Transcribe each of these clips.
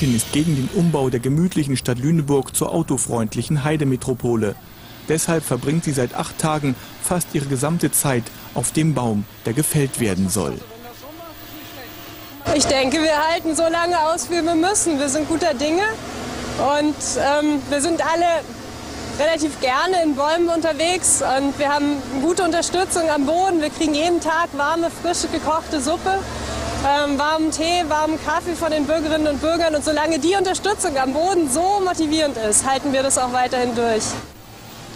alte Studentin ist gegen den Umbau der gemütlichen Stadt Lüneburg zur autofreundlichen Heidemetropole. Deshalb verbringt sie seit acht Tagen fast ihre gesamte Zeit auf dem Baum, der gefällt werden soll. Ich denke, wir halten so lange aus, wie wir müssen. Wir sind guter Dinge und ähm, wir sind alle relativ gerne in Bäumen unterwegs und wir haben gute Unterstützung am Boden. Wir kriegen jeden Tag warme, frische, gekochte Suppe, ähm, warmen Tee, warmen Kaffee von den Bürgerinnen und Bürgern. Und solange die Unterstützung am Boden so motivierend ist, halten wir das auch weiterhin durch.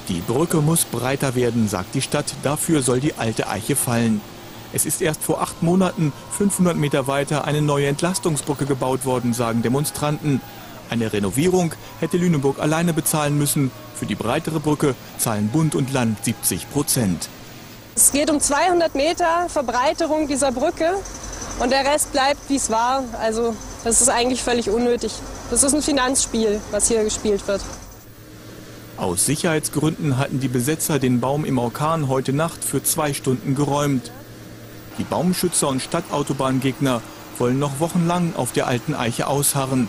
Die Brücke muss breiter werden, sagt die Stadt. Dafür soll die alte Eiche fallen. Es ist erst vor acht Monaten 500 Meter weiter eine neue Entlastungsbrücke gebaut worden, sagen Demonstranten. Eine Renovierung hätte Lüneburg alleine bezahlen müssen. Für die breitere Brücke zahlen Bund und Land 70 Prozent. Es geht um 200 Meter Verbreiterung dieser Brücke und der Rest bleibt, wie es war. Also das ist eigentlich völlig unnötig. Das ist ein Finanzspiel, was hier gespielt wird. Aus Sicherheitsgründen hatten die Besetzer den Baum im Orkan heute Nacht für zwei Stunden geräumt. Die Baumschützer und Stadtautobahngegner wollen noch wochenlang auf der alten Eiche ausharren.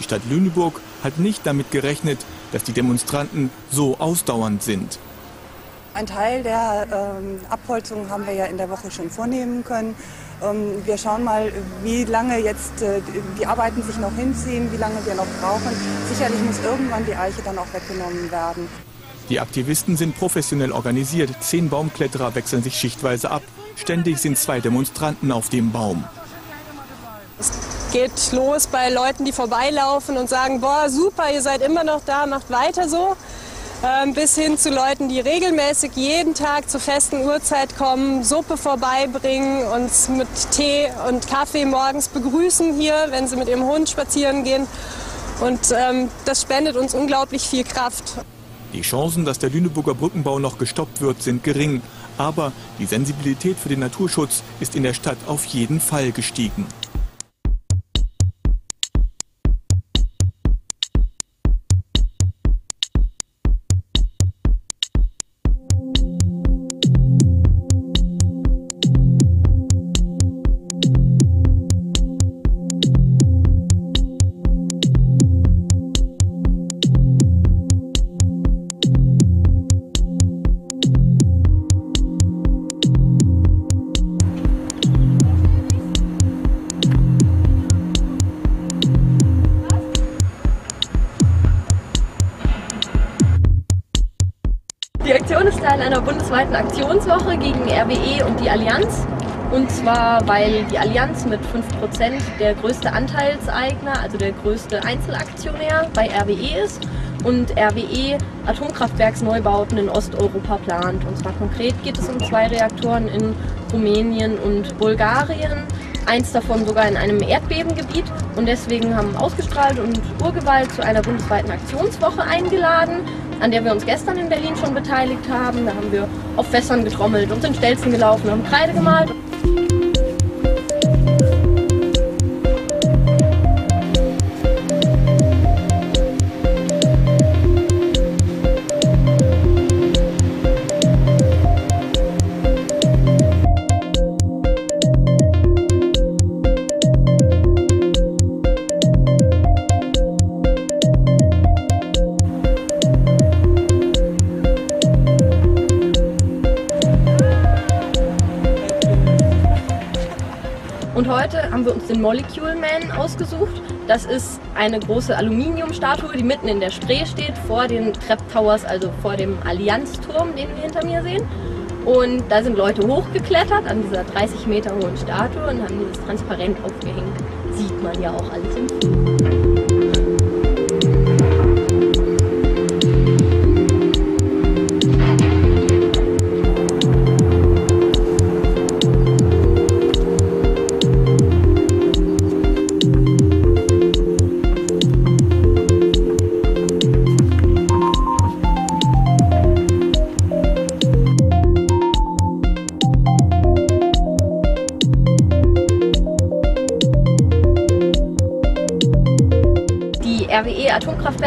Die Stadt Lüneburg hat nicht damit gerechnet, dass die Demonstranten so ausdauernd sind. Ein Teil der ähm, Abholzung haben wir ja in der Woche schon vornehmen können. Ähm, wir schauen mal, wie lange jetzt äh, die Arbeiten sich noch hinziehen, wie lange wir noch brauchen. Sicherlich muss irgendwann die Eiche dann auch weggenommen werden. Die Aktivisten sind professionell organisiert. Zehn Baumkletterer wechseln sich schichtweise ab. Ständig sind zwei Demonstranten auf dem Baum. Es geht los bei Leuten, die vorbeilaufen und sagen, boah, super, ihr seid immer noch da, macht weiter so. Ähm, bis hin zu Leuten, die regelmäßig jeden Tag zur festen Uhrzeit kommen, Suppe vorbeibringen, uns mit Tee und Kaffee morgens begrüßen hier, wenn sie mit ihrem Hund spazieren gehen. Und ähm, das spendet uns unglaublich viel Kraft. Die Chancen, dass der Lüneburger Brückenbau noch gestoppt wird, sind gering. Aber die Sensibilität für den Naturschutz ist in der Stadt auf jeden Fall gestiegen. Bundesweiten Aktionswoche gegen RWE und die Allianz. Und zwar, weil die Allianz mit 5% der größte Anteilseigner, also der größte Einzelaktionär bei RWE ist und RWE Atomkraftwerksneubauten in Osteuropa plant. Und zwar konkret geht es um zwei Reaktoren in Rumänien und Bulgarien eins davon sogar in einem Erdbebengebiet. Und deswegen haben Ausgestrahlt und Urgewalt zu einer bundesweiten Aktionswoche eingeladen, an der wir uns gestern in Berlin schon beteiligt haben. Da haben wir auf Fässern getrommelt und sind Stelzen gelaufen, haben Kreide gemalt. Uns den Molecule Man ausgesucht. Das ist eine große Aluminiumstatue, die mitten in der Spree steht, vor den Trepp Towers, also vor dem Allianzturm, den wir hinter mir sehen. Und da sind Leute hochgeklettert an dieser 30 Meter hohen Statue und haben dieses transparent aufgehängt. Sieht man ja auch alles im Film.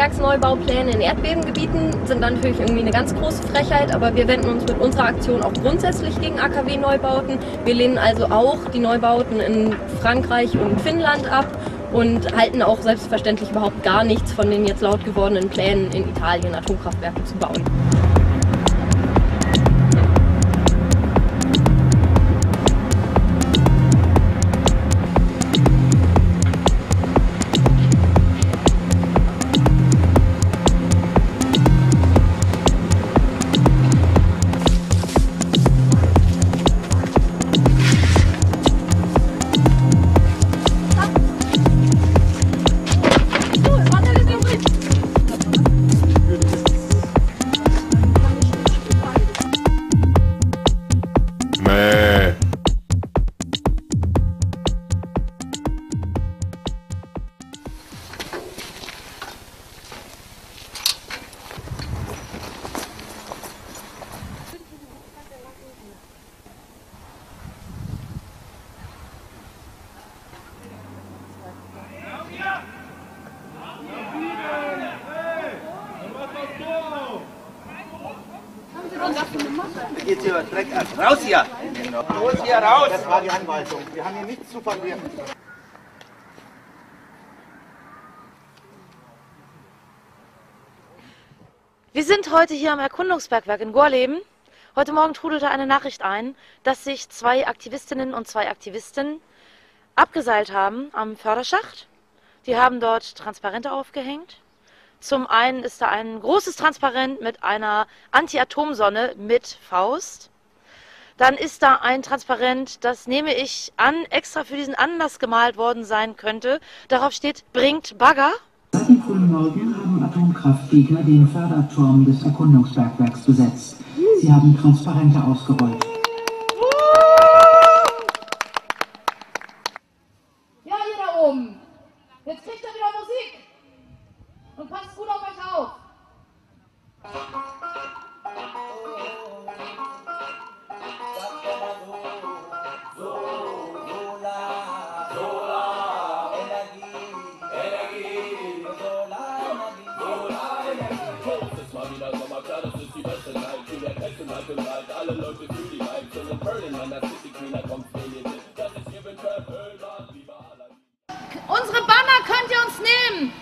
RWE-AtomkraftwerksneubauPläne in Erdbebengebieten sind dann natürlich irgendwie eine ganz große Frechheit, aber wir wenden uns mit unserer Aktion auch grundsätzlich gegen AKW-Neubauten. Wir lehnen also auch die Neubauten in Frankreich und Finnland ab und halten auch selbstverständlich überhaupt gar nichts von den jetzt laut gewordenen Plänen in Italien Atomkraftwerke zu bauen. War die Anweisung. Wir haben hier nichts zu verlieren. Wir sind heute hier am Erkundungsbergwerk in Gorleben. Heute Morgen trudelte eine Nachricht ein, dass sich zwei Aktivistinnen und zwei Aktivisten abgeseilt haben am Förderschacht. Die haben dort Transparente aufgehängt. Zum einen ist da ein großes Transparent mit einer Anti-Atom-Sonne mit Faust. Dann ist da ein Transparent, das nehme ich an, extra für diesen Anlass gemalt worden sein könnte. Darauf steht, bringt Bagger. Seit dem Morgen haben Atomkraftgegner den Förderturm des Erkundungsbergwerks besetzt. Sie haben Transparente ausgerollt.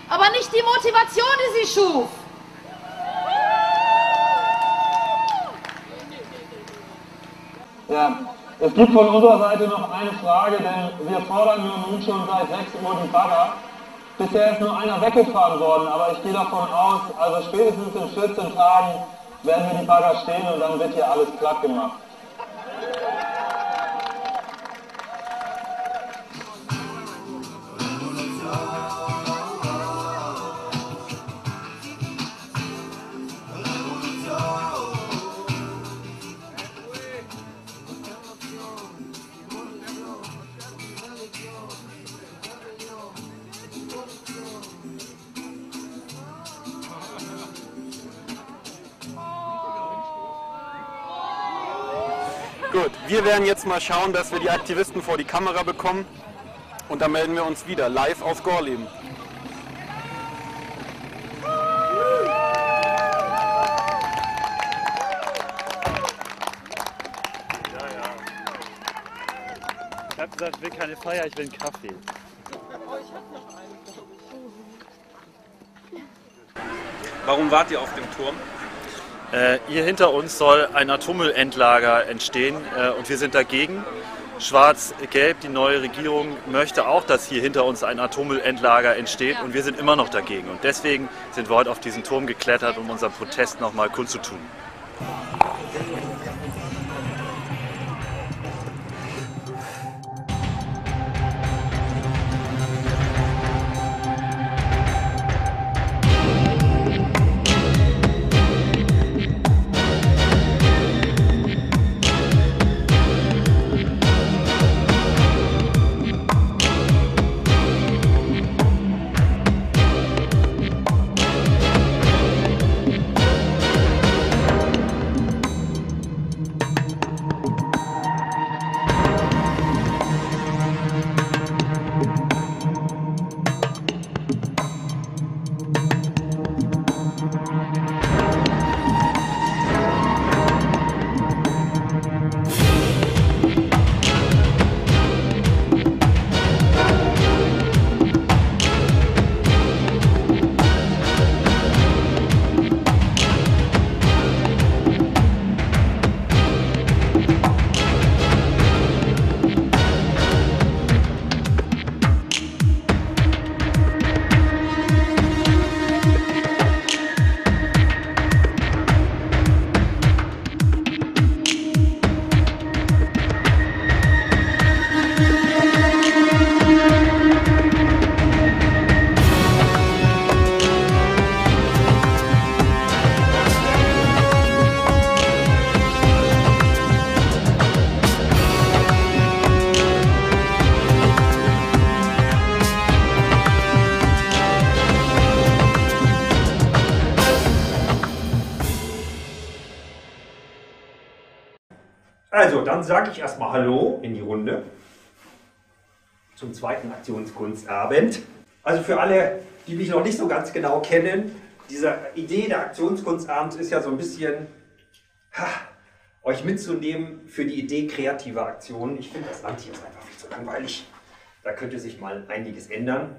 Aber nicht die Motivation, die sie schuf. Ja, es gibt von unserer Seite noch eine Frage, denn wir fordern ja nun schon seit 6 Uhr die Bagger. Bisher ist nur einer weggefahren worden, aber ich gehe davon aus, also spätestens in 14 Tagen werden wir die Bagger stehen und dann wird hier alles platt gemacht. Werden jetzt mal schauen, dass wir die Aktivisten vor die Kamera bekommen. Und dann melden wir uns wieder, live aus Gorleben. Ich habe gesagt, ich will keine Feier, ich will einen Kaffee. Warum wart ihr auf dem Turm? Äh, hier hinter uns soll ein Atommüllendlager entstehen äh, und wir sind dagegen. Schwarz-Gelb, die neue Regierung, möchte auch, dass hier hinter uns ein Atommüllendlager entsteht und wir sind immer noch dagegen. Und deswegen sind wir heute auf diesen Turm geklettert, um unseren Protest nochmal kundzutun. Dann sage ich erstmal Hallo in die Runde zum zweiten Aktionskunstabend. Also für alle, die mich noch nicht so ganz genau kennen, diese Idee der Aktionskunstabend ist ja so ein bisschen ha, euch mitzunehmen für die Idee kreativer Aktionen. Ich finde das Land hier ist einfach viel zu langweilig. Da könnte sich mal einiges ändern.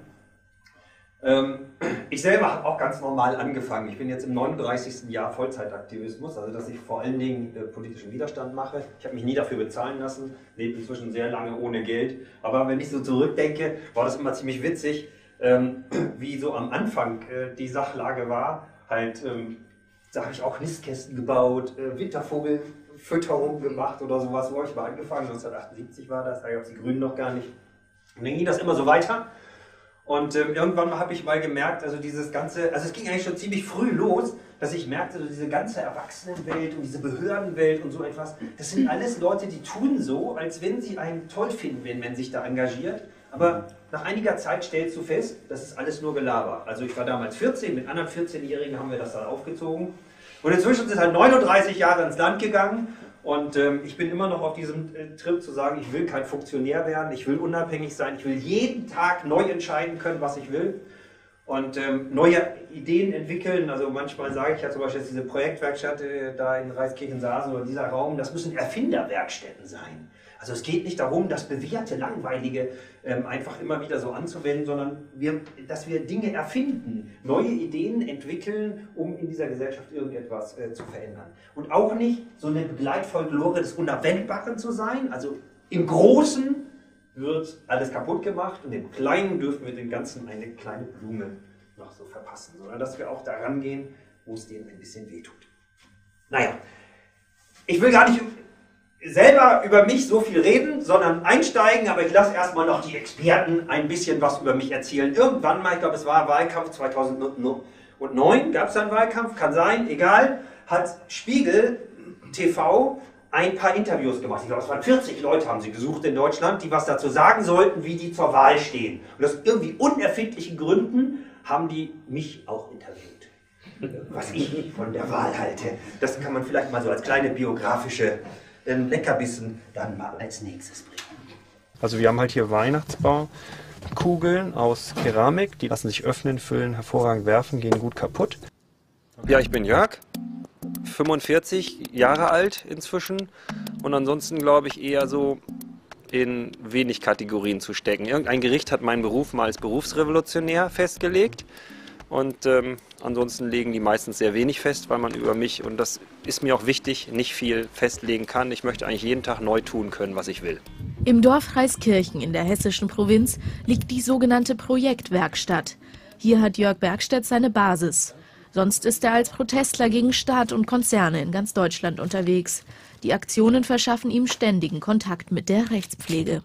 Ähm, ich selber habe auch ganz normal angefangen. Ich bin jetzt im 39. Jahr Vollzeitaktivismus, also dass ich vor allen Dingen äh, politischen Widerstand mache. Ich habe mich nie dafür bezahlen lassen, lebe inzwischen sehr lange ohne Geld. Aber wenn ich so zurückdenke, war das immer ziemlich witzig, ähm, wie so am Anfang äh, die Sachlage war. Halt, ähm, da habe ich auch Nistkästen gebaut, äh, Wintervogelfütterung gemacht oder sowas, wo ich mal angefangen. 1978 war das, da gab es die Grünen noch gar nicht. Und dann ging das immer so weiter. Und ähm, irgendwann habe ich mal gemerkt, also dieses ganze, also es ging eigentlich schon ziemlich früh los, dass ich merkte, so diese ganze Erwachsenenwelt und diese Behördenwelt und so etwas, das sind alles Leute, die tun so, als wenn sie einen toll finden, wenn man sich da engagiert. Aber nach einiger Zeit stellst du fest, das ist alles nur Gelaber. Also ich war damals 14, mit anderen 14-Jährigen haben wir das dann aufgezogen. Und inzwischen sind halt 39 Jahre ins Land gegangen und ähm, ich bin immer noch auf diesem äh, Trip zu sagen, ich will kein Funktionär werden, ich will unabhängig sein, ich will jeden Tag neu entscheiden können, was ich will und ähm, neue Ideen entwickeln. Also manchmal sage ich ja zum Beispiel diese Projektwerkstatt äh, da in Reiskirchen-Saasen oder dieser Raum, das müssen Erfinderwerkstätten sein. Also es geht nicht darum, das bewährte, langweilige ähm, einfach immer wieder so anzuwenden, sondern wir, dass wir Dinge erfinden, neue Ideen entwickeln, um in dieser Gesellschaft irgendetwas äh, zu verändern. Und auch nicht so eine Begleitfolklore des Unabwendbaren zu sein. Also im Großen wird alles kaputt gemacht und im Kleinen dürfen wir dem Ganzen eine kleine Blume noch so verpassen, sondern dass wir auch daran gehen, wo es denen ein bisschen wehtut. Naja, ich will gar nicht selber über mich so viel reden, sondern einsteigen, aber ich lasse erstmal noch die Experten ein bisschen was über mich erzählen. Irgendwann mal, ich glaube, es war Wahlkampf 2009, gab es einen Wahlkampf, kann sein, egal, hat Spiegel TV ein paar Interviews gemacht. Ich glaube, es waren 40 Leute, haben sie gesucht in Deutschland, die was dazu sagen sollten, wie die zur Wahl stehen. Und aus irgendwie unerfindlichen Gründen haben die mich auch interviewt. Was ich von der Wahl halte. Das kann man vielleicht mal so als kleine biografische den Leckerbissen dann mal als nächstes bringen. Also wir haben halt hier Weihnachtsbaumkugeln aus Keramik, die lassen sich öffnen, füllen, hervorragend werfen, gehen gut kaputt. Ja, ich bin Jörg, 45 Jahre alt inzwischen und ansonsten glaube ich eher so in wenig Kategorien zu stecken. Irgendein Gericht hat meinen Beruf mal als berufsrevolutionär festgelegt. Und ähm, ansonsten legen die meistens sehr wenig fest, weil man über mich, und das ist mir auch wichtig, nicht viel festlegen kann. Ich möchte eigentlich jeden Tag neu tun können, was ich will. Im Dorf Reiskirchen in der hessischen Provinz liegt die sogenannte Projektwerkstatt. Hier hat Jörg Bergstedt seine Basis. Sonst ist er als Protestler gegen Staat und Konzerne in ganz Deutschland unterwegs. Die Aktionen verschaffen ihm ständigen Kontakt mit der Rechtspflege.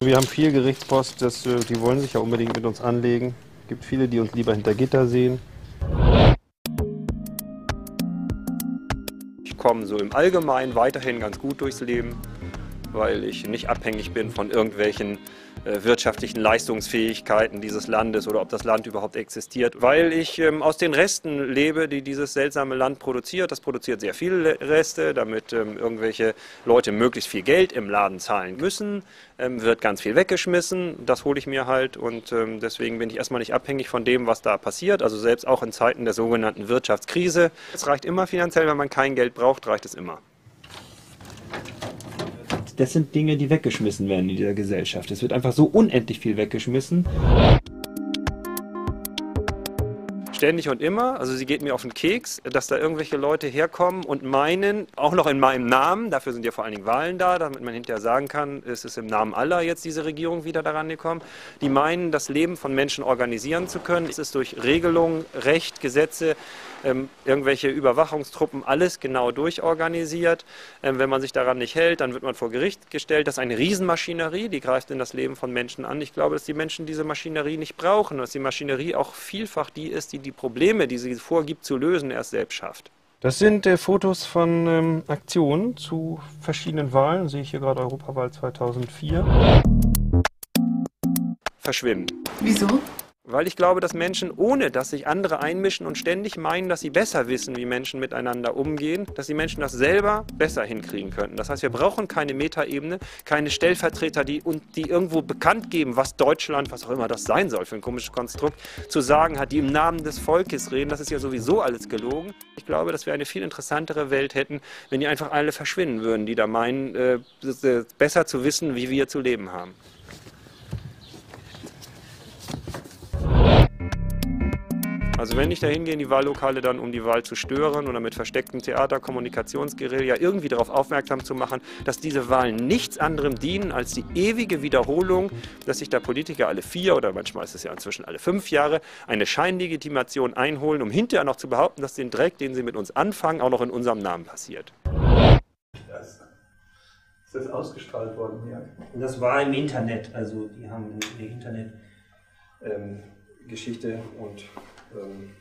Wir haben viel Gerichtspost, das, äh, die wollen sich ja unbedingt mit uns anlegen. Es gibt viele, die uns lieber hinter Gitter sehen. Ich komme so im Allgemeinen weiterhin ganz gut durchs Leben, weil ich nicht abhängig bin von irgendwelchen wirtschaftlichen Leistungsfähigkeiten dieses Landes oder ob das Land überhaupt existiert, weil ich ähm, aus den Resten lebe, die dieses seltsame Land produziert. Das produziert sehr viele Reste, damit ähm, irgendwelche Leute möglichst viel Geld im Laden zahlen müssen, ähm, wird ganz viel weggeschmissen. Das hole ich mir halt und ähm, deswegen bin ich erstmal nicht abhängig von dem, was da passiert. Also selbst auch in Zeiten der sogenannten Wirtschaftskrise. Es reicht immer finanziell, wenn man kein Geld braucht, reicht es immer das sind Dinge, die weggeschmissen werden in dieser Gesellschaft. Es wird einfach so unendlich viel weggeschmissen. Ständig und immer, also sie geht mir auf den Keks, dass da irgendwelche Leute herkommen und meinen, auch noch in meinem Namen, dafür sind ja vor allen Dingen Wahlen da, damit man hinterher sagen kann, es ist im Namen aller jetzt diese Regierung wieder daran gekommen, die meinen, das Leben von Menschen organisieren zu können. Es ist durch Regelungen, Recht, Gesetze, ähm, irgendwelche Überwachungstruppen, alles genau durchorganisiert. Ähm, wenn man sich daran nicht hält, dann wird man vor Gericht gestellt. Das ist eine Riesenmaschinerie, die greift in das Leben von Menschen an. Ich glaube, dass die Menschen diese Maschinerie nicht brauchen, dass die Maschinerie auch vielfach die ist, die die Probleme, die sie vorgibt zu lösen, erst selbst schafft. Das sind äh, Fotos von ähm, Aktionen zu verschiedenen Wahlen. Sehe ich hier gerade Europawahl 2004. Verschwimmen. Wieso? Weil ich glaube, dass Menschen, ohne dass sich andere einmischen und ständig meinen, dass sie besser wissen, wie Menschen miteinander umgehen, dass die Menschen das selber besser hinkriegen könnten. Das heißt, wir brauchen keine Metaebene, keine Stellvertreter, die, und die irgendwo bekannt geben, was Deutschland, was auch immer das sein soll für ein komisches Konstrukt, zu sagen hat, die im Namen des Volkes reden. Das ist ja sowieso alles gelogen. Ich glaube, dass wir eine viel interessantere Welt hätten, wenn die einfach alle verschwinden würden, die da meinen, äh, besser zu wissen, wie wir zu leben haben. Also wenn ich da hingehe in die Wahllokale dann, um die Wahl zu stören oder mit verstecktem Theater, Kommunikationsguerilla irgendwie darauf aufmerksam zu machen, dass diese Wahlen nichts anderem dienen als die ewige Wiederholung, dass sich da Politiker alle vier oder manchmal ist es ja inzwischen alle fünf Jahre eine Scheinlegitimation einholen, um hinterher noch zu behaupten, dass den Dreck, den sie mit uns anfangen, auch noch in unserem Namen passiert. Das ist das ausgestrahlt worden, ja. Das war im Internet, also die haben eine Internetgeschichte ähm, und ähm,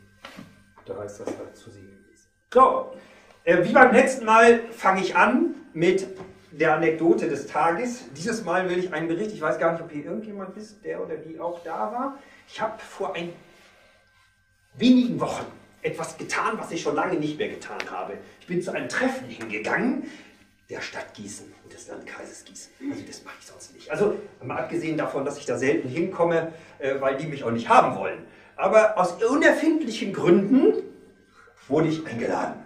da heißt das halt zu sehen gewesen. So, äh, wie beim letzten Mal fange ich an mit der Anekdote des Tages. Dieses Mal will ich einen Bericht, ich weiß gar nicht, ob hier irgendjemand ist, der oder die auch da war. Ich habe vor ein wenigen Wochen etwas getan, was ich schon lange nicht mehr getan habe. Ich bin zu einem Treffen hingegangen der Stadt Gießen und des Landkreises Gießen. Also das mache ich sonst nicht. Also mal abgesehen davon, dass ich da selten hinkomme, äh, weil die mich auch nicht haben wollen. Aber aus unerfindlichen Gründen wurde ich eingeladen.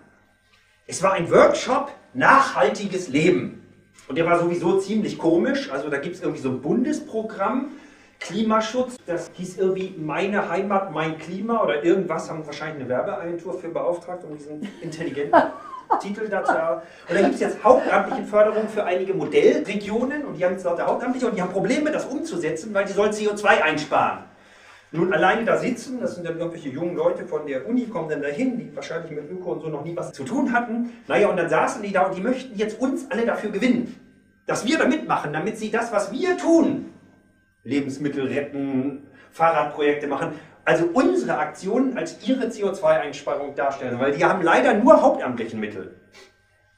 Es war ein Workshop Nachhaltiges Leben. Und der war sowieso ziemlich komisch. Also da gibt es irgendwie so ein Bundesprogramm, Klimaschutz. Das hieß irgendwie Meine Heimat, mein Klima oder irgendwas. Haben wahrscheinlich eine Werbeagentur für beauftragt, um diesen intelligenten Titel dazu haben. Und da gibt es jetzt hauptamtliche Förderung für einige Modellregionen. Und die haben jetzt lauter Hauptamtliche und die haben Probleme, das umzusetzen, weil die sollen CO2 einsparen. Nun alleine da sitzen, das sind dann irgendwelche jungen Leute von der Uni, kommen dann dahin, die wahrscheinlich mit Öko und so noch nie was zu tun hatten. Naja, und dann saßen die da und die möchten jetzt uns alle dafür gewinnen, dass wir da mitmachen, damit sie das, was wir tun, Lebensmittel retten, Fahrradprojekte machen, also unsere Aktionen als ihre CO2-Einsparung darstellen, weil die haben leider nur hauptamtlichen Mittel.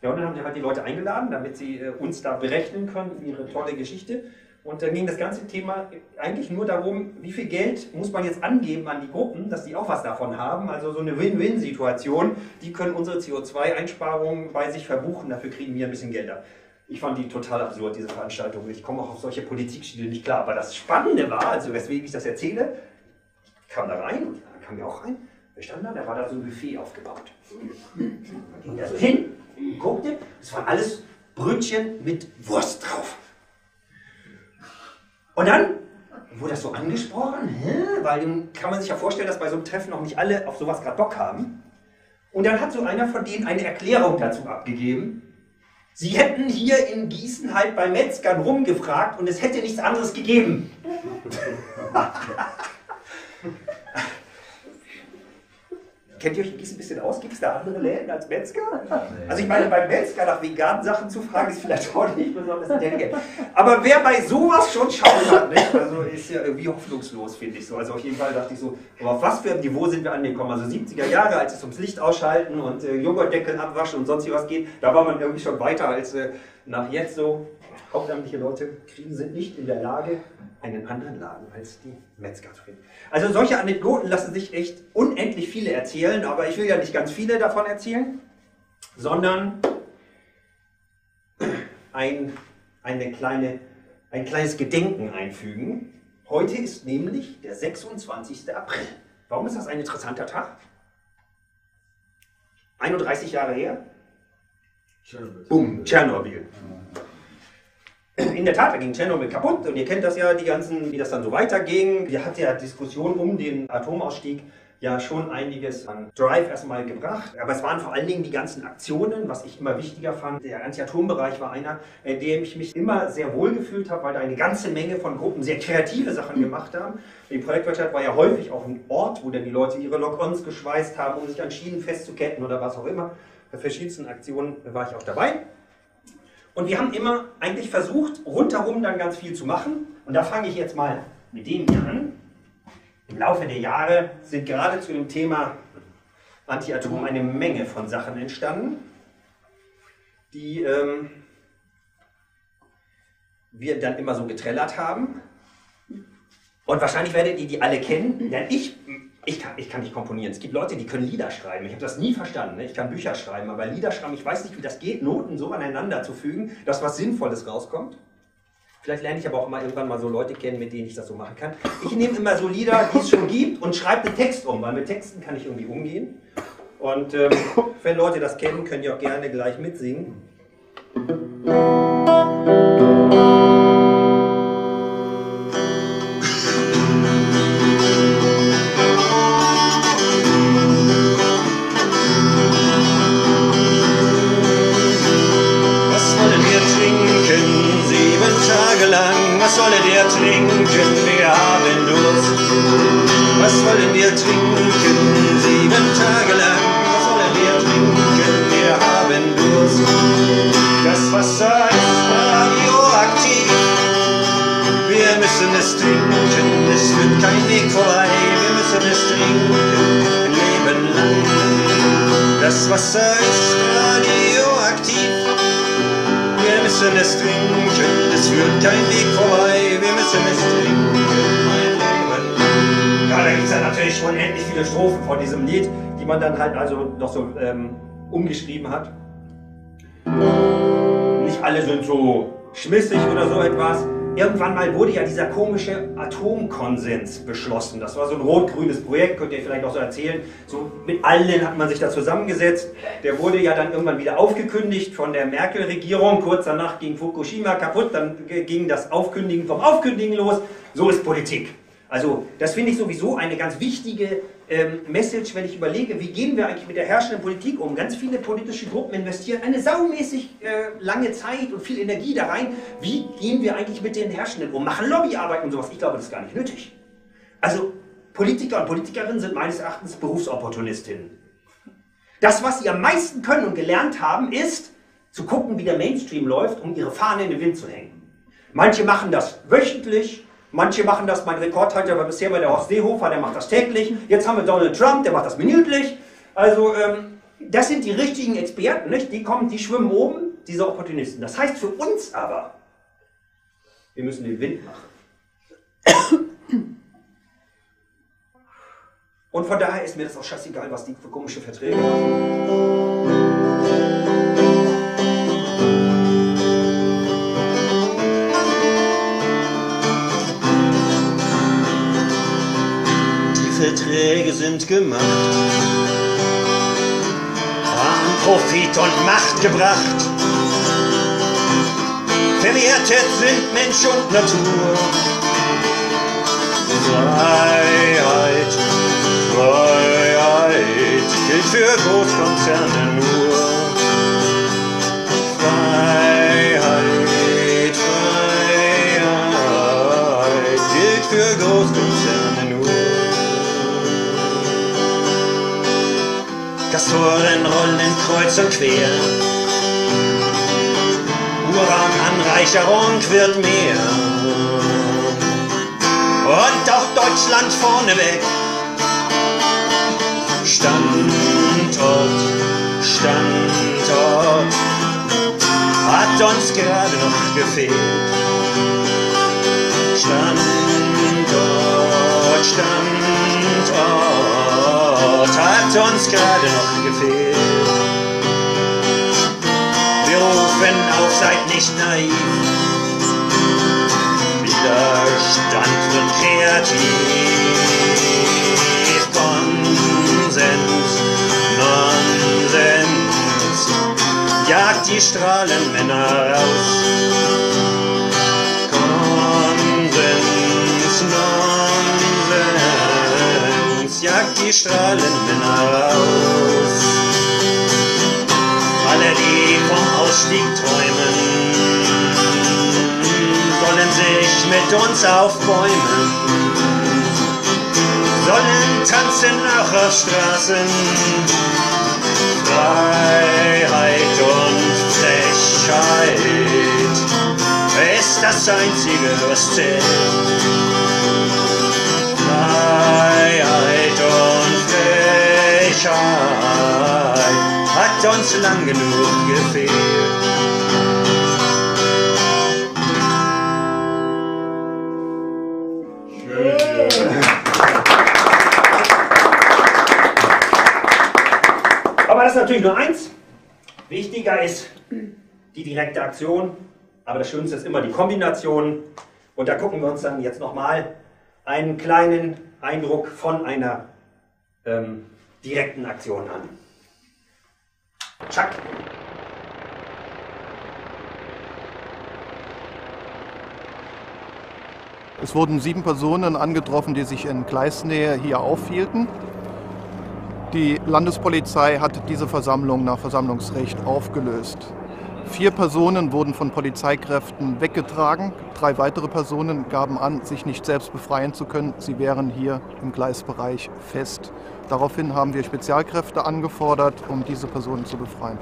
Ja, und dann haben die halt die Leute eingeladen, damit sie äh, uns da berechnen können, ihre tolle Geschichte. Und dann ging das ganze Thema eigentlich nur darum, wie viel Geld muss man jetzt angeben an die Gruppen, dass die auch was davon haben. Also so eine Win-Win-Situation. Die können unsere CO2-Einsparungen bei sich verbuchen, dafür kriegen wir ein bisschen Geld ab. Ich fand die total absurd, diese Veranstaltung. Ich komme auch auf solche Politikstile nicht klar. Aber das Spannende war, also weswegen ich das erzähle, ich kam da rein und dann kam ja auch rein. Wir standen da, da war da so ein Buffet aufgebaut. Ging da so hin, guckte, es waren alles Brötchen mit Wurst drauf. Und dann wurde das so angesprochen, hä? weil dann kann man sich ja vorstellen, dass bei so einem Treffen noch nicht alle auf sowas gerade Bock haben. Und dann hat so einer von denen eine Erklärung dazu abgegeben. Sie hätten hier in Gießen halt bei Metzgern rumgefragt und es hätte nichts anderes gegeben. Kennt ihr euch ein bisschen aus? Gibt es da andere Läden als Metzger? Also ich meine, beim Metzger nach veganen Sachen zu fragen, ist vielleicht auch nicht besonders intelligent. Aber wer bei sowas schon schauen hat, nicht? also ist ja irgendwie hoffnungslos, finde ich so. Also auf jeden Fall dachte ich so, aber auf was für einem Niveau sind wir angekommen? Also 70er Jahre, als es ums Licht ausschalten und äh, Joghurtdeckel abwaschen und sonst was geht, da war man irgendwie schon weiter als äh, nach jetzt so. Hauptamtliche Leute kriegen, sind nicht in der Lage, einen anderen Laden als die Metzger zu finden. Also solche Anekdoten lassen sich echt unendlich viele erzählen, aber ich will ja nicht ganz viele davon erzählen, sondern ein, eine kleine, ein kleines Gedenken einfügen. Heute ist nämlich der 26. April. Warum ist das ein interessanter Tag? 31 Jahre her? Tschernobyl. Boom, Tschernobyl in der Tat, da ging Tschernobyl kaputt und ihr kennt das ja, die ganzen, wie das dann so weiterging. Wir hatten ja Diskussionen um den Atomausstieg ja schon einiges an Drive erstmal gebracht. Aber es waren vor allen Dingen die ganzen Aktionen, was ich immer wichtiger fand. Der Anti-Atom-Bereich war einer, in dem ich mich immer sehr wohl gefühlt habe, weil da eine ganze Menge von Gruppen sehr kreative Sachen gemacht haben. Die Projektwirtschaft war ja häufig auch ein Ort, wo dann die Leute ihre Lock-ons geschweißt haben, um sich an Schienen festzuketten oder was auch immer. Bei verschiedensten Aktionen war ich auch dabei. Und wir haben immer eigentlich versucht, rundherum dann ganz viel zu machen. Und da fange ich jetzt mal mit dem hier an. Im Laufe der Jahre sind gerade zu dem Thema Anti-Atom eine Menge von Sachen entstanden, die ähm, wir dann immer so getrellert haben. Und wahrscheinlich werdet ihr die alle kennen, denn ich, ich, kann, ich kann nicht komponieren. Es gibt Leute, die können Lieder schreiben. Ich habe das nie verstanden. Ne? Ich kann Bücher schreiben, aber Lieder schreiben, ich weiß nicht, wie das geht, Noten so aneinander zu fügen, dass was Sinnvolles rauskommt. Vielleicht lerne ich aber auch mal irgendwann mal so Leute kennen, mit denen ich das so machen kann. Ich nehme immer so Lieder, die es schon gibt, und schreibe den Text um, weil mit Texten kann ich irgendwie umgehen. Und ähm, wenn Leute das kennen, können die auch gerne gleich mitsingen. Trinken? Wir haben Durst. Was wollen wir trinken sieben Tage lang? Was wollen wir trinken? Wir haben Durst. Das Wasser ist radioaktiv. Wir müssen es trinken, es führt kein Weg vorbei. Wir müssen es trinken, Leben lang. Das Wasser ist radioaktiv. Müssen es trinken, es führt kein Weg vorbei. Wir müssen es trinken, mein Leben. Ja, da gibt es ja natürlich unendlich viele Strophen von diesem Lied, die man dann halt also noch so ähm, umgeschrieben hat. Nicht alle sind so schmissig oder so etwas. Irgendwann mal wurde ja dieser komische Atomkonsens beschlossen. Das war so ein rot-grünes Projekt, könnt ihr vielleicht auch so erzählen. So mit allen hat man sich da zusammengesetzt. Der wurde ja dann irgendwann wieder aufgekündigt von der Merkel-Regierung. Kurz danach ging Fukushima kaputt, dann ging das Aufkündigen vom Aufkündigen los. So ist Politik. Also das finde ich sowieso eine ganz wichtige ähm, Message, wenn ich überlege, wie gehen wir eigentlich mit der herrschenden Politik um. Ganz viele politische Gruppen investieren eine saumäßig äh, lange Zeit und viel Energie da rein. Wie gehen wir eigentlich mit den Herrschenden um? Machen Lobbyarbeit und sowas. Ich glaube, das ist gar nicht nötig. Also Politiker und Politikerinnen sind meines Erachtens Berufsopportunistinnen. Das, was sie am meisten können und gelernt haben, ist zu gucken, wie der Mainstream läuft, um ihre Fahne in den Wind zu hängen. Manche machen das wöchentlich, Manche machen das, mein Rekordhalter war bisher bei der Horst Seehofer, der macht das täglich. Jetzt haben wir Donald Trump, der macht das minütlich. Also, ähm, das sind die richtigen Experten, nicht? Die kommen, die schwimmen oben, diese Opportunisten. Das heißt für uns aber, wir müssen den Wind machen. Und von daher ist mir das auch scheißegal, was die für komische Verträge machen. Verträge sind gemacht, haben Profit und Macht gebracht. Verwertet sind Mensch und Natur. Freiheit, Freiheit gilt für Großkonzerne nur. Freiheit, Gastoren rollen kreuz und quer. Urananreicherung wird mehr. Und auch Deutschland vorneweg. Standort, Standort hat uns gerade noch gefehlt. Standort, Standort hat uns gerade noch gefehlt. Wir rufen auf, seid nicht naiv. Widerstand wird kreativ. Konsens, Nonsens, jagt die Strahlenmänner raus. Konsens, Nonsens, die Strahlenmänner raus. Alle, die vom Ausstieg träumen, sollen sich mit uns aufbäumen, sollen tanzen auch auf Straßen. Freiheit und Frechheit ist das Einzige, was zählt. uns lang genug gefehlt. Aber das ist natürlich nur eins. Wichtiger ist die direkte Aktion, aber das Schönste ist immer die Kombination. Und da gucken wir uns dann jetzt nochmal einen kleinen Eindruck von einer ähm, direkten Aktion an. Tschack! Es wurden sieben Personen angetroffen, die sich in Gleisnähe hier aufhielten. Die Landespolizei hat diese Versammlung nach Versammlungsrecht aufgelöst. Vier Personen wurden von Polizeikräften weggetragen. Drei weitere Personen gaben an, sich nicht selbst befreien zu können. Sie wären hier im Gleisbereich fest. Daraufhin haben wir Spezialkräfte angefordert, um diese Personen zu befreien.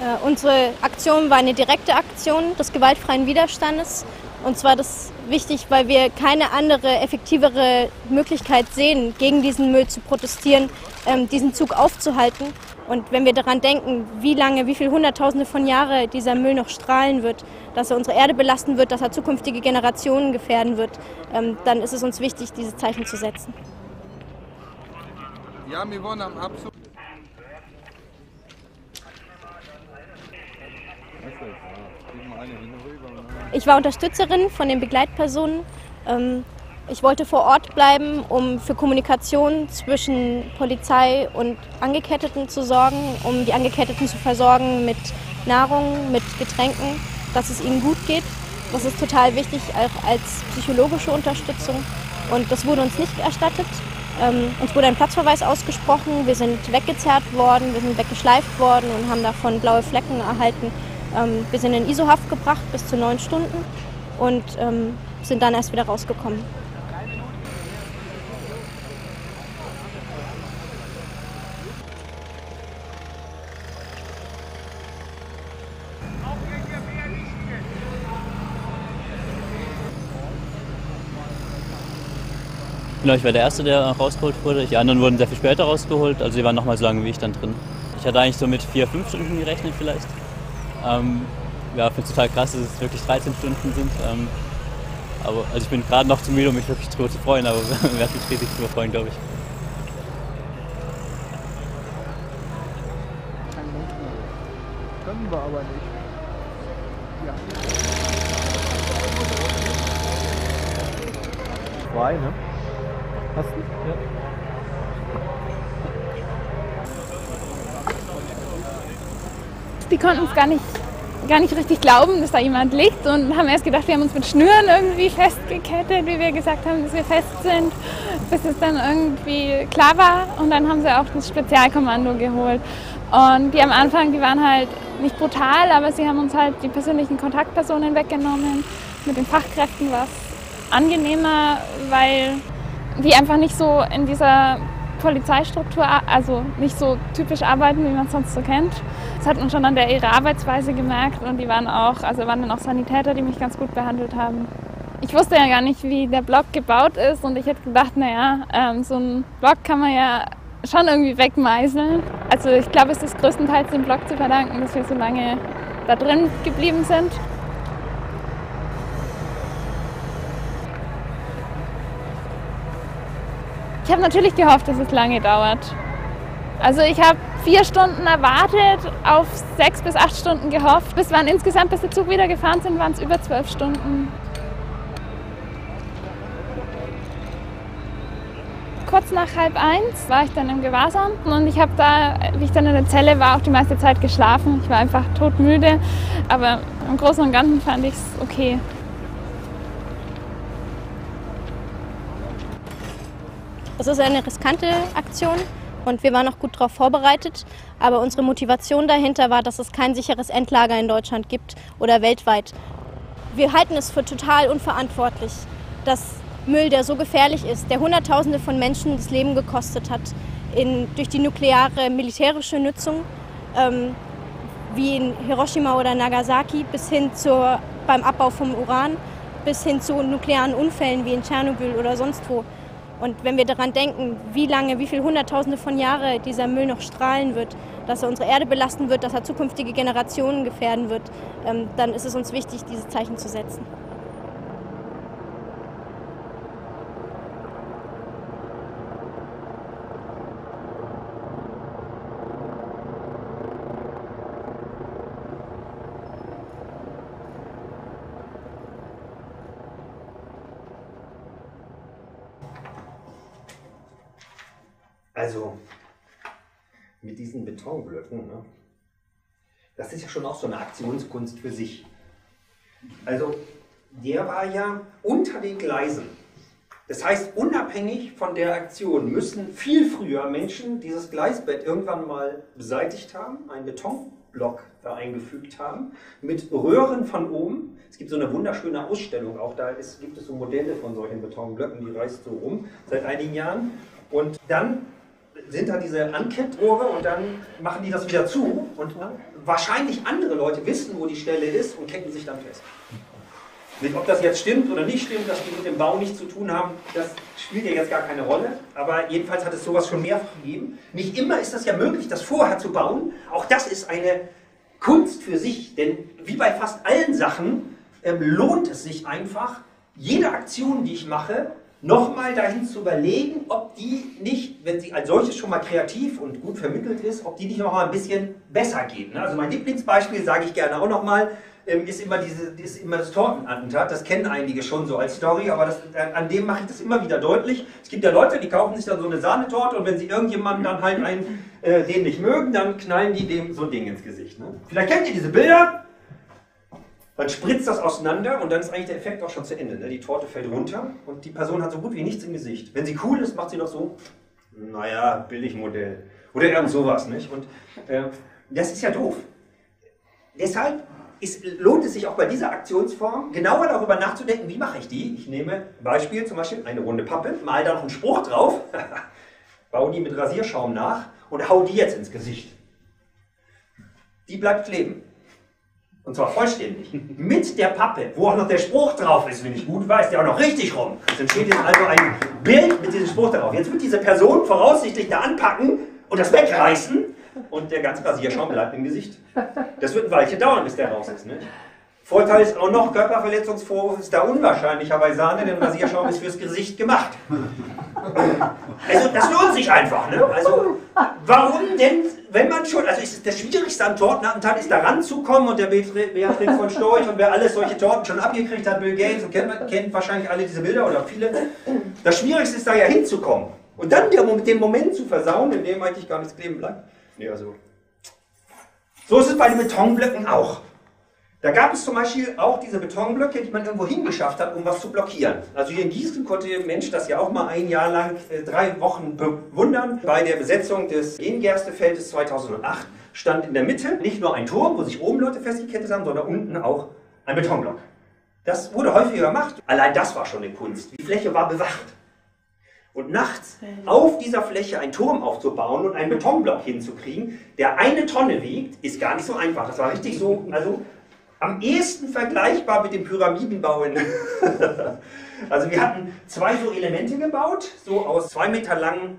Äh, unsere Aktion war eine direkte Aktion des gewaltfreien Widerstandes. Und zwar das wichtig, weil wir keine andere, effektivere Möglichkeit sehen, gegen diesen Müll zu protestieren, ähm, diesen Zug aufzuhalten. Und wenn wir daran denken, wie lange, wie viele Hunderttausende von Jahren dieser Müll noch strahlen wird, dass er unsere Erde belasten wird, dass er zukünftige Generationen gefährden wird, ähm, dann ist es uns wichtig, diese Zeichen zu setzen. Ja, wir wollen am Abzug. Ich war Unterstützerin von den Begleitpersonen. Ich wollte vor Ort bleiben, um für Kommunikation zwischen Polizei und Angeketteten zu sorgen, um die Angeketteten zu versorgen mit Nahrung, mit Getränken, dass es ihnen gut geht. Das ist total wichtig, auch als psychologische Unterstützung. Und das wurde uns nicht erstattet. Ähm, uns wurde ein Platzverweis ausgesprochen, wir sind weggezerrt worden, wir sind weggeschleift worden und haben davon blaue Flecken erhalten. Ähm, wir sind in ISO-Haft gebracht bis zu neun Stunden und ähm, sind dann erst wieder rausgekommen. Genau, ich war der Erste, der rausgeholt wurde. Die anderen wurden sehr viel später rausgeholt, also sie waren nochmal so lange wie ich dann drin. Ich hatte eigentlich so mit vier, fünf Stunden gerechnet vielleicht. Ähm, ja, finde es total krass, dass es wirklich 13 Stunden sind. Ähm, aber also ich bin gerade noch zu müde, um mich wirklich drüber zu freuen, aber werde mich riesig drüber freuen, glaube ich. Können wir aber nicht. Ja. Zwei, ne? Hast du? Ja. Die konnten es gar nicht, gar nicht richtig glauben, dass da jemand liegt und haben erst gedacht, wir haben uns mit Schnüren irgendwie festgekettet, wie wir gesagt haben, dass wir fest sind, bis es dann irgendwie klar war und dann haben sie auch das Spezialkommando geholt. Und die am Anfang, die waren halt nicht brutal, aber sie haben uns halt die persönlichen Kontaktpersonen weggenommen. Mit den Fachkräften war es angenehmer, weil die einfach nicht so in dieser Polizeistruktur, also nicht so typisch arbeiten, wie man es sonst so kennt. Das hat man schon an der ihrer Arbeitsweise gemerkt und die waren auch, also waren dann auch Sanitäter, die mich ganz gut behandelt haben. Ich wusste ja gar nicht, wie der Block gebaut ist und ich hätte gedacht, naja, ähm, so ein Block kann man ja schon irgendwie wegmeißeln. Also ich glaube, es ist größtenteils dem Block zu verdanken, dass wir so lange da drin geblieben sind. Ich habe natürlich gehofft, dass es lange dauert. Also ich habe vier Stunden erwartet, auf sechs bis acht Stunden gehofft. Bis waren insgesamt, bis der Zug wieder gefahren sind, waren es über zwölf Stunden. Kurz nach halb eins war ich dann im Gewahrsam und ich habe da, wie ich dann in der Zelle war, auch die meiste Zeit geschlafen. Ich war einfach todmüde, aber im Großen und Ganzen fand ich es okay. Das ist eine riskante Aktion und wir waren auch gut darauf vorbereitet. Aber unsere Motivation dahinter war, dass es kein sicheres Endlager in Deutschland gibt oder weltweit. Wir halten es für total unverantwortlich, dass Müll, der so gefährlich ist, der Hunderttausende von Menschen das Leben gekostet hat, in, durch die nukleare militärische Nutzung, ähm, wie in Hiroshima oder Nagasaki, bis hin zur, beim Abbau vom Uran, bis hin zu nuklearen Unfällen wie in Tschernobyl oder sonst wo. Und wenn wir daran denken, wie lange, wie viele Hunderttausende von Jahren dieser Müll noch strahlen wird, dass er unsere Erde belasten wird, dass er zukünftige Generationen gefährden wird, ähm, dann ist es uns wichtig, diese Zeichen zu setzen. Also, mit diesen Betonblöcken, ne? das ist ja schon auch so eine Aktionskunst für sich. Also, der war ja unter den Gleisen. Das heißt, unabhängig von der Aktion müssen viel früher Menschen dieses Gleisbett irgendwann mal beseitigt haben, einen Betonblock da eingefügt haben, mit Röhren von oben. Es gibt so eine wunderschöne Ausstellung, auch da ist, gibt es so Modelle von solchen Betonblöcken, die reißt so rum seit einigen Jahren. Und dann sind da diese Ankettrohre und dann machen die das wieder zu und wahrscheinlich andere Leute wissen, wo die Stelle ist und ketten sich dann fest. Mit, ob das jetzt stimmt oder nicht stimmt, dass die mit dem Bau nichts zu tun haben, das spielt ja jetzt gar keine Rolle. Aber jedenfalls hat es sowas schon mehrfach gegeben. Nicht immer ist das ja möglich, das vorher zu bauen. Auch das ist eine Kunst für sich. Denn wie bei fast allen Sachen ähm, lohnt es sich einfach, jede Aktion, die ich mache, nochmal dahin zu überlegen, ob die nicht, wenn sie als solches schon mal kreativ und gut vermittelt ist, ob die nicht noch mal ein bisschen besser geht. Ne? Also mein Lieblingsbeispiel, sage ich gerne auch nochmal, ähm, ist immer, diese, ist immer das Tortenattentat. Das kennen einige schon so als Story, aber das, äh, an dem mache ich das immer wieder deutlich. Es gibt ja Leute, die kaufen sich dann so eine Sahnetorte und wenn sie irgendjemanden dann halt einen, äh, den nicht mögen, dann knallen die dem so ein Ding ins Gesicht. Ne? Vielleicht kennt ihr diese Bilder. Dann spritzt das auseinander und dann ist eigentlich der Effekt auch schon zu Ende. Ne? Die Torte fällt runter und die Person hat so gut wie nichts im Gesicht. Wenn sie cool ist, macht sie doch so, naja, Billigmodell. Oder irgend sowas, nicht? Und äh, das ist ja doof. Deshalb ist, lohnt es sich auch bei dieser Aktionsform genauer darüber nachzudenken, wie mache ich die. Ich nehme Beispiel zum Beispiel eine runde Pappe, mal da noch einen Spruch drauf, baue die mit Rasierschaum nach und hau die jetzt ins Gesicht. Die bleibt kleben. Und zwar vollständig. Mit der Pappe, wo auch noch der Spruch drauf ist, wenn ich gut weiß, der auch noch richtig rum. Es entsteht jetzt also ein Bild mit diesem Spruch darauf. Jetzt wird diese Person voraussichtlich da anpacken und das wegreißen und der ganze Rasierschaum bleibt im Gesicht. Das wird ein Weilchen dauern, bis der raus ist. Ne? Vorteil ist auch noch, Körperverletzungsvorwurf ist da unwahrscheinlicher bei Sahne, denn Rasierschaum ist fürs Gesicht gemacht. Also das lohnt sich einfach. Ne? Also warum denn, wenn man schon, also ist das Schwierigste am Tortenattentat ist da ranzukommen und der Beatrix von Storch und wer alles solche Torten schon abgekriegt hat, Bill Gates, und kennt, kennt wahrscheinlich alle diese Bilder oder viele. Das Schwierigste ist da ja hinzukommen. Und dann den Moment zu versauen, in dem eigentlich gar nichts kleben bleibt. Ja, so. So ist es bei den Betonblöcken auch. Da gab es zum Beispiel auch diese Betonblöcke, die man irgendwo hingeschafft hat, um was zu blockieren. Also hier in Gießen konnte der Mensch das ja auch mal ein Jahr lang, äh, drei Wochen bewundern. Bei der Besetzung des Gengerstefeldes 2008 stand in der Mitte nicht nur ein Turm, wo sich oben Leute festgekettet haben, sondern unten auch ein Betonblock. Das wurde häufiger gemacht. Allein das war schon eine Kunst. Die Fläche war bewacht. Und nachts auf dieser Fläche einen Turm aufzubauen und einen Betonblock hinzukriegen, der eine Tonne wiegt, ist gar nicht so einfach. Das war richtig so, also am ehesten vergleichbar mit dem Pyramidenbau. In also wir hatten zwei so Elemente gebaut, so aus zwei Meter langen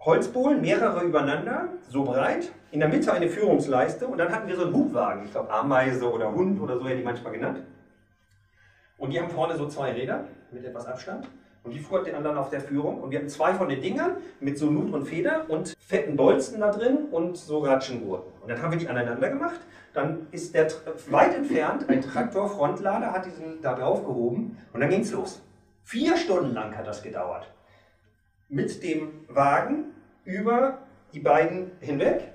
Holzbohlen, mehrere übereinander, so breit. In der Mitte eine Führungsleiste und dann hatten wir so einen Hubwagen, ich glaube Ameise oder Hund oder so hätte ich manchmal genannt. Und die haben vorne so zwei Räder mit etwas Abstand. Und die fuhr den anderen auf der Führung. Und wir hatten zwei von den Dingern mit so Nut und Feder und fetten Bolzen da drin und so Ratschengurten. Und dann haben wir die aneinander gemacht. Dann ist der weit entfernt, ein Traktor-Frontlader hat diesen da drauf gehoben und dann ging es los. Vier Stunden lang hat das gedauert. Mit dem Wagen über die beiden hinweg,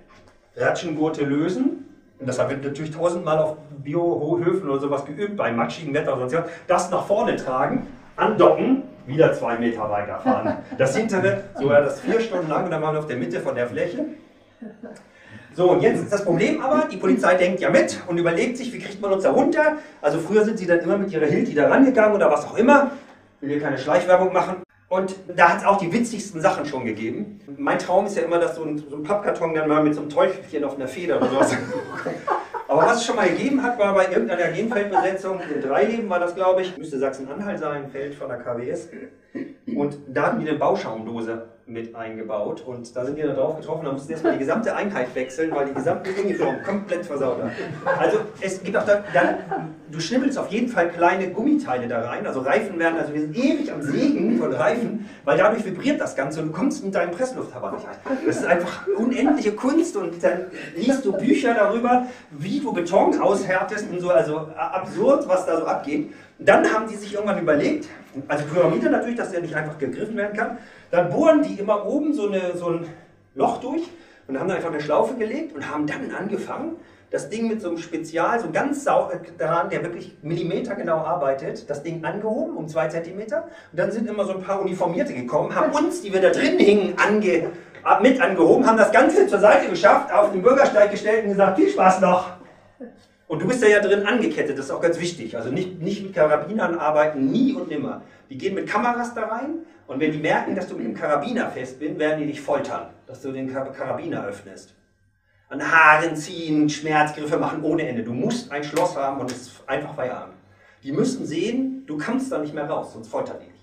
Ratschengurte lösen. Und das haben wir natürlich tausendmal auf Biohöfen oder sowas geübt, bei matschigem Wetter oder sonst was. Das nach vorne tragen, andocken, wieder zwei Meter weiterfahren. Das hintere, so war das vier Stunden lang und dann waren wir auf der Mitte von der Fläche. So, und jetzt ist das Problem aber, die Polizei denkt ja mit und überlegt sich, wie kriegt man uns da runter. Also früher sind sie dann immer mit ihrer Hilti da rangegangen oder was auch immer. Ich will hier keine Schleichwerbung machen. Und da hat es auch die witzigsten Sachen schon gegeben. Mein Traum ist ja immer, dass so ein, so ein Pappkarton dann mal mit so einem Teufelchen auf einer Feder oder sowas. Aber was es schon mal gegeben hat, war bei irgendeiner Genfeldbesetzung, in Dreileben war das, glaube ich, müsste Sachsen-Anhalt sein, Feld von der KWS. Und da hatten die eine Bauschaumdose mit eingebaut und da sind die da drauf getroffen, da mussten erstmal die gesamte Einheit wechseln, weil die gesamte Uniform komplett versaut hat. Also es gibt auch da, dann, du schnibbelst auf jeden Fall kleine Gummiteile da rein, also Reifen werden, also wir sind ewig am Sägen von Reifen, weil dadurch vibriert das Ganze und du kommst mit deinem Presslufthammer nicht rein. Das ist einfach unendliche Kunst und dann liest du Bücher darüber, wie du Beton aushärtest und so, also absurd, was da so abgeht. Dann haben die sich irgendwann überlegt, also Pyramide natürlich, dass der nicht einfach gegriffen werden kann, dann bohren die immer oben so, eine, so ein Loch durch und haben da einfach eine Schlaufe gelegt und haben dann angefangen, das Ding mit so einem Spezial, so ganz sau daran, der wirklich millimetergenau arbeitet, das Ding angehoben um zwei Zentimeter. Und dann sind immer so ein paar Uniformierte gekommen, haben uns, die wir da drin hingen, ange, mit angehoben, haben das Ganze zur Seite geschafft, auf den Bürgersteig gestellt und gesagt, viel Spaß noch. Und du bist da ja drin angekettet, das ist auch ganz wichtig. Also nicht, nicht mit Karabinern arbeiten, nie und nimmer. Die gehen mit Kameras da rein und wenn die merken, dass du mit dem Karabiner fest bist, werden die dich foltern, dass du den Karabiner öffnest an Haaren ziehen, Schmerzgriffe machen ohne Ende. Du musst ein Schloss haben und es ist einfach Feierabend. Die müssen sehen, du kannst da nicht mehr raus, sonst foltern die dich.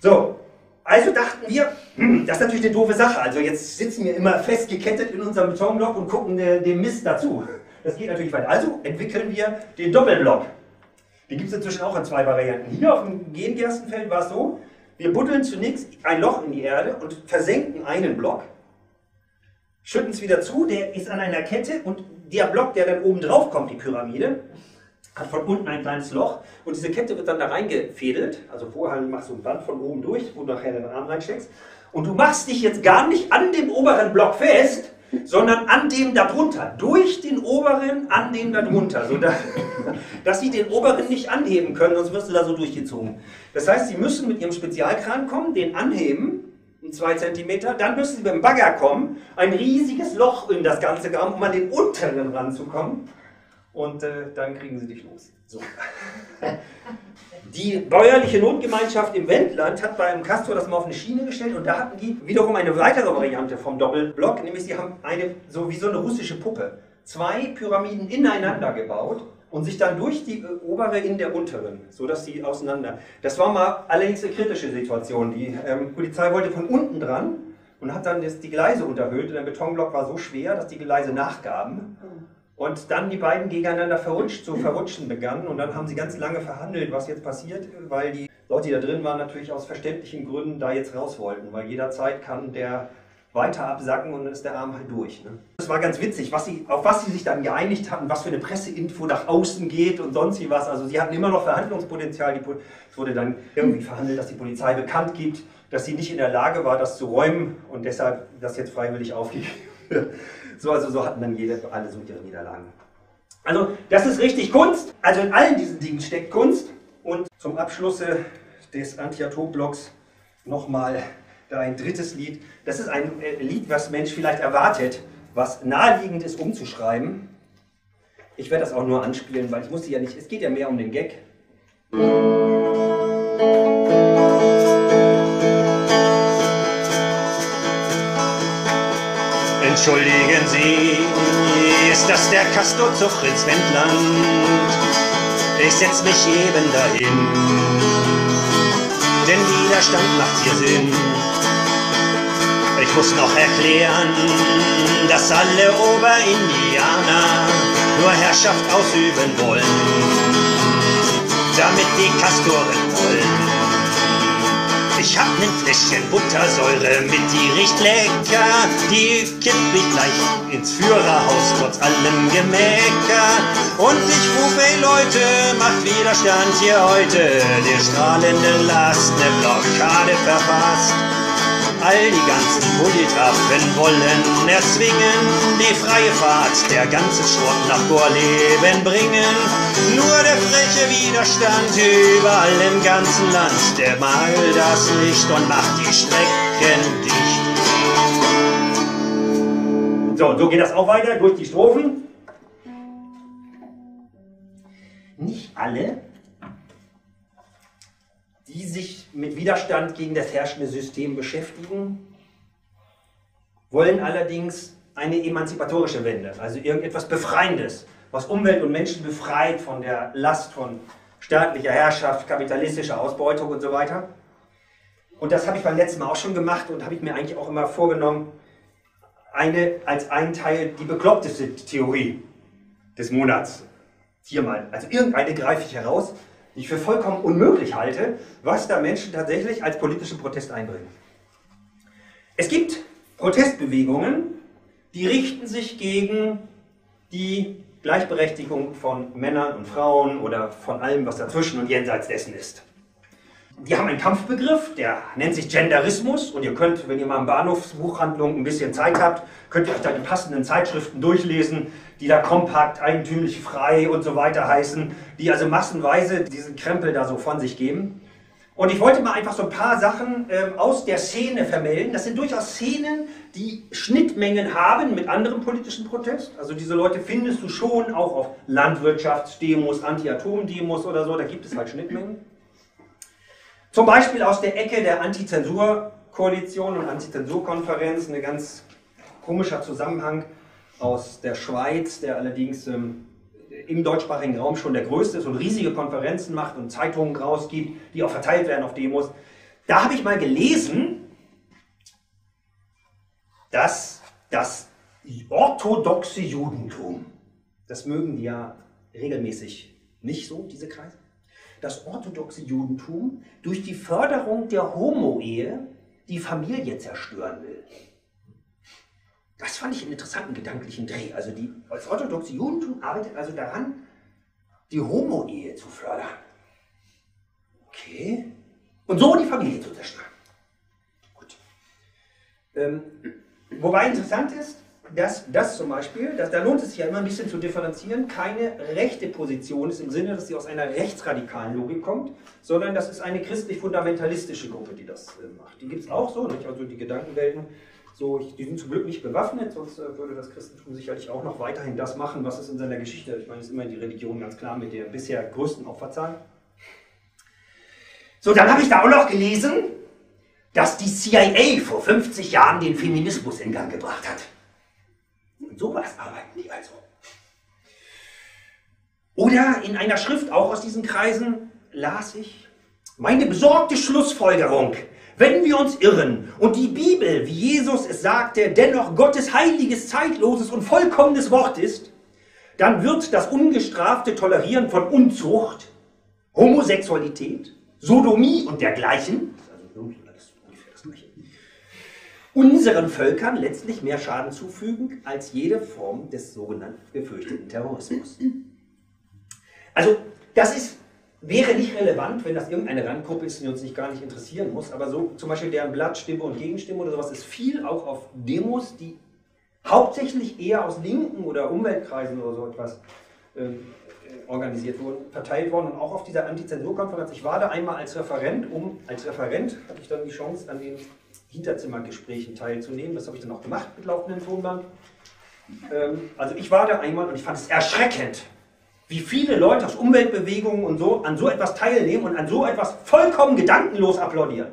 So, also dachten wir, hm, das ist natürlich eine doofe Sache. Also jetzt sitzen wir immer festgekettet in unserem Betonblock und gucken den Mist dazu. Das geht natürlich weit. Also entwickeln wir den Doppelblock. Den gibt es inzwischen auch in zwei Varianten. Hier auf dem Gengerstenfeld war es so, wir buddeln zunächst ein Loch in die Erde und versenken einen Block schütten es wieder zu, der ist an einer Kette und der Block, der dann oben drauf kommt, die Pyramide, hat von unten ein kleines Loch und diese Kette wird dann da reingefädelt. Also vorher machst du ein Band von oben durch, wo du nachher den Arm reinsteckst. Und du machst dich jetzt gar nicht an dem oberen Block fest, sondern an dem darunter. Durch den oberen an dem darunter. So da, dass sie den oberen nicht anheben können, sonst wirst du da so durchgezogen. Das heißt, sie müssen mit ihrem Spezialkran kommen, den anheben zwei Zentimeter. Dann müssen Sie mit dem Bagger kommen, ein riesiges Loch in das Ganze graben, um an den unteren ranzukommen. Und äh, dann kriegen Sie dich los. So. Die bäuerliche Notgemeinschaft im Wendland hat beim Castor das mal auf eine Schiene gestellt und da hatten die wiederum eine weitere Variante vom Doppelblock, nämlich sie haben eine, so wie so eine russische Puppe, zwei Pyramiden ineinander gebaut und sich dann durch die obere in der unteren, sodass sie auseinander. Das war mal allerdings eine kritische Situation. Die ähm, Polizei wollte von unten dran und hat dann das, die Gleise unterhöhlt. Und der Betonblock war so schwer, dass die Gleise nachgaben. Und dann die beiden gegeneinander verrutscht, zu verrutschen begannen. Und dann haben sie ganz lange verhandelt, was jetzt passiert, weil die Leute, die da drin waren, natürlich aus verständlichen Gründen da jetzt raus wollten. Weil jederzeit kann der weiter absacken und dann ist der Arm halt durch. Ne? Das war ganz witzig, was sie, auf was sie sich dann geeinigt hatten, was für eine Presseinfo nach außen geht und sonst wie was. Also sie hatten immer noch Verhandlungspotenzial. es wurde dann irgendwie verhandelt, dass die Polizei bekannt gibt, dass sie nicht in der Lage war, das zu räumen und deshalb das jetzt freiwillig aufgegeben So, also so hatten dann jede, alle so ihre Niederlagen. Also das ist richtig Kunst. Also in allen diesen Dingen steckt Kunst. Und zum Abschluss des Antiatom-Blocks nochmal ein drittes Lied. Das ist ein äh, Lied, was Mensch vielleicht erwartet, was naheliegend ist umzuschreiben. Ich werde das auch nur anspielen, weil ich musste ja nicht, es geht ja mehr um den Gag. Entschuldigen Sie, ist das der Castor zu Fritz Wendland? Ich setz mich eben dahin, denn Widerstand macht hier Sinn. Ich muss noch erklären, dass alle Oberindianer nur Herrschaft ausüben wollen, damit die Kastoren wollen. Ich hab nen Fläschchen Buttersäure mit, die riecht lecker, die kippt mich gleich ins Führerhaus, trotz allem Gemecker. Und ich rufe, ey Leute, macht Widerstand hier heute, der strahlende Last, ne Blockade verpasst. All die ganzen Polygrafen wollen erzwingen, die freie Fahrt, der ganze Schrott nach Gorleben bringen. Nur der freche Widerstand überall im ganzen Land, der malt das Licht und macht die Strecken dicht. So, so geht das auch weiter durch die Strophen. Nicht alle die sich mit Widerstand gegen das herrschende System beschäftigen, wollen allerdings eine emanzipatorische Wende, also irgendetwas Befreiendes, was Umwelt und Menschen befreit von der Last von staatlicher Herrschaft, kapitalistischer Ausbeutung und so weiter. Und das habe ich beim letzten Mal auch schon gemacht und habe ich mir eigentlich auch immer vorgenommen, eine als ein Teil die bekloppteste Theorie des Monats hier mal. Also irgendeine greife ich heraus die ich für vollkommen unmöglich halte, was da Menschen tatsächlich als politischen Protest einbringen. Es gibt Protestbewegungen, die richten sich gegen die Gleichberechtigung von Männern und Frauen oder von allem, was dazwischen und jenseits dessen ist. die haben einen Kampfbegriff, der nennt sich Genderismus. Und ihr könnt, wenn ihr mal in Bahnhofsbuchhandlung ein bisschen Zeit habt, könnt ihr euch da die passenden Zeitschriften durchlesen, die da kompakt, eigentümlich frei und so weiter heißen, die also massenweise diesen Krempel da so von sich geben. Und ich wollte mal einfach so ein paar Sachen ähm, aus der Szene vermelden. Das sind durchaus Szenen, die Schnittmengen haben mit anderem politischen Protest. Also diese Leute findest du schon auch auf Landwirtschaftsdemos, Anti-Atom-Demos oder so, da gibt es halt Schnittmengen. Zum Beispiel aus der Ecke der Antizensur-Koalition und Antizensur-Konferenz, ein ganz komischer Zusammenhang aus der Schweiz, der allerdings ähm, im deutschsprachigen Raum schon der größte ist und riesige Konferenzen macht und Zeitungen rausgibt, die auch verteilt werden auf Demos. Da habe ich mal gelesen, dass das orthodoxe Judentum, das mögen die ja regelmäßig nicht so, diese Kreise, das orthodoxe Judentum durch die Förderung der Homo-Ehe die Familie zerstören will. Das fand ich einen interessanten gedanklichen Dreh. Also die, orthodoxe Judentum arbeitet also daran, die Homo-Ehe zu fördern. Okay. Und so die Familie zu zerstören. Gut. Ähm, wobei interessant ist, dass das zum Beispiel, dass, da lohnt es sich ja immer ein bisschen zu differenzieren, keine rechte Position ist im Sinne, dass sie aus einer rechtsradikalen Logik kommt, sondern das ist eine christlich-fundamentalistische Gruppe, die das äh, macht. Die gibt es auch so, nicht? also die Gedankenwelten, so, die sind zum Glück nicht bewaffnet, sonst äh, würde das Christentum sicherlich auch noch weiterhin das machen, was es in seiner Geschichte, ich meine, es ist immer die Religion ganz klar mit der bisher größten Opferzahl. So, dann habe ich da auch noch gelesen, dass die CIA vor 50 Jahren den Feminismus in Gang gebracht hat. Und sowas arbeiten die also. Oder in einer Schrift auch aus diesen Kreisen las ich meine besorgte Schlussfolgerung. Wenn wir uns irren und die Bibel, wie Jesus es sagte, dennoch Gottes heiliges, zeitloses und vollkommenes Wort ist, dann wird das ungestrafte Tolerieren von Unzucht, Homosexualität, Sodomie und dergleichen, unseren Völkern letztlich mehr Schaden zufügen als jede Form des sogenannten gefürchteten Terrorismus. Also das ist, wäre nicht relevant, wenn das irgendeine Randgruppe ist, die uns nicht gar nicht interessieren muss, aber so zum Beispiel deren Blattstimme und Gegenstimme oder sowas ist viel auch auf Demos, die hauptsächlich eher aus linken oder Umweltkreisen oder so etwas äh, organisiert wurden, verteilt worden und auch auf dieser Antizensurkonferenz. Ich war da einmal als Referent, um als Referent hatte ich dann die Chance, an den Hinterzimmergesprächen teilzunehmen. Das habe ich dann auch gemacht mit laufendem Tonband. Ähm, also ich war da einmal und ich fand es erschreckend, wie viele Leute aus Umweltbewegungen und so an so etwas teilnehmen und an so etwas vollkommen gedankenlos applaudieren.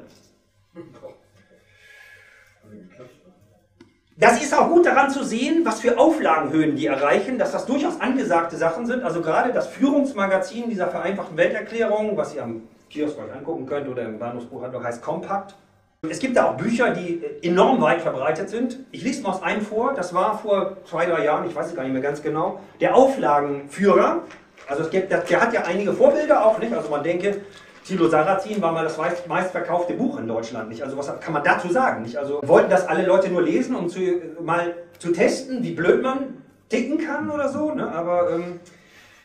Das ist auch gut daran zu sehen, was für Auflagenhöhen die erreichen, dass das durchaus angesagte Sachen sind. Also gerade das Führungsmagazin dieser vereinfachten Welterklärung, was ihr am Kiosk euch angucken könnt oder im Bahnhofsbuchhandlung heißt Kompakt. Es gibt da auch Bücher, die enorm weit verbreitet sind. Ich lese mal aus einem vor, das war vor zwei, drei Jahren, ich weiß es gar nicht mehr ganz genau, der Auflagenführer. Also es gibt, der hat ja einige Vorbilder auch, nicht? Also man denke, Thilo Sarrazin war mal das meistverkaufte Buch in Deutschland, nicht? Also was kann man dazu sagen, nicht? Also wollten das alle Leute nur lesen, um zu, mal zu testen, wie blöd man ticken kann oder so, ne? Aber ähm,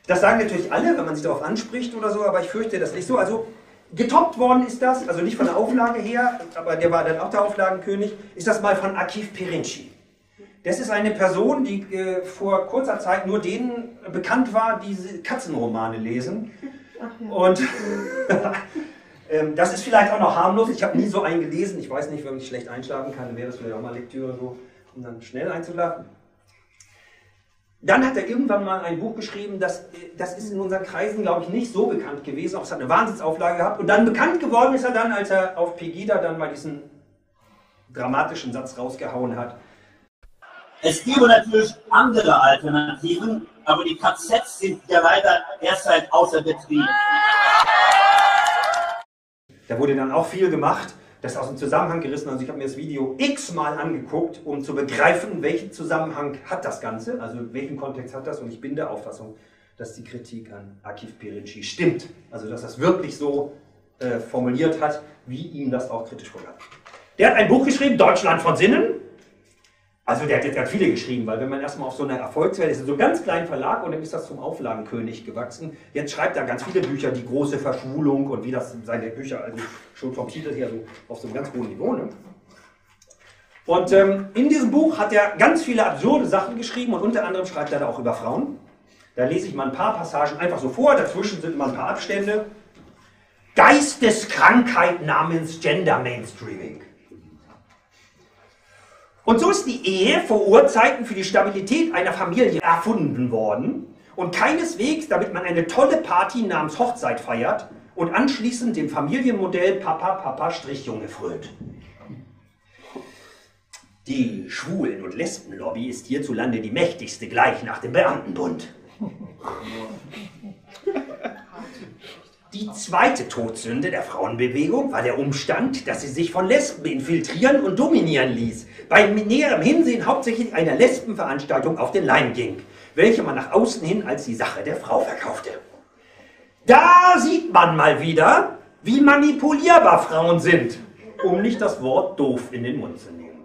das sagen natürlich alle, wenn man sich darauf anspricht oder so, aber ich fürchte das nicht so. Also Getoppt worden ist das, also nicht von der Auflage her, aber der war dann auch der Auflagenkönig, ist das mal von Akif Perinci. Das ist eine Person, die äh, vor kurzer Zeit nur denen bekannt war, die Katzenromane lesen. Und ähm, das ist vielleicht auch noch harmlos. Ich habe nie so einen gelesen. Ich weiß nicht, wenn ich schlecht einschlafen kann, wäre das vielleicht auch mal Lektüre so, um dann schnell einzuschlafen. Dann hat er irgendwann mal ein Buch geschrieben, das, das ist in unseren Kreisen, glaube ich, nicht so bekannt gewesen, auch es hat eine Wahnsinnsauflage gehabt. Und dann bekannt geworden ist er dann, als er auf Pegida dann mal diesen dramatischen Satz rausgehauen hat. Es gäbe natürlich andere Alternativen, aber die KZs sind ja leider derzeit außer Betrieb. Da wurde dann auch viel gemacht das aus dem Zusammenhang gerissen. Also ich habe mir das Video x-mal angeguckt, um zu begreifen, welchen Zusammenhang hat das Ganze, also welchen Kontext hat das. Und ich bin der Auffassung, dass die Kritik an Akif Pirinci stimmt. Also dass das wirklich so äh, formuliert hat, wie ihm das auch kritisch vorkam. Der hat ein Buch geschrieben, Deutschland von Sinnen. Also der hat jetzt ganz viele geschrieben, weil wenn man erstmal auf so einer Erfolgswelle ist, so einem ganz kleinen Verlag und dann ist das zum Auflagenkönig gewachsen. Jetzt schreibt er ganz viele Bücher, die große Verschwulung und wie das seine Bücher, also schon vom Titel her so auf so einem ganz hohen Niveau. Ne? Und ähm, in diesem Buch hat er ganz viele absurde Sachen geschrieben und unter anderem schreibt er da auch über Frauen. Da lese ich mal ein paar Passagen einfach so vor, dazwischen sind mal ein paar Abstände. Geisteskrankheit namens Gender Mainstreaming. Und so ist die Ehe vor Urzeiten für die Stabilität einer Familie erfunden worden und keineswegs, damit man eine tolle Party namens Hochzeit feiert und anschließend dem Familienmodell Papa, Papa, Strichjunge frönt. Die Schwulen- und Lesbenlobby ist hierzulande die mächtigste, gleich nach dem Beamtenbund. Die zweite Todsünde der Frauenbewegung war der Umstand, dass sie sich von Lesben infiltrieren und dominieren ließ. Bei näherem Hinsehen hauptsächlich einer Lesbenveranstaltung auf den Leim ging, welche man nach außen hin als die Sache der Frau verkaufte. Da sieht man mal wieder, wie manipulierbar Frauen sind, um nicht das Wort doof in den Mund zu nehmen.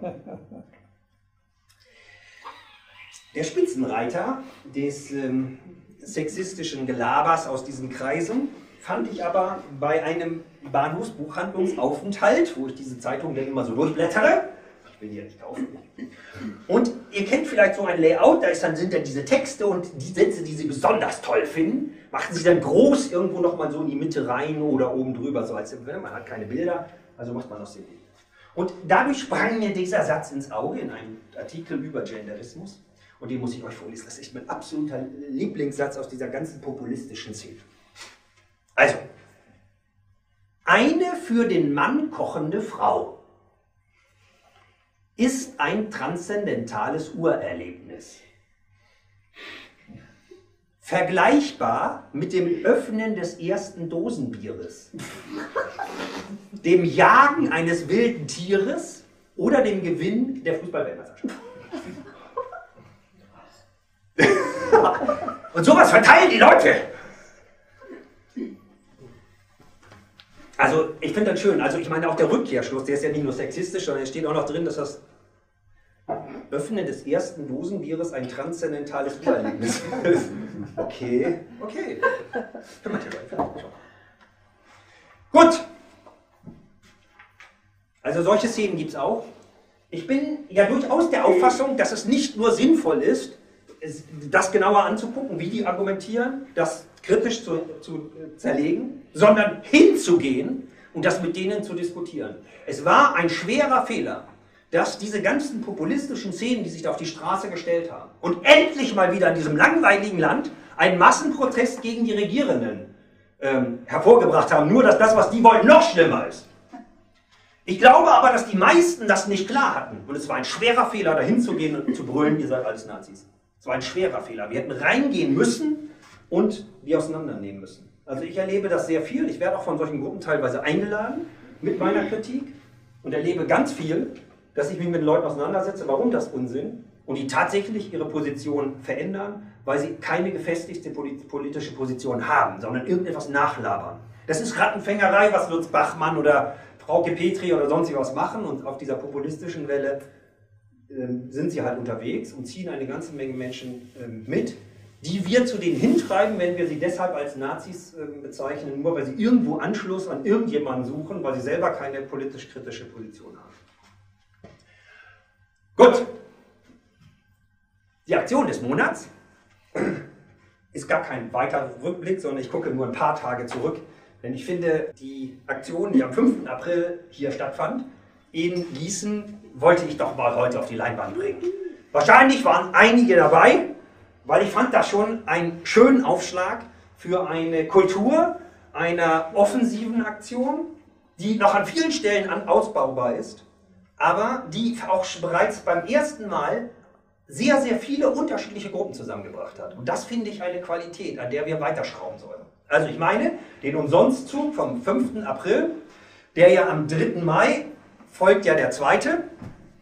Der Spitzenreiter des ähm, sexistischen Gelabers aus diesen Kreisen fand ich aber bei einem Bahnhofsbuchhandlungsaufenthalt, wo ich diese Zeitung dann immer so durchblättere. Ich will die ja nicht kaufen. Und ihr kennt vielleicht so ein Layout, da ist dann, sind dann diese Texte und die Sätze, die sie besonders toll finden, machen sie dann groß irgendwo nochmal so in die Mitte rein oder oben drüber, so als man hat keine Bilder, also macht man aus dem Bild. Und dadurch sprang mir dieser Satz ins Auge in einem Artikel über Genderismus. Und den muss ich euch vorlesen. Das ist echt mein absoluter Lieblingssatz aus dieser ganzen populistischen Szene. Also, eine für den Mann kochende Frau ist ein transzendentales Urerlebnis. Vergleichbar mit dem Öffnen des ersten Dosenbieres, dem Jagen eines wilden Tieres oder dem Gewinn der Fußballweltmeisterschaft. Und sowas verteilen die Leute. Also, ich finde das schön. Also, ich meine, auch der Rückkehrschluss, der ist ja nicht nur sexistisch, sondern es steht auch noch drin, dass das Öffnen des ersten Dosenbieres ein transzendentales Übererlebnis ist. Okay, okay. Gut. Also, solche Szenen gibt es auch. Ich bin ja durchaus der Auffassung, dass es nicht nur sinnvoll ist, das genauer anzugucken, wie die argumentieren, das kritisch zu, zu zerlegen, sondern hinzugehen und das mit denen zu diskutieren. Es war ein schwerer Fehler, dass diese ganzen populistischen Szenen, die sich da auf die Straße gestellt haben und endlich mal wieder in diesem langweiligen Land einen Massenprotest gegen die Regierenden ähm, hervorgebracht haben, nur dass das, was die wollen, noch schlimmer ist. Ich glaube aber, dass die meisten das nicht klar hatten. Und es war ein schwerer Fehler, da hinzugehen und zu brüllen, ihr seid alles Nazis. Es war ein schwerer Fehler. Wir hätten reingehen müssen und die auseinandernehmen müssen. Also ich erlebe das sehr viel. Ich werde auch von solchen Gruppen teilweise eingeladen mit meiner Kritik und erlebe ganz viel, dass ich mich mit Leuten auseinandersetze, warum das Unsinn und die tatsächlich ihre Position verändern, weil sie keine gefestigte politische Position haben, sondern irgendetwas nachlabern. Das ist Rattenfängerei, was Lutz Bachmann oder Frauke Petri oder sonst was machen und auf dieser populistischen Welle ähm, sind sie halt unterwegs und ziehen eine ganze Menge Menschen ähm, mit, die wir zu denen hintreiben, wenn wir sie deshalb als Nazis ähm, bezeichnen, nur weil sie irgendwo Anschluss an irgendjemanden suchen, weil sie selber keine politisch-kritische Position haben. Gut. Die Aktion des Monats ist gar kein weiterer Rückblick, sondern ich gucke nur ein paar Tage zurück. Denn ich finde, die Aktion, die am 5. April hier stattfand, in Gießen, wollte ich doch mal heute auf die Leinwand bringen. Wahrscheinlich waren einige dabei, weil ich fand das schon einen schönen Aufschlag für eine Kultur einer offensiven Aktion, die noch an vielen Stellen ausbaubar ist, aber die auch bereits beim ersten Mal sehr, sehr viele unterschiedliche Gruppen zusammengebracht hat. Und das finde ich eine Qualität, an der wir weiterschrauben sollen. Also ich meine, den Umsonstzug vom 5. April, der ja am 3. Mai folgt ja der zweite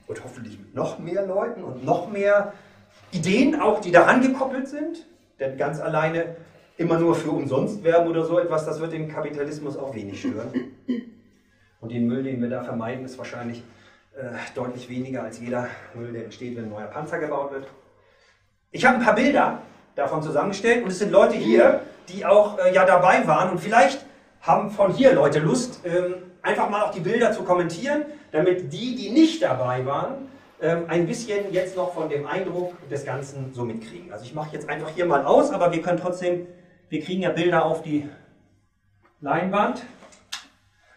und hoffentlich mit noch mehr Leuten und noch mehr Ideen auch, die daran gekoppelt sind. Denn ganz alleine immer nur für umsonst werben oder so etwas, das wird den Kapitalismus auch wenig stören. Und den Müll, den wir da vermeiden, ist wahrscheinlich Äh, deutlich weniger als jeder Müll, der entsteht, wenn ein neuer Panzer gebaut wird. Ich habe ein paar Bilder davon zusammengestellt und es sind Leute hier, die auch äh, ja dabei waren und vielleicht haben von hier Leute Lust, ähm, einfach mal auf die Bilder zu kommentieren, damit die, die nicht dabei waren, ähm, ein bisschen jetzt noch von dem Eindruck des Ganzen so mitkriegen. Also ich mache jetzt einfach hier mal aus, aber wir können trotzdem, wir kriegen ja Bilder auf die Leinwand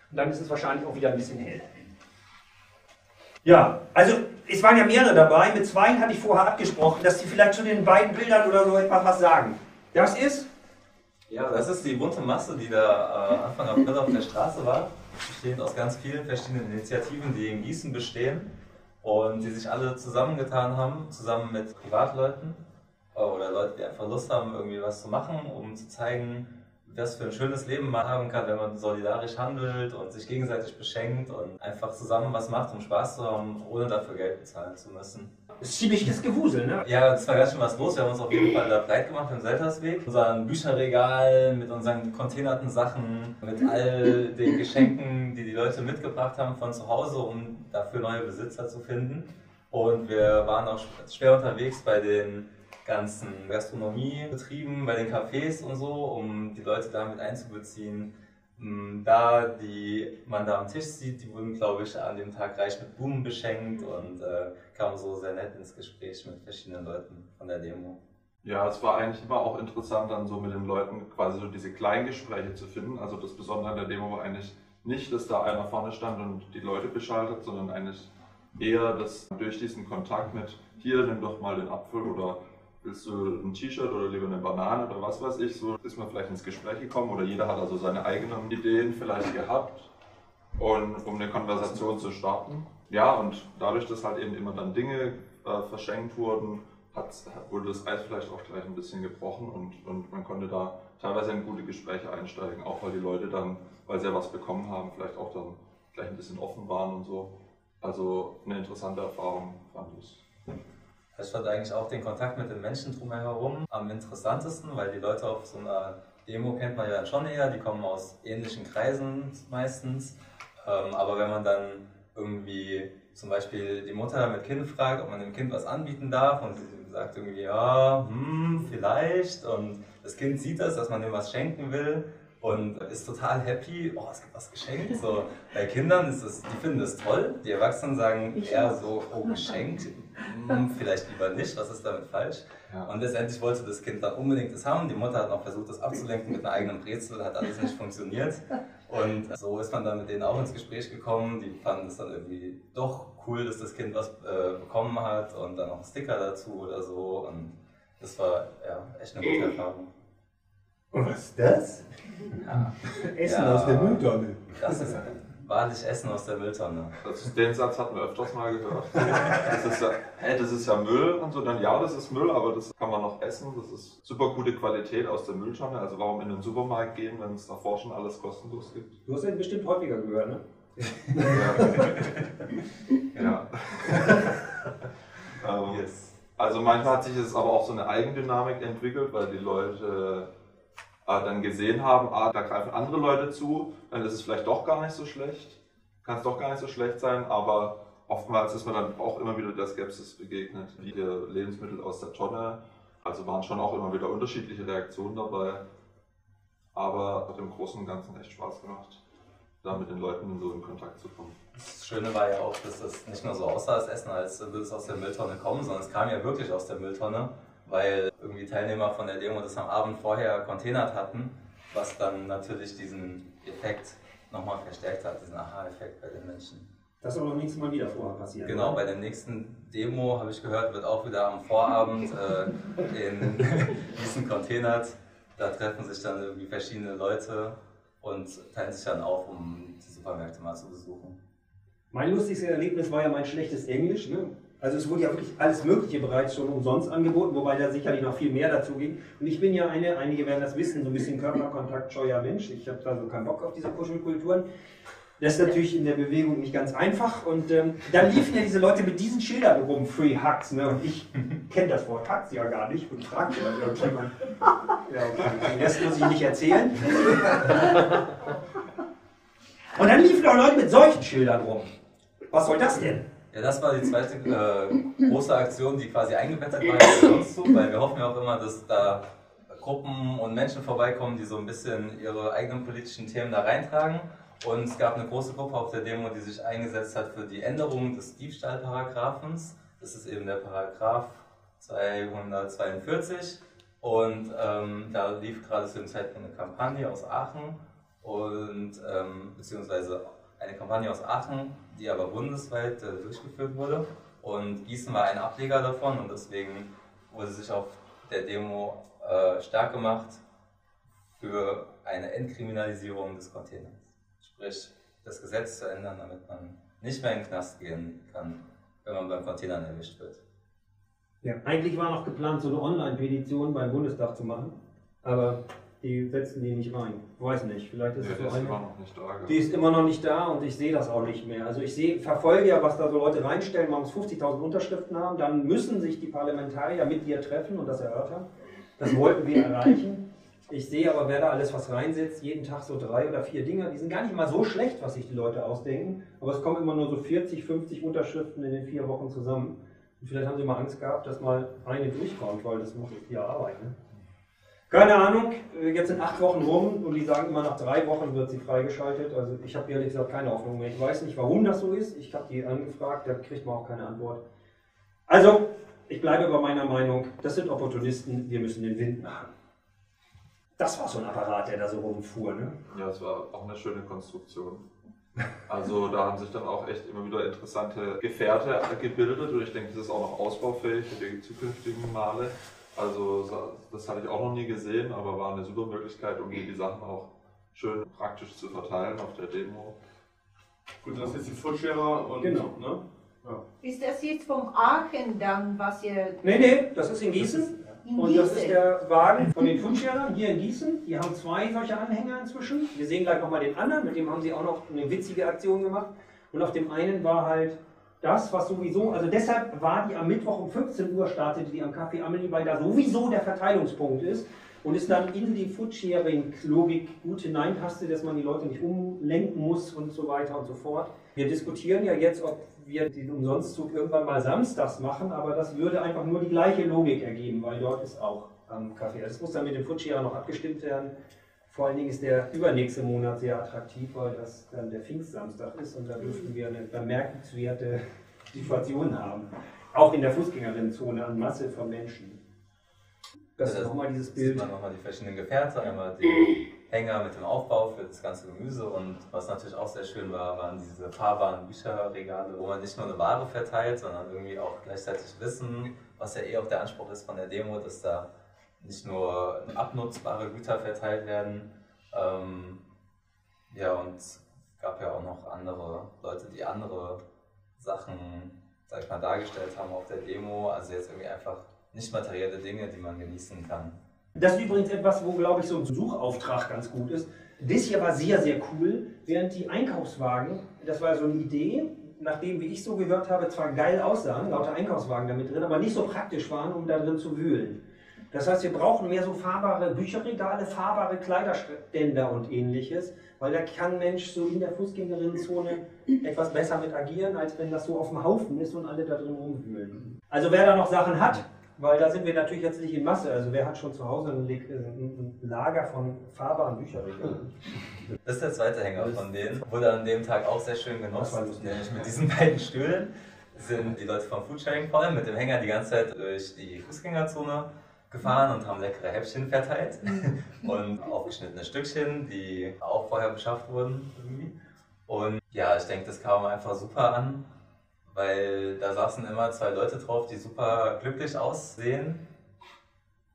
und dann ist es wahrscheinlich auch wieder ein bisschen hell. Ja, also es waren ja mehrere dabei. Mit zwei hatte ich vorher abgesprochen, dass sie vielleicht zu den beiden Bildern oder so etwas was sagen. Das ist? Ja, das ist die bunte Masse, die da äh, Anfang April auf der Straße war. Bestehend aus ganz vielen verschiedenen Initiativen, die in Gießen bestehen und die sich alle zusammengetan haben, zusammen mit Privatleuten äh, oder Leuten, die einfach Lust haben, irgendwie was zu machen, um zu zeigen, was für ein schönes Leben man haben kann, wenn man solidarisch handelt und sich gegenseitig beschenkt und einfach zusammen was macht, um Spaß zu haben, ohne dafür Geld bezahlen zu müssen. Ist ziemliches Gewusel, ne? Ja, es war ganz schön was los. Wir haben uns auf jeden Fall da breit gemacht im Seltersweg. Unser Bücherregal mit unseren containerten Sachen, mit all den Geschenken, die die Leute mitgebracht haben von zu Hause, um dafür neue Besitzer zu finden. Und wir waren auch schwer unterwegs bei den ganzen Gastronomiebetrieben, bei den Cafés und so, um die Leute damit einzubeziehen. Mm, Da, die man da am Tisch sieht, die wurden, glaube ich, an dem Tag reich mit Blumen beschenkt und äh, kamen so sehr nett ins Gespräch mit verschiedenen Leuten von der Demo. Ja, es war eigentlich immer auch interessant, dann so mit den Leuten quasi so diese Kleingespräche zu finden. Also das Besondere an der Demo war eigentlich nicht, dass da einer vorne stand und die Leute beschaltet, sondern eigentlich eher, dass durch diesen Kontakt mit hier, nimm doch mal den Apfel oder willst du ein T-Shirt oder lieber eine Banane oder was weiß ich, so ist man vielleicht ins Gespräch gekommen oder jeder hat also seine eigenen Ideen vielleicht gehabt und um eine Konversation zu starten. Ja, und dadurch, dass halt eben immer dann Dinge äh, verschenkt wurden, wurde das Eis vielleicht auch gleich ein bisschen gebrochen und, und man konnte da teilweise in gute Gespräche einsteigen, auch weil die Leute dann, weil sie ja was bekommen haben, vielleicht auch dann gleich ein bisschen offen waren und so. Also eine interessante Erfahrung fand ich. Ich fand eigentlich auch den Kontakt mit den Menschen drumherum am interessantesten, weil die Leute auf so einer Demo kennt man ja dann schon eher, die kommen aus ähnlichen Kreisen meistens. Ähm, aber wenn man dann irgendwie zum Beispiel die Mutter mit Kind fragt, ob man dem Kind was anbieten darf und sie sagt irgendwie, ja, hm, vielleicht. Und das Kind sieht das, dass man dem was schenken will und ist total happy, oh, es gibt was geschenkt. So, bei Kindern ist es, die finden das toll, die Erwachsenen sagen eher so, oh, geschenkt, vielleicht lieber nicht, was ist damit falsch? Und letztendlich wollte das Kind dann unbedingt das haben. Die Mutter hat noch versucht, das abzulenken mit einer eigenen Brezel, hat alles nicht funktioniert. Und so ist man dann mit denen auch ins Gespräch gekommen. Die fanden es dann irgendwie doch cool, dass das Kind was äh, bekommen hat und dann noch einen Sticker dazu oder so. Und das war ja echt eine gute Erfahrung. Und was ist das? Ja. Essen aus der Mülltonne. Das ist wahrlich Essen aus der Mülltonne. Das ist, den Satz hatten wir öfters mal gehört. Das ist, ja, hä, das ist ja Müll und so. Dann ja, das ist Müll, aber das kann man noch essen. Das ist super gute Qualität aus der Mülltonne. Also warum in den Supermarkt gehen, wenn es davor schon alles kostenlos gibt? Du hast den bestimmt häufiger gehört, ne? Ja. ähm, Also manchmal hat sich es aber auch so eine Eigendynamik entwickelt, weil die Leute dann gesehen haben, ah, da greifen andere Leute zu, dann ist es vielleicht doch gar nicht so schlecht, kann es doch gar nicht so schlecht sein, aber oftmals ist man dann auch immer wieder der Skepsis begegnet, wie die Lebensmittel aus der Tonne. Also waren schon auch immer wieder unterschiedliche Reaktionen dabei, aber hat im Großen und Ganzen echt Spaß gemacht, da mit den Leuten so in Kontakt zu kommen. Das Schöne war ja auch, dass das nicht nur so aussah, das Essen, als würde es aus der Mülltonne kommen, sondern es kam ja wirklich aus der Mülltonne, weil irgendwie Teilnehmer von der Demo das am Abend vorher containert hatten, was dann natürlich diesen Effekt nochmal verstärkt hat, diesen Aha-Effekt bei den Menschen. Das soll beim nächsten Mal wieder vorher passieren. Genau, bei der nächsten Demo, habe ich gehört, wird auch wieder am Vorabend äh, in diesen containert. Da treffen sich dann irgendwie verschiedene Leute und teilen sich dann auf, um die Supermärkte mal zu besuchen. Mein lustigstes Erlebnis war ja mein schlechtes Englisch. Ne? Also es wurde ja wirklich alles Mögliche bereits schon umsonst angeboten, wobei da sicherlich noch viel mehr dazu ging. Und ich bin ja eine, einige werden das wissen, so ein bisschen körperkontaktscheuer Mensch. Ich habe da so keinen Bock auf diese Kuschelkulturen. Das ist natürlich in der Bewegung nicht ganz einfach. Und ähm, da liefen ja diese Leute mit diesen Schildern rum, Free Hugs. Ne? Und ich kenne das Wort Hugs ja gar nicht und fragte dann irgendjemand. Ja, okay, den muss ich nicht erzählen. Und dann liefen auch Leute mit solchen Schildern rum. Was soll das denn? Ja, das war die zweite äh, große Aktion, die quasi eingebettet war bei uns zu, weil wir hoffen ja auch immer, dass da Gruppen und Menschen vorbeikommen, die so ein bisschen ihre eigenen politischen Themen da reintragen. Und es gab eine große Gruppe auf der Demo, die sich eingesetzt hat für die Änderung des Diebstahlparagraphens. Das ist eben der Paragraph 242. Und ähm, da lief gerade zu dem Zeitpunkt eine Kampagne aus Aachen und ähm, beziehungsweise eine Kampagne aus Aachen, die aber bundesweit äh, durchgeführt wurde. Und Gießen war ein Ableger davon und deswegen wurde sich auf der Demo äh, stark gemacht für eine Entkriminalisierung des Containers. Sprich, das Gesetz zu ändern, damit man nicht mehr in den Knast gehen kann, wenn man beim Containern erwischt wird. Ja, eigentlich war noch geplant, so eine Online-Petition beim Bundestag zu machen, aber die setzen die nicht rein. Weiß nicht, vielleicht ist Ja, es die so ist eine. immer noch nicht da? Die ist immer noch nicht da und ich sehe das auch nicht mehr. Also ich sehe, verfolge ja, was da so Leute reinstellen, man muss 50.000 Unterschriften haben, dann müssen sich die Parlamentarier mit dir treffen und das erörtern. Das wollten wir erreichen. Ich sehe aber, wer da alles was reinsetzt, jeden Tag so drei oder vier Dinger, die sind gar nicht mal so schlecht, was sich die Leute ausdenken, aber es kommen immer nur so 40, 50 Unterschriften in den vier Wochen zusammen. Und vielleicht haben sie mal Angst gehabt, dass mal eine durchkommt, weil das muss viel Arbeit. Ne? Keine Ahnung, äh, jetzt sind acht Wochen rum und die sagen immer, nach drei Wochen wird sie freigeschaltet. Also ich habe ehrlich gesagt keine Hoffnung mehr. Ich weiß nicht, warum das so ist. Ich habe die angefragt, da kriegt man auch keine Antwort. Also, ich bleibe bei meiner Meinung, das sind Opportunisten, wir müssen den Wind machen. Das war so ein Apparat, der da so rumfuhr, ne? Ja, es war auch eine schöne Konstruktion. Also da haben sich dann auch echt immer wieder interessante Gefährte gebildet und ich denke, das ist auch noch ausbaufähig für die zukünftigen Male. Also so- das hatte ich auch noch nie gesehen, aber war eine super Möglichkeit, um hier die Sachen auch schön praktisch zu verteilen auf der Demo. Gut, das ist jetzt die Footscherer und. Genau. Ne? Ja. Ist das jetzt vom Aachen dann, was ihr... Nee, nee, das ist in Gießen. In Und das ist der Wagen von den Foodsharern hier in Gießen. Die haben zwei solche Anhänger inzwischen. Wir sehen gleich nochmal den anderen, mit dem haben sie auch noch eine witzige Aktion gemacht. Und auf dem einen war halt das, was sowieso, also deshalb war die am Mittwoch um 15 Uhr startete die am Café Amelie, weil da sowieso der Verteilungspunkt ist und es dann in die Foodsharing-Logik gut hineinpasste, dass man die Leute nicht umlenken muss und so weiter und so fort. Wir diskutieren ja jetzt, ob wir den Umsonstzug irgendwann mal samstags machen, aber das würde einfach nur die gleiche Logik ergeben, weil dort ist auch am Café. Das muss dann mit dem Foodsharer noch abgestimmt werden. Vor allen Dingen ist der übernächste Monat sehr attraktiv, weil das dann der Pfingstsamstag ist und da dürften wir eine bemerkenswerte Situation haben. Auch in der Fußgängerinnenzone an Masse von Menschen. Das ist nochmal dieses Bild. Sieht man nochmal die verschiedenen Gefährte, einmal die Hänger mit dem Aufbau für das ganze Gemüse und was natürlich auch sehr schön war, waren diese fahrbaren Bücherregale, wo man nicht nur eine Ware verteilt, sondern irgendwie auch gleichzeitig Wissen, was ja eh auch der Anspruch ist von der Demo, dass da nicht nur abnutzbare Güter verteilt werden. Ähm, ja, und es gab ja auch noch andere Leute, die andere Sachen, sag ich mal, dargestellt haben auf der Demo. Also jetzt irgendwie einfach nicht materielle Dinge, die man genießen kann. Das ist übrigens etwas, wo, glaube ich, so ein Suchauftrag ganz gut ist. Das hier war sehr, sehr cool, während die Einkaufswagen, das war so eine Idee, nachdem, wie ich so gehört habe, zwar geil aussahen, lauter Einkaufswagen damit drin, aber nicht so praktisch waren, um da drin zu wühlen. Das heißt, wir brauchen mehr so fahrbare Bücherregale, fahrbare Kleiderständer und ähnliches, weil da kann Mensch so in der Fußgängerinnenzone etwas besser mit agieren, als wenn das so auf dem Haufen ist und alle da drin rumwühlen. Also wer da noch Sachen hat, weil da sind wir natürlich jetzt nicht in Masse, also wer hat schon zu Hause ein, ein Lager von fahrbaren Bücherregalen? Das ist der zweite Hänger von denen. Wurde an dem Tag auch sehr schön genutzt. Nämlich mit diesen beiden Stühlen sind die Leute vom Foodsharing vor allem mit dem Hänger die ganze Zeit durch die Fußgängerzone gefahren und haben leckere Häppchen verteilt und aufgeschnittene Stückchen, die auch vorher beschafft wurden irgendwie. Und ja, ich denke, das kam einfach super an, weil da saßen immer zwei Leute drauf, die super glücklich aussehen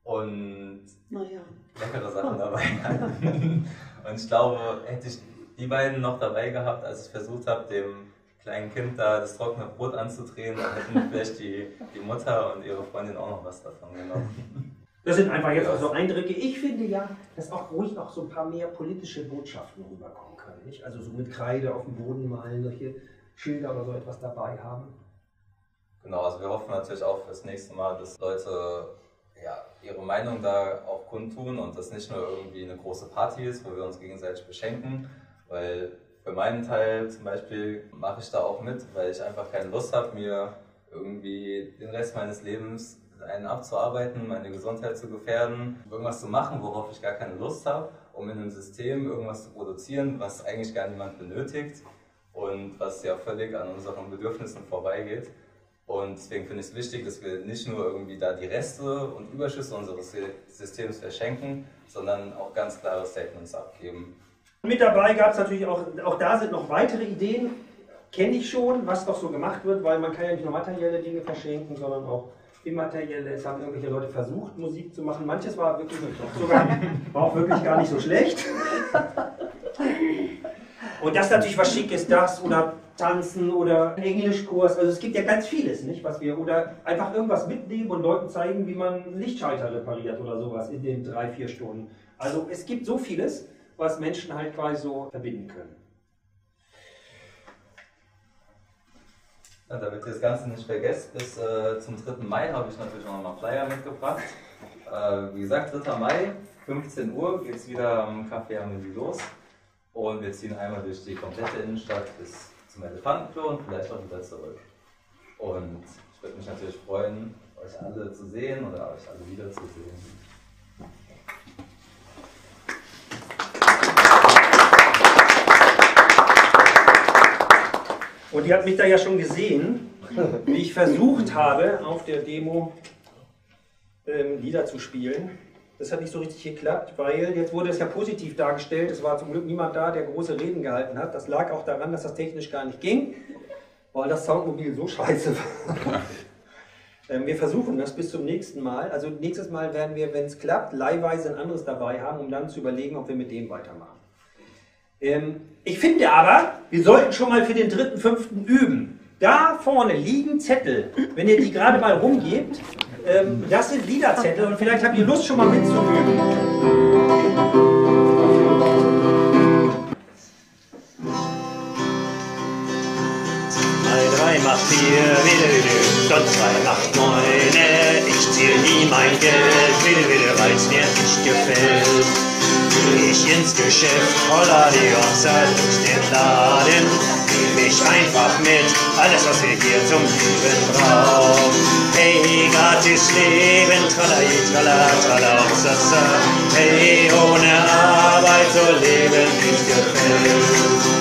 und Naja. leckere Sachen dabei hatten. Und ich glaube, hätte ich die beiden noch dabei gehabt, als ich versucht habe, dem kleinen Kind da das trockene Brot anzudrehen, dann hätten vielleicht die, die Mutter und ihre Freundin auch noch was davon genommen. Das sind einfach jetzt auch so Eindrücke. Ich finde ja, dass auch ruhig noch so ein paar mehr politische Botschaften rüberkommen können. Nicht? Also so mit Kreide auf dem Boden malen, solche Schilder oder so etwas dabei haben. Genau, also wir hoffen natürlich auch fürs nächste Mal, dass Leute ja, ihre Meinung da auch kundtun und das nicht nur irgendwie eine große Party ist, wo wir uns gegenseitig beschenken, weil Für meinen Teil zum Beispiel mache ich da auch mit, weil ich einfach keine Lust habe, mir irgendwie den Rest meines Lebens einen abzuarbeiten, meine Gesundheit zu gefährden, irgendwas zu machen, worauf ich gar keine Lust habe, um in einem System irgendwas zu produzieren, was eigentlich gar niemand benötigt und was ja völlig an unseren Bedürfnissen vorbeigeht. Und deswegen finde ich es wichtig, dass wir nicht nur irgendwie da die Reste und Überschüsse unseres Systems verschenken, sondern auch ganz klare Statements abgeben. Mit dabei gab es natürlich auch, auch da sind noch weitere Ideen, kenne ich schon, was doch so gemacht wird, weil man kann ja nicht nur materielle Dinge verschenken, sondern auch immaterielle. Es haben irgendwelche Leute versucht, Musik zu machen. Manches war wirklich sogar war auch wirklich gar nicht so schlecht. Und das natürlich was Schickes, das oder Tanzen oder Englischkurs. Also es gibt ja ganz vieles, nicht, was wir oder einfach irgendwas mitnehmen und Leuten zeigen, wie man Lichtschalter repariert oder sowas in den drei, vier Stunden. Also es gibt so vieles, was Menschen halt quasi so verbinden können. Ja, damit ihr das Ganze nicht vergesst, bis äh, zum 3. Mai habe ich natürlich noch mal Flyer mitgebracht. Äh, wie gesagt, 3. Mai, 15 Uhr geht es wieder am Café Amelie los. Und wir ziehen einmal durch die komplette Innenstadt bis zum Elefantenklo und vielleicht auch wieder zurück. Und ich würde mich natürlich freuen, euch alle zu sehen oder euch alle wiederzusehen. Und ihr habt mich da ja schon gesehen, wie ich versucht habe, auf der Demo ähm, Lieder zu spielen. Das hat nicht so richtig geklappt, weil jetzt wurde es ja positiv dargestellt. Es war zum Glück niemand da, der große Reden gehalten hat. Das lag auch daran, dass das technisch gar nicht ging, weil das Soundmobil so scheiße war. Ähm, wir versuchen das bis zum nächsten Mal. Also nächstes Mal werden wir, wenn es klappt, leihweise ein anderes dabei haben, um dann zu überlegen, ob wir mit dem weitermachen. Ähm, ich finde aber, wir sollten schon mal für den dritten, fünften üben. Da vorne liegen Zettel. Wenn ihr die gerade mal rumgebt, ähm, das sind Liederzettel und vielleicht habt ihr Lust schon mal mitzuüben. Drei macht vier, wieder, wieder, und zwei macht neune. Ich zähl nie mein Geld, wieder, wieder, weil's mir nicht gefällt. Ich ins Geschäft, holla die Hochzeit durch den Laden. Nehm ich einfach mit, alles was wir hier zum Leben brauchen. Hey, gratis Leben, tralai, trala, trala, sasa. Hey, ohne Arbeit so leben, wie's gefällt.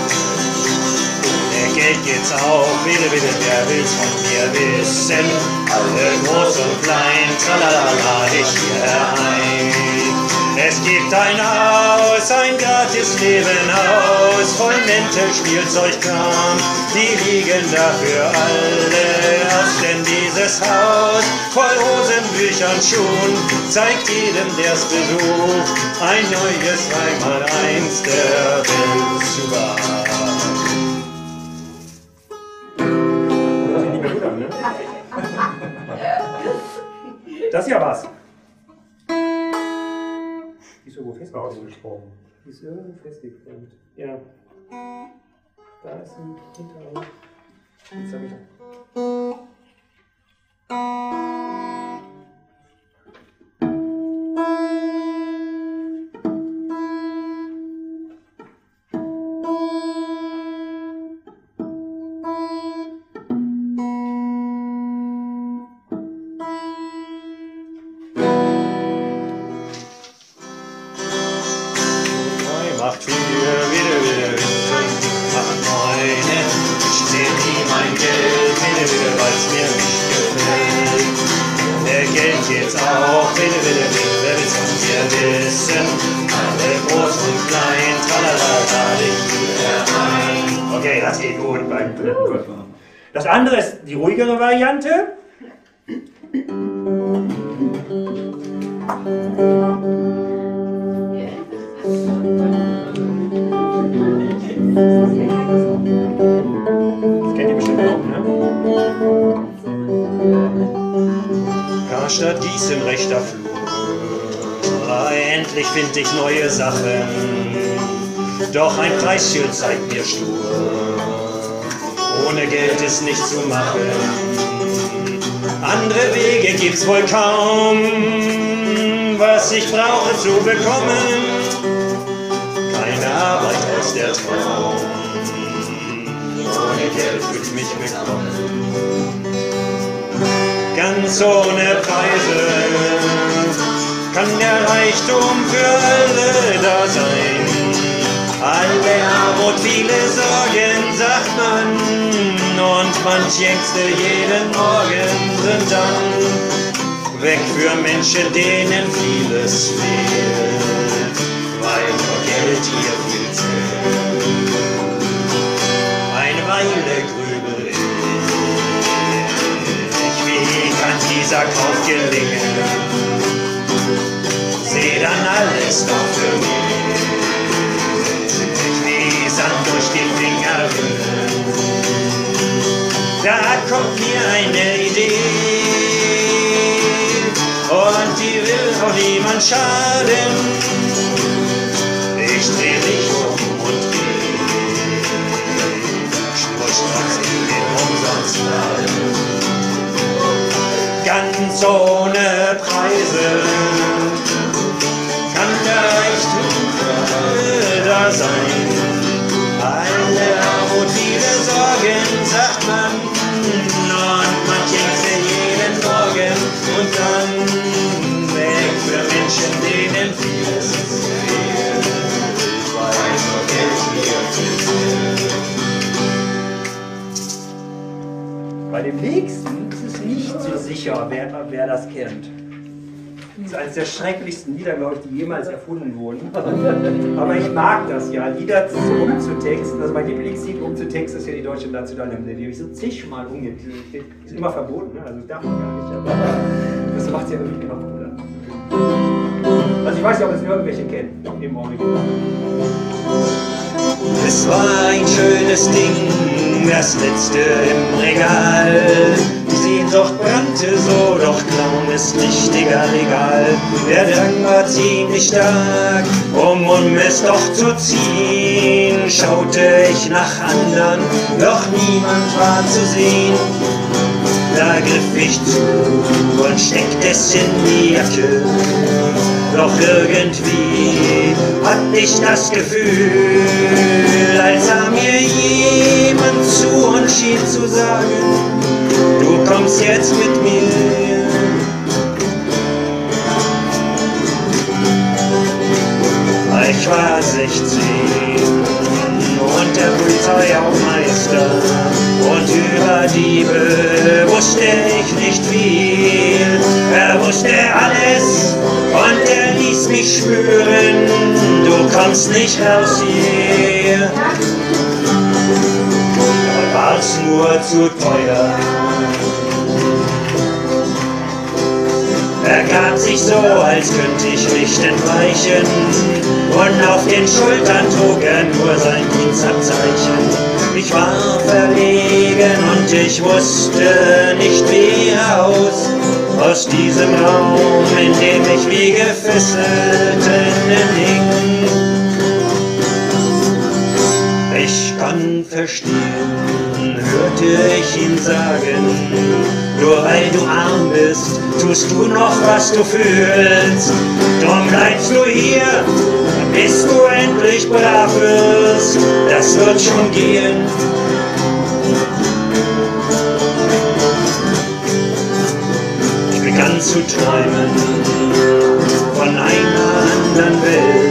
Geld geht's auch, bitte, bitte, wer will's von mir wissen? Alle groß und klein, tralalala, ich hier ein. Es gibt ein Haus, ein gratis Leben aus, voll Mäntel, Spielzeugkram, die liegen dafür alle. Erst denn dieses Haus, voll Hosen, Büchern, Schuhen, zeigt jedem, der's besucht, ein neues Einmaleins der Welt zu wahren. Das ist ja was. Die ist irgendwo fest ausgesprochen. Die ist irgendwo festgeklemmt. Ja. Da ist ein Hintergrund. Jetzt habe ich. Drei Sachen. Doch ein Preisschild zeigt mir stur. Ohne Geld ist nicht zu machen. Andere Wege gibt's wohl kaum, was ich brauche zu bekommen. Keine Arbeit aus der Traum. Geld für mich bekommen. Ganz ohne Preise kann der Reichtum für alle da sein. Alle Armut, viele Sorgen, sagt man, und manch Ängste jeden Morgen sind dann weg für Menschen, denen vieles fehlt, weil nur Geld hier viel zählt. Eine Weile grübel ich, wie kann dieser Kauf gelingen? Seh dann alles doch für mich, wie Sand durch die Finger. Da kommt mir eine Idee und die will auch niemand schaden. Ich dreh mich um und geh schnurstracks in den Umsonstladen. Ganz ohne Preise sein. Alle Armut, viele Sorgen, sagt man, und man Ängste jeden Morgen und dann weg für Menschen, denen vieles fehlt, weil nur Geld hier viel Bei dem nächsten ist es nicht so sicher, wer, wer das kennt. Das ist eines der schrecklichsten Lieder, glaube ich, die jemals erfunden wurden. Aber ich mag das ja, Lieder zu umzutexten. Also mein Lieblingslied umzutexten ist ja die deutsche Nationalhymne. Die habe ich so zigmal umgetextet. Ist immer verboten, ne? also darf man gar nicht. Aber das macht es ja irgendwie genau cooler. Also ich weiß nicht, ob es irgendwelche kennen im Original. Es war ein schönes Ding, das letzte im Regal. Sehnsucht brannte so, doch Clown ist nicht egal, egal. Der Drang war ziemlich stark, um, um es doch zu ziehen. Schaute ich nach anderen, doch niemand war zu sehen. Da griff ich zu und steckte es in die Jacke. Doch irgendwie hatte ich das Gefühl, als sah mir jemand zu und schien zu sagen, du kommst jetzt mit mir. Ich war 16 und der Polizei auch Meister und über Diebe wusste ich nicht viel. Er wusste alles und er ließ mich spüren, du kommst nicht raus hier. War's nur zu teuer. Er gab sich so, als könnte ich nicht entweichen. Und auf den Schultern trug er nur sein Dienstabzeichen. Ich war verlegen und ich wusste nicht wie raus. Aus diesem Raum, in dem ich wie gefesselt hing. Verstehen, hörte ich ihn sagen, nur weil du arm bist, tust du noch, was du fühlst. Drum bleibst du hier, bis du endlich brav wirst, das wird schon gehen. Ich begann zu träumen von einer anderen Welt,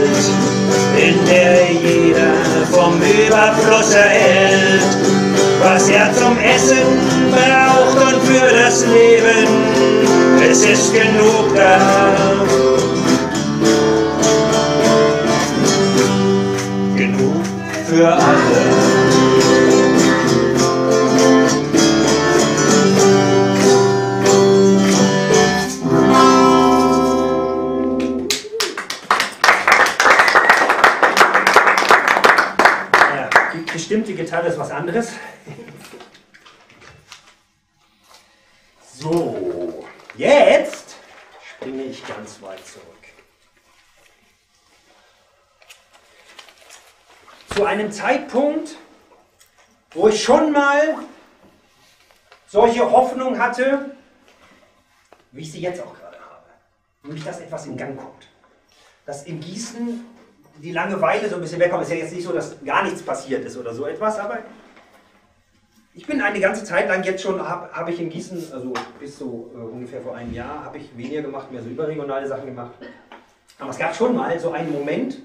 in der jeder vom Überfluss erhält, was er zum Essen braucht und für das Leben. Es ist genug da. Genug für alle. Jetzt springe ich ganz weit zurück. Zu einem Zeitpunkt, wo ich schon mal solche Hoffnung hatte, wie ich sie jetzt auch gerade habe. Nämlich, dass etwas in Gang kommt. Dass in Gießen die Langeweile so ein bisschen wegkommt. Ist ja jetzt nicht so, dass gar nichts passiert ist oder so etwas, aber Ich bin eine ganze Zeit lang jetzt schon, habe hab ich in Gießen, also bis so äh, ungefähr vor einem Jahr, habe ich weniger gemacht, mehr so überregionale Sachen gemacht. Aber es gab schon mal so einen Moment,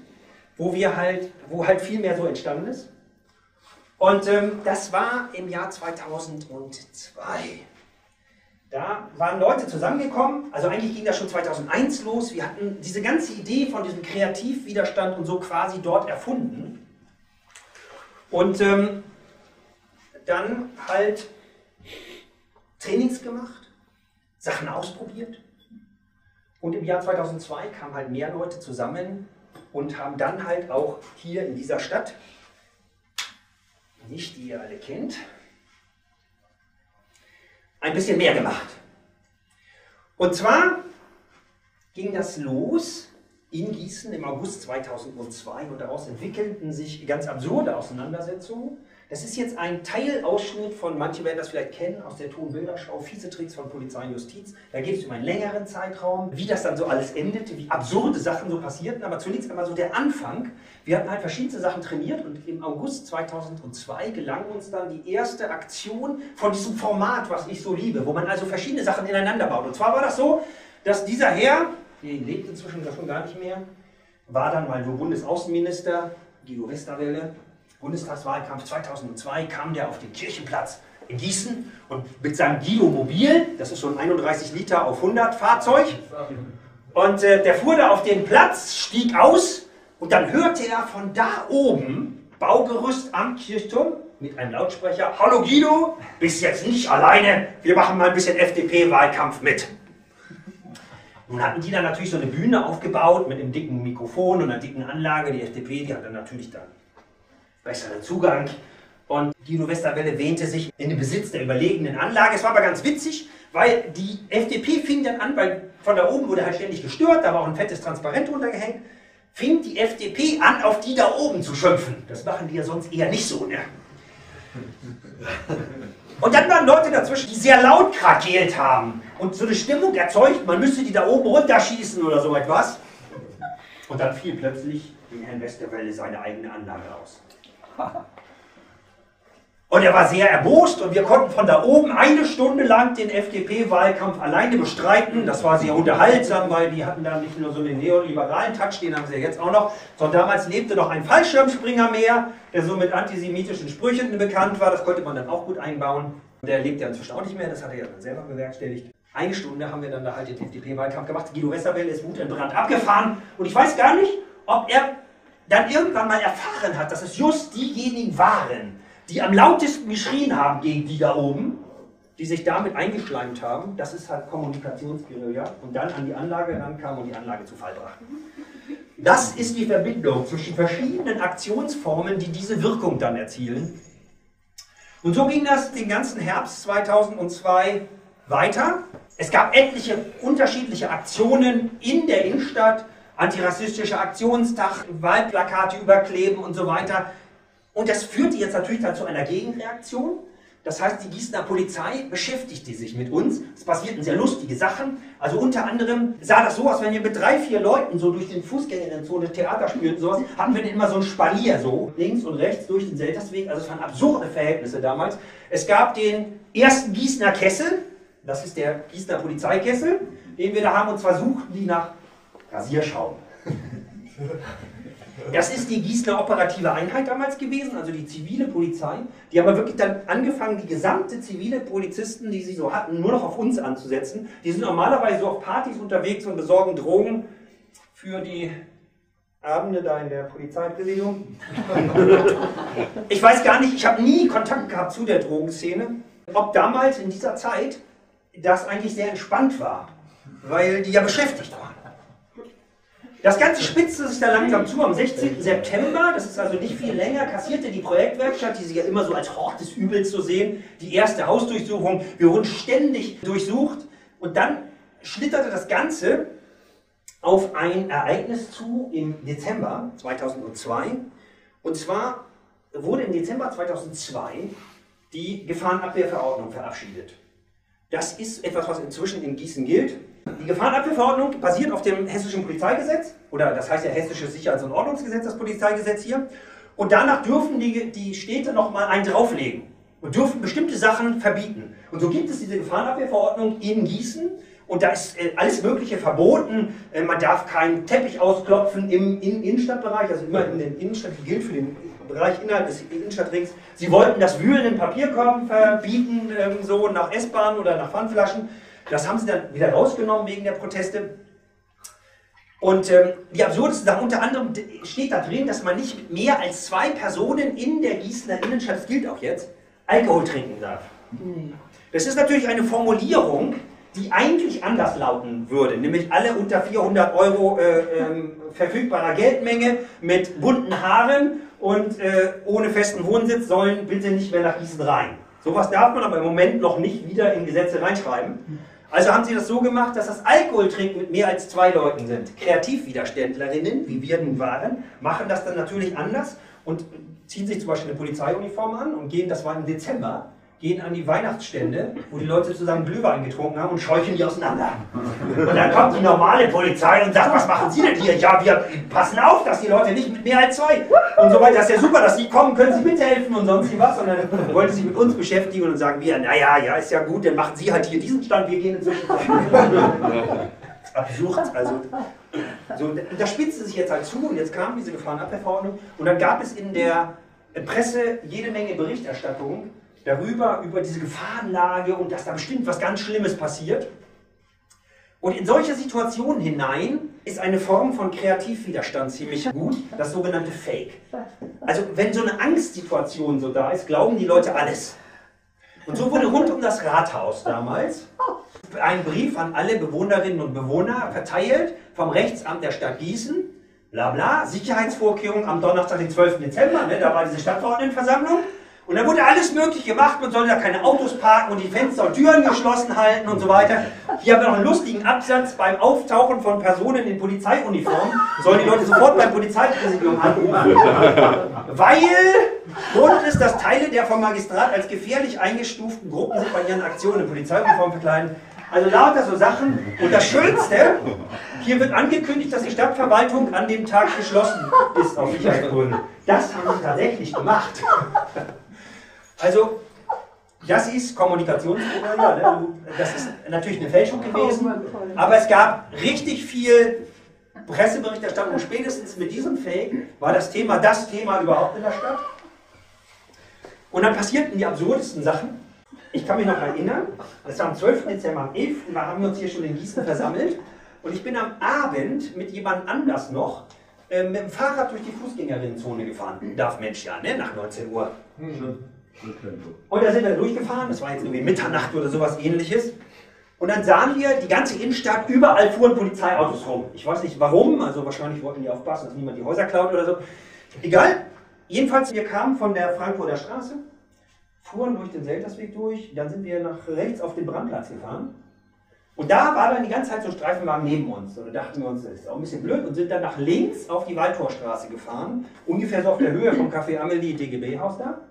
wo wir halt, wo halt viel mehr so entstanden ist. Und ähm, das war im Jahr 2002. Da waren Leute zusammengekommen, also eigentlich ging das schon 2001 los. Wir hatten diese ganze Idee von diesem Kreativwiderstand und so quasi dort erfunden. Und ähm, dann halt Trainings gemacht, Sachen ausprobiert. Und im Jahr 2002 kamen halt mehr Leute zusammen und haben dann halt auch hier in dieser Stadt, nicht die ihr alle kennt, ein bisschen mehr gemacht. Und zwar ging das los in Gießen im August 2002 und daraus entwickelten sich ganz absurde Auseinandersetzungen. Das ist jetzt ein Teilausschnitt von, manche werden das vielleicht kennen, aus der Tonbilderschau, Tricks von Polizei und Justiz. Da geht es um einen längeren Zeitraum, wie das dann so alles endete, wie absurde Sachen so passierten. Aber zunächst einmal so der Anfang. Wir hatten halt verschiedene Sachen trainiert und im August 2002 gelang uns dann die erste Aktion von diesem Format, was ich so liebe, wo man also verschiedene Sachen ineinander baut. Und zwar war das so, dass dieser Herr, der lebt inzwischen schon gar nicht mehr, war dann mal so Bundesaußenminister, Guido Westerwelle, Bundestagswahlkampf 2002 kam der auf den Kirchenplatz in Gießen und mit seinem Guido Mobil, das ist so ein 31 Liter auf 100 Fahrzeug, und äh, der fuhr da auf den Platz, stieg aus und dann hörte er von da oben, Baugerüst am Kirchturm, mit einem Lautsprecher, Hallo Guido, bist jetzt nicht alleine, wir machen mal ein bisschen FDP-Wahlkampf mit. Nun hatten die dann natürlich so eine Bühne aufgebaut mit einem dicken Mikrofon und einer dicken Anlage. Die FDP, die hat dann natürlich dann besseren Zugang. Und Guido Westerwelle wähnte sich in den Besitz der überlegenen Anlage. Es war aber ganz witzig, weil die FDP fing dann an, weil von da oben wurde halt ständig gestört, da war auch ein fettes Transparent runtergehängt, fing die FDP an, auf die da oben zu schimpfen. Das machen die ja sonst eher nicht so, ne? Und dann waren Leute dazwischen, die sehr laut krakeelt haben und so eine Stimmung erzeugt, man müsste die da oben runterschießen oder so etwas. Und dann fiel plötzlich dem Herrn Westerwelle seine eigene Anlage aus. Und er war sehr erbost und wir konnten von da oben eine Stunde lang den FDP-Wahlkampf alleine bestreiten. Das war sehr unterhaltsam, weil die hatten dann nicht nur so einen neoliberalen Touch, den haben sie ja jetzt auch noch, sondern damals lebte noch ein Fallschirmspringer mehr, der so mit antisemitischen Sprüchen bekannt war. Das konnte man dann auch gut einbauen. Der lebt ja inzwischen auch nicht mehr, das hat er ja dann selber bewerkstelligt. Eine Stunde haben wir dann da halt den FDP-Wahlkampf gemacht. Guido Westerwelle ist wutentbrannt abgefahren und ich weiß gar nicht, ob er dann irgendwann mal erfahren hat, dass es just diejenigen waren, die am lautesten geschrien haben gegen die da oben, die sich damit eingeschleimt haben, das ist halt Kommunikationsguerilla und dann an die Anlage rankam und die Anlage zu Fall brachten. Das ist die Verbindung zwischen verschiedenen Aktionsformen, die diese Wirkung dann erzielen. Und so ging das den ganzen Herbst 2002 weiter. Es gab etliche unterschiedliche Aktionen in der Innenstadt, antirassistischer Aktionstag, Wahlplakate überkleben und so weiter. Und das führte jetzt natürlich dann zu einer Gegenreaktion. Das heißt, die Gießener Polizei beschäftigte sich mit uns. Es passierten sehr lustige Sachen. Also unter anderem sah das so aus, wenn wir mit drei, vier Leuten so durch den Fußgängerzone Theater spielten, sowas, hatten wir dann immer so ein Spalier, so links und rechts durch den Seltersweg. Also es waren absurde Verhältnisse damals. Es gab den ersten Gießener Kessel. Das ist der Gießener Polizeikessel, den wir da haben. Und zwar suchten die nach Rasierschaum. Das ist die Gießener operative Einheit damals gewesen, also die zivile Polizei. Die haben wirklich dann angefangen, die gesamte zivile Polizisten, die sie so hatten, nur noch auf uns anzusetzen. Die sind normalerweise so auf Partys unterwegs und besorgen Drogen für die Abende da in der Polizeipräsidium. Ich weiß gar nicht, ich habe nie Kontakt gehabt zu der Drogenszene. Ob damals in dieser Zeit das eigentlich sehr entspannt war, weil die ja beschäftigt waren. Das Ganze spitzte sich dann langsam zu. Am 16. September, das ist also nicht viel länger, kassierte die Projektwerkstatt, die sich ja immer so als Hort des Übels zu sehen, die erste Hausdurchsuchung. Wir wurden ständig durchsucht. Und dann schlitterte das Ganze auf ein Ereignis zu im Dezember 2002. Und zwar wurde im Dezember 2002 die Gefahrenabwehrverordnung verabschiedet. Das ist etwas, was inzwischen in Gießen gilt. Die Gefahrenabwehrverordnung basiert auf dem hessischen Polizeigesetz, oder das heißt ja hessisches Sicherheits- und Ordnungsgesetz, das Polizeigesetz hier. Und danach dürfen die, die Städte nochmal einen drauflegen. und dürfen bestimmte Sachen verbieten. Und so gibt es diese Gefahrenabwehrverordnung in Gießen und da ist äh, alles Mögliche verboten. Äh, man darf keinen Teppich ausklopfen im in Innenstadtbereich, also immer in den Innenstadt, gilt für den Bereich innerhalb des Innenstadtrings. Sie wollten das Wühlen in Papierkörben verbieten, ähm, so nach S-Bahnen oder nach Pfandflaschen. Das haben sie dann wieder rausgenommen wegen der Proteste. Und ähm, die absurdeste Sache, unter anderem steht da drin, dass man nicht mit mehr als zwei Personen in der Gießener Innenstadt, das gilt auch jetzt, Alkohol trinken darf. Das ist natürlich eine Formulierung, die eigentlich anders lauten würde, nämlich alle unter 400 Euro äh, ähm, verfügbarer Geldmenge mit bunten Haaren und äh, ohne festen Wohnsitz sollen bitte nicht mehr nach Gießen rein. Sowas darf man aber im Moment noch nicht wieder in Gesetze reinschreiben. Also haben sie das so gemacht, dass das Alkoholtrinken mit mehr als zwei Leuten sind. Kreativwiderständlerinnen, wie wir nun waren, machen das dann natürlich anders und ziehen sich zum Beispiel eine Polizeiuniform an und gehen, das war im Dezember, gehen an die Weihnachtsstände, wo die Leute zusammen Glühwein getrunken haben und scheuchen die auseinander. Und dann kommt die normale Polizei und sagt, was machen Sie denn hier? Ja, wir passen auf, dass die Leute nicht mit mehr als zwei und so weiter. Das ist ja super, dass Sie kommen, können Sie mithelfen und sonst was. Und dann wollte sie mit uns beschäftigen und sagen wir, naja, ja, ist ja gut, dann machen Sie halt hier diesen Stand, wir gehen inzwischen. Absurd, also so, da spitzte sich jetzt halt zu und jetzt kam diese Gefahrenabwehrverordnung und dann gab es in der Presse jede Menge Berichterstattung darüber, über diese Gefahrenlage und dass da bestimmt was ganz Schlimmes passiert. Und in solche Situationen hinein ist eine Form von Kreativwiderstand ziemlich gut, das sogenannte Fake. Also wenn so eine Angstsituation so da ist, glauben die Leute alles. Und so wurde rund um das Rathaus damals ein Brief an alle Bewohnerinnen und Bewohner verteilt vom Rechtsamt der Stadt Gießen. Bla bla, Sicherheitsvorkehrungen am Donnerstag, den 12. Dezember, ne, da war diese Stadtverordnetenversammlung. Und dann wurde alles Mögliche gemacht, man soll da keine Autos parken und die Fenster und Türen geschlossen halten und so weiter. Hier haben wir noch einen lustigen Absatz, beim Auftauchen von Personen in Polizeiuniform sollen die Leute sofort beim Polizeipräsidium anrufen. Weil Grund ist, dass Teile der vom Magistrat als gefährlich eingestuften Gruppen sich bei ihren Aktionen in Polizeiuniform verkleiden. Also lauter so Sachen. Und das Schönste, hier wird angekündigt, dass die Stadtverwaltung an dem Tag geschlossen ist, aus Sicherheitsgründen. Das haben sie tatsächlich gemacht. Also, das ist Kommunikationsprogramm, ne? das ist natürlich eine Fälschung gewesen, aber es gab richtig viel Presseberichterstattung. Spätestens mit diesem Fake war das Thema das Thema überhaupt in der Stadt. Und dann passierten die absurdesten Sachen. Ich kann mich noch erinnern, das war am 12. Dezember, am 11. Da haben wir uns hier schon in Gießen versammelt. Und ich bin am Abend mit jemand anders noch äh, mit dem Fahrrad durch die Fußgängerinnenzone gefahren. Darf Mensch ja, ne? Nach 19 Uhr. Und da sind wir durchgefahren, das war jetzt irgendwie Mitternacht oder sowas ähnliches. Und dann sahen wir die ganze Innenstadt, überall fuhren Polizeiautos rum. Ich weiß nicht warum, also wahrscheinlich wollten die aufpassen, dass niemand die Häuser klaut oder so. Egal. Jedenfalls, wir kamen von der Frankfurter Straße, fuhren durch den Seltersweg durch, dann sind wir nach rechts auf den Brandplatz gefahren. Und da war dann die ganze Zeit so ein Streifenwagen neben uns. Und da dachten wir uns, das ist auch ein bisschen blöd und sind dann nach links auf die Waldtorstraße gefahren, ungefähr so auf der Höhe vom Café Amelie DGB-Haus da.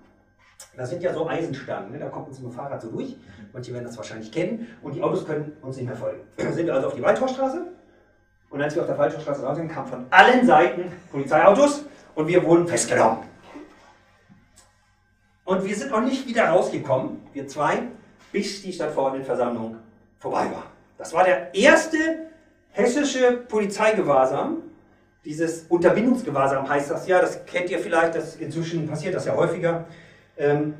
Das sind ja so Eisenstangen, ne? da kommt man mit dem Fahrrad so durch. Manche werden das wahrscheinlich kennen und die Autos können uns nicht mehr folgen. Da sind wir also auf die Waldtorstraße und als wir auf der Waldtorstraße raus sind, kamen von allen Seiten Polizeiautos und wir wurden festgenommen. Und wir sind auch nicht wieder rausgekommen, wir zwei, bis die Stadtverordnetenversammlung vorbei war. Das war der erste hessische Polizeigewahrsam. Dieses Unterbindungsgewahrsam heißt das ja, das kennt ihr vielleicht, das inzwischen passiert das ja häufiger. Ähm,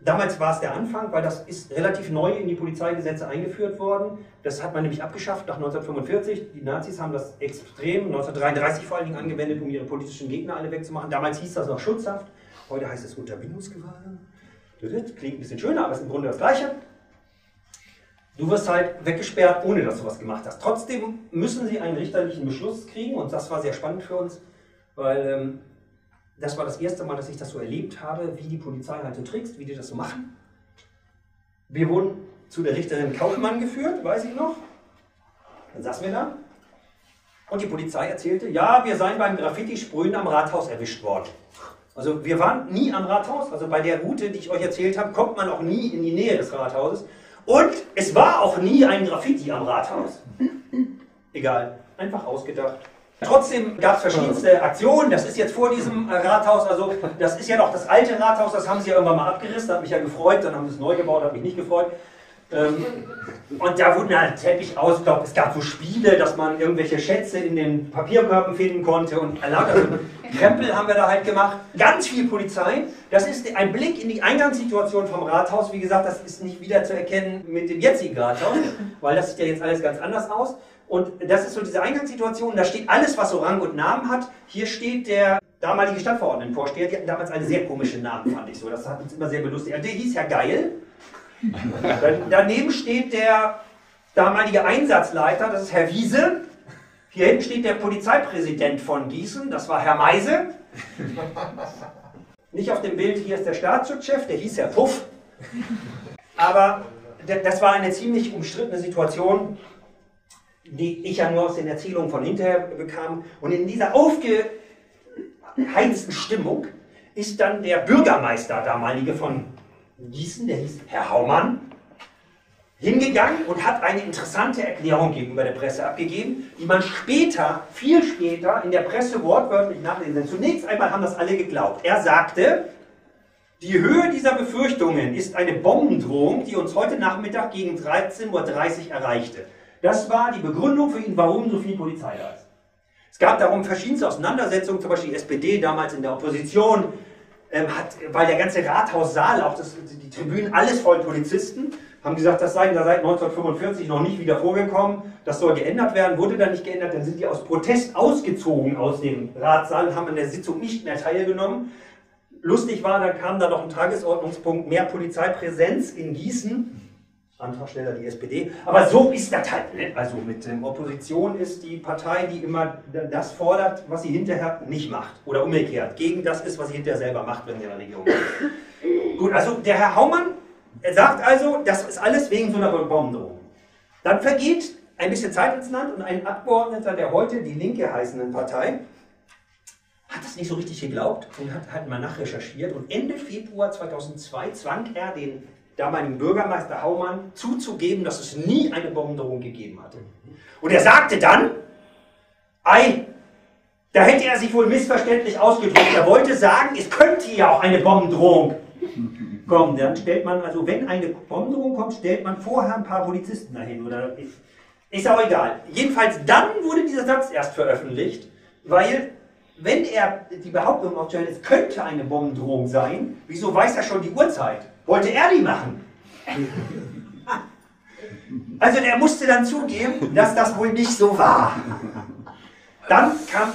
damals war es der Anfang, weil das ist relativ neu in die Polizeigesetze eingeführt worden. Das hat man nämlich abgeschafft nach 1945. Die Nazis haben das extrem 1933 vor allen Dingen angewendet, um ihre politischen Gegner alle wegzumachen. Damals hieß das noch Schutzhaft, heute heißt es Unterbindungsgewahrsam. Klingt ein bisschen schöner, aber ist im Grunde das Gleiche. Du wirst halt weggesperrt, ohne dass du was gemacht hast. Trotzdem müssen sie einen richterlichen Beschluss kriegen und das war sehr spannend für uns, weil ähm, das war das erste Mal, dass ich das so erlebt habe, wie die Polizei halt so trickst, wie die das so machen. Wir wurden zu der Richterin Kaufmann geführt, weiß ich noch. Dann saßen wir da. Und die Polizei erzählte, ja, wir seien beim Graffiti-Sprühen am Rathaus erwischt worden. Also wir waren nie am Rathaus, also bei der Route, die ich euch erzählt habe, kommt man auch nie in die Nähe des Rathauses. Und es war auch nie ein Graffiti am Rathaus. Egal, einfach ausgedacht. Trotzdem gab es verschiedenste Aktionen. Das ist jetzt vor diesem äh, Rathaus. Also das ist ja noch das alte Rathaus. Das haben sie ja irgendwann mal abgerissen. Hat mich ja gefreut. Dann haben sie es neu gebaut. Hat mich nicht gefreut. Ähm, und da wurden halt Teppich aus. Ich glaube, es gab so Spiele, dass man irgendwelche Schätze in den Papierkörben finden konnte. Und lauter so Krempel haben wir da halt gemacht. Ganz viel Polizei. Das ist ein Blick in die Eingangssituation vom Rathaus. Wie gesagt, das ist nicht wieder zu erkennen mit dem jetzigen Rathaus, weil das sieht ja jetzt alles ganz anders aus. Und das ist so diese Eingangssituation, da steht alles, was so Rang und Namen hat. Hier steht der damalige Stadtverordnetenvorsteher, die hatten damals alle sehr komische Namen, fand ich so. Das hat uns immer sehr belustigt. Der hieß ja Geil. Daneben steht der damalige Einsatzleiter, das ist Herr Wiese. Hier hinten steht der Polizeipräsident von Gießen, das war Herr Meise. Nicht auf dem Bild, hier ist der Staatsschutzchef, der hieß Herr Puff. Aber das war eine ziemlich umstrittene Situation die ich ja nur aus den Erzählungen von hinterher bekam. Und in dieser aufgeheizten Stimmung ist dann der Bürgermeister damalige von Gießen, der hieß Herr Haumann, hingegangen und hat eine interessante Erklärung gegenüber der Presse abgegeben, die man später, viel später, in der Presse wortwörtlich nachlesen kann. Zunächst einmal haben das alle geglaubt. Er sagte, die Höhe dieser Befürchtungen ist eine Bombendrohung, die uns heute Nachmittag gegen 13.30 Uhr erreichte. Das war die Begründung für ihn, warum so viel Polizei da ist. Es gab darum verschiedenste Auseinandersetzungen, zum Beispiel die SPD damals in der Opposition, ähm, hat, weil der ganze Rathaussaal, auch das, die Tribünen, alles voll Polizisten, haben gesagt, das sei da seit 1945 noch nicht wieder vorgekommen, das soll geändert werden, wurde dann nicht geändert, dann sind die aus Protest ausgezogen aus dem Ratssaal und haben an der Sitzung nicht mehr teilgenommen. Lustig war, da kam da noch ein Tagesordnungspunkt, mehr Polizeipräsenz in Gießen. Antragsteller die SPD. Aber so ist das halt. Ne? Also mit ähm, Opposition ist die Partei, die immer das fordert, was sie hinterher nicht macht. Oder umgekehrt. Gegen das ist, was sie hinterher selber macht, wenn sie in der Regierung ist. Gut, also der Herr Haumann sagt also, das ist alles wegen so einer Bombendrohung. Dann vergeht ein bisschen Zeit ins Land und ein Abgeordneter der heute die Linke heißenden Partei hat das nicht so richtig geglaubt und hat halt mal nachrecherchiert. Und Ende Februar 2002 zwang er den damaligen Bürgermeister Haumann zuzugeben, dass es nie eine Bombendrohung gegeben hatte. Und er sagte dann, ei, da hätte er sich wohl missverständlich ausgedrückt. Er wollte sagen, es könnte ja auch eine Bombendrohung kommen. Dann stellt man, also wenn eine Bombendrohung kommt, stellt man vorher ein paar Polizisten dahin. Oder ist, ist auch egal. Jedenfalls dann wurde dieser Satz erst veröffentlicht, weil wenn er die Behauptung aufstellt, es könnte eine Bombendrohung sein, wieso weiß er schon die Uhrzeit? Wollte er die machen? Also der musste dann zugeben, dass das wohl nicht so war. Dann kam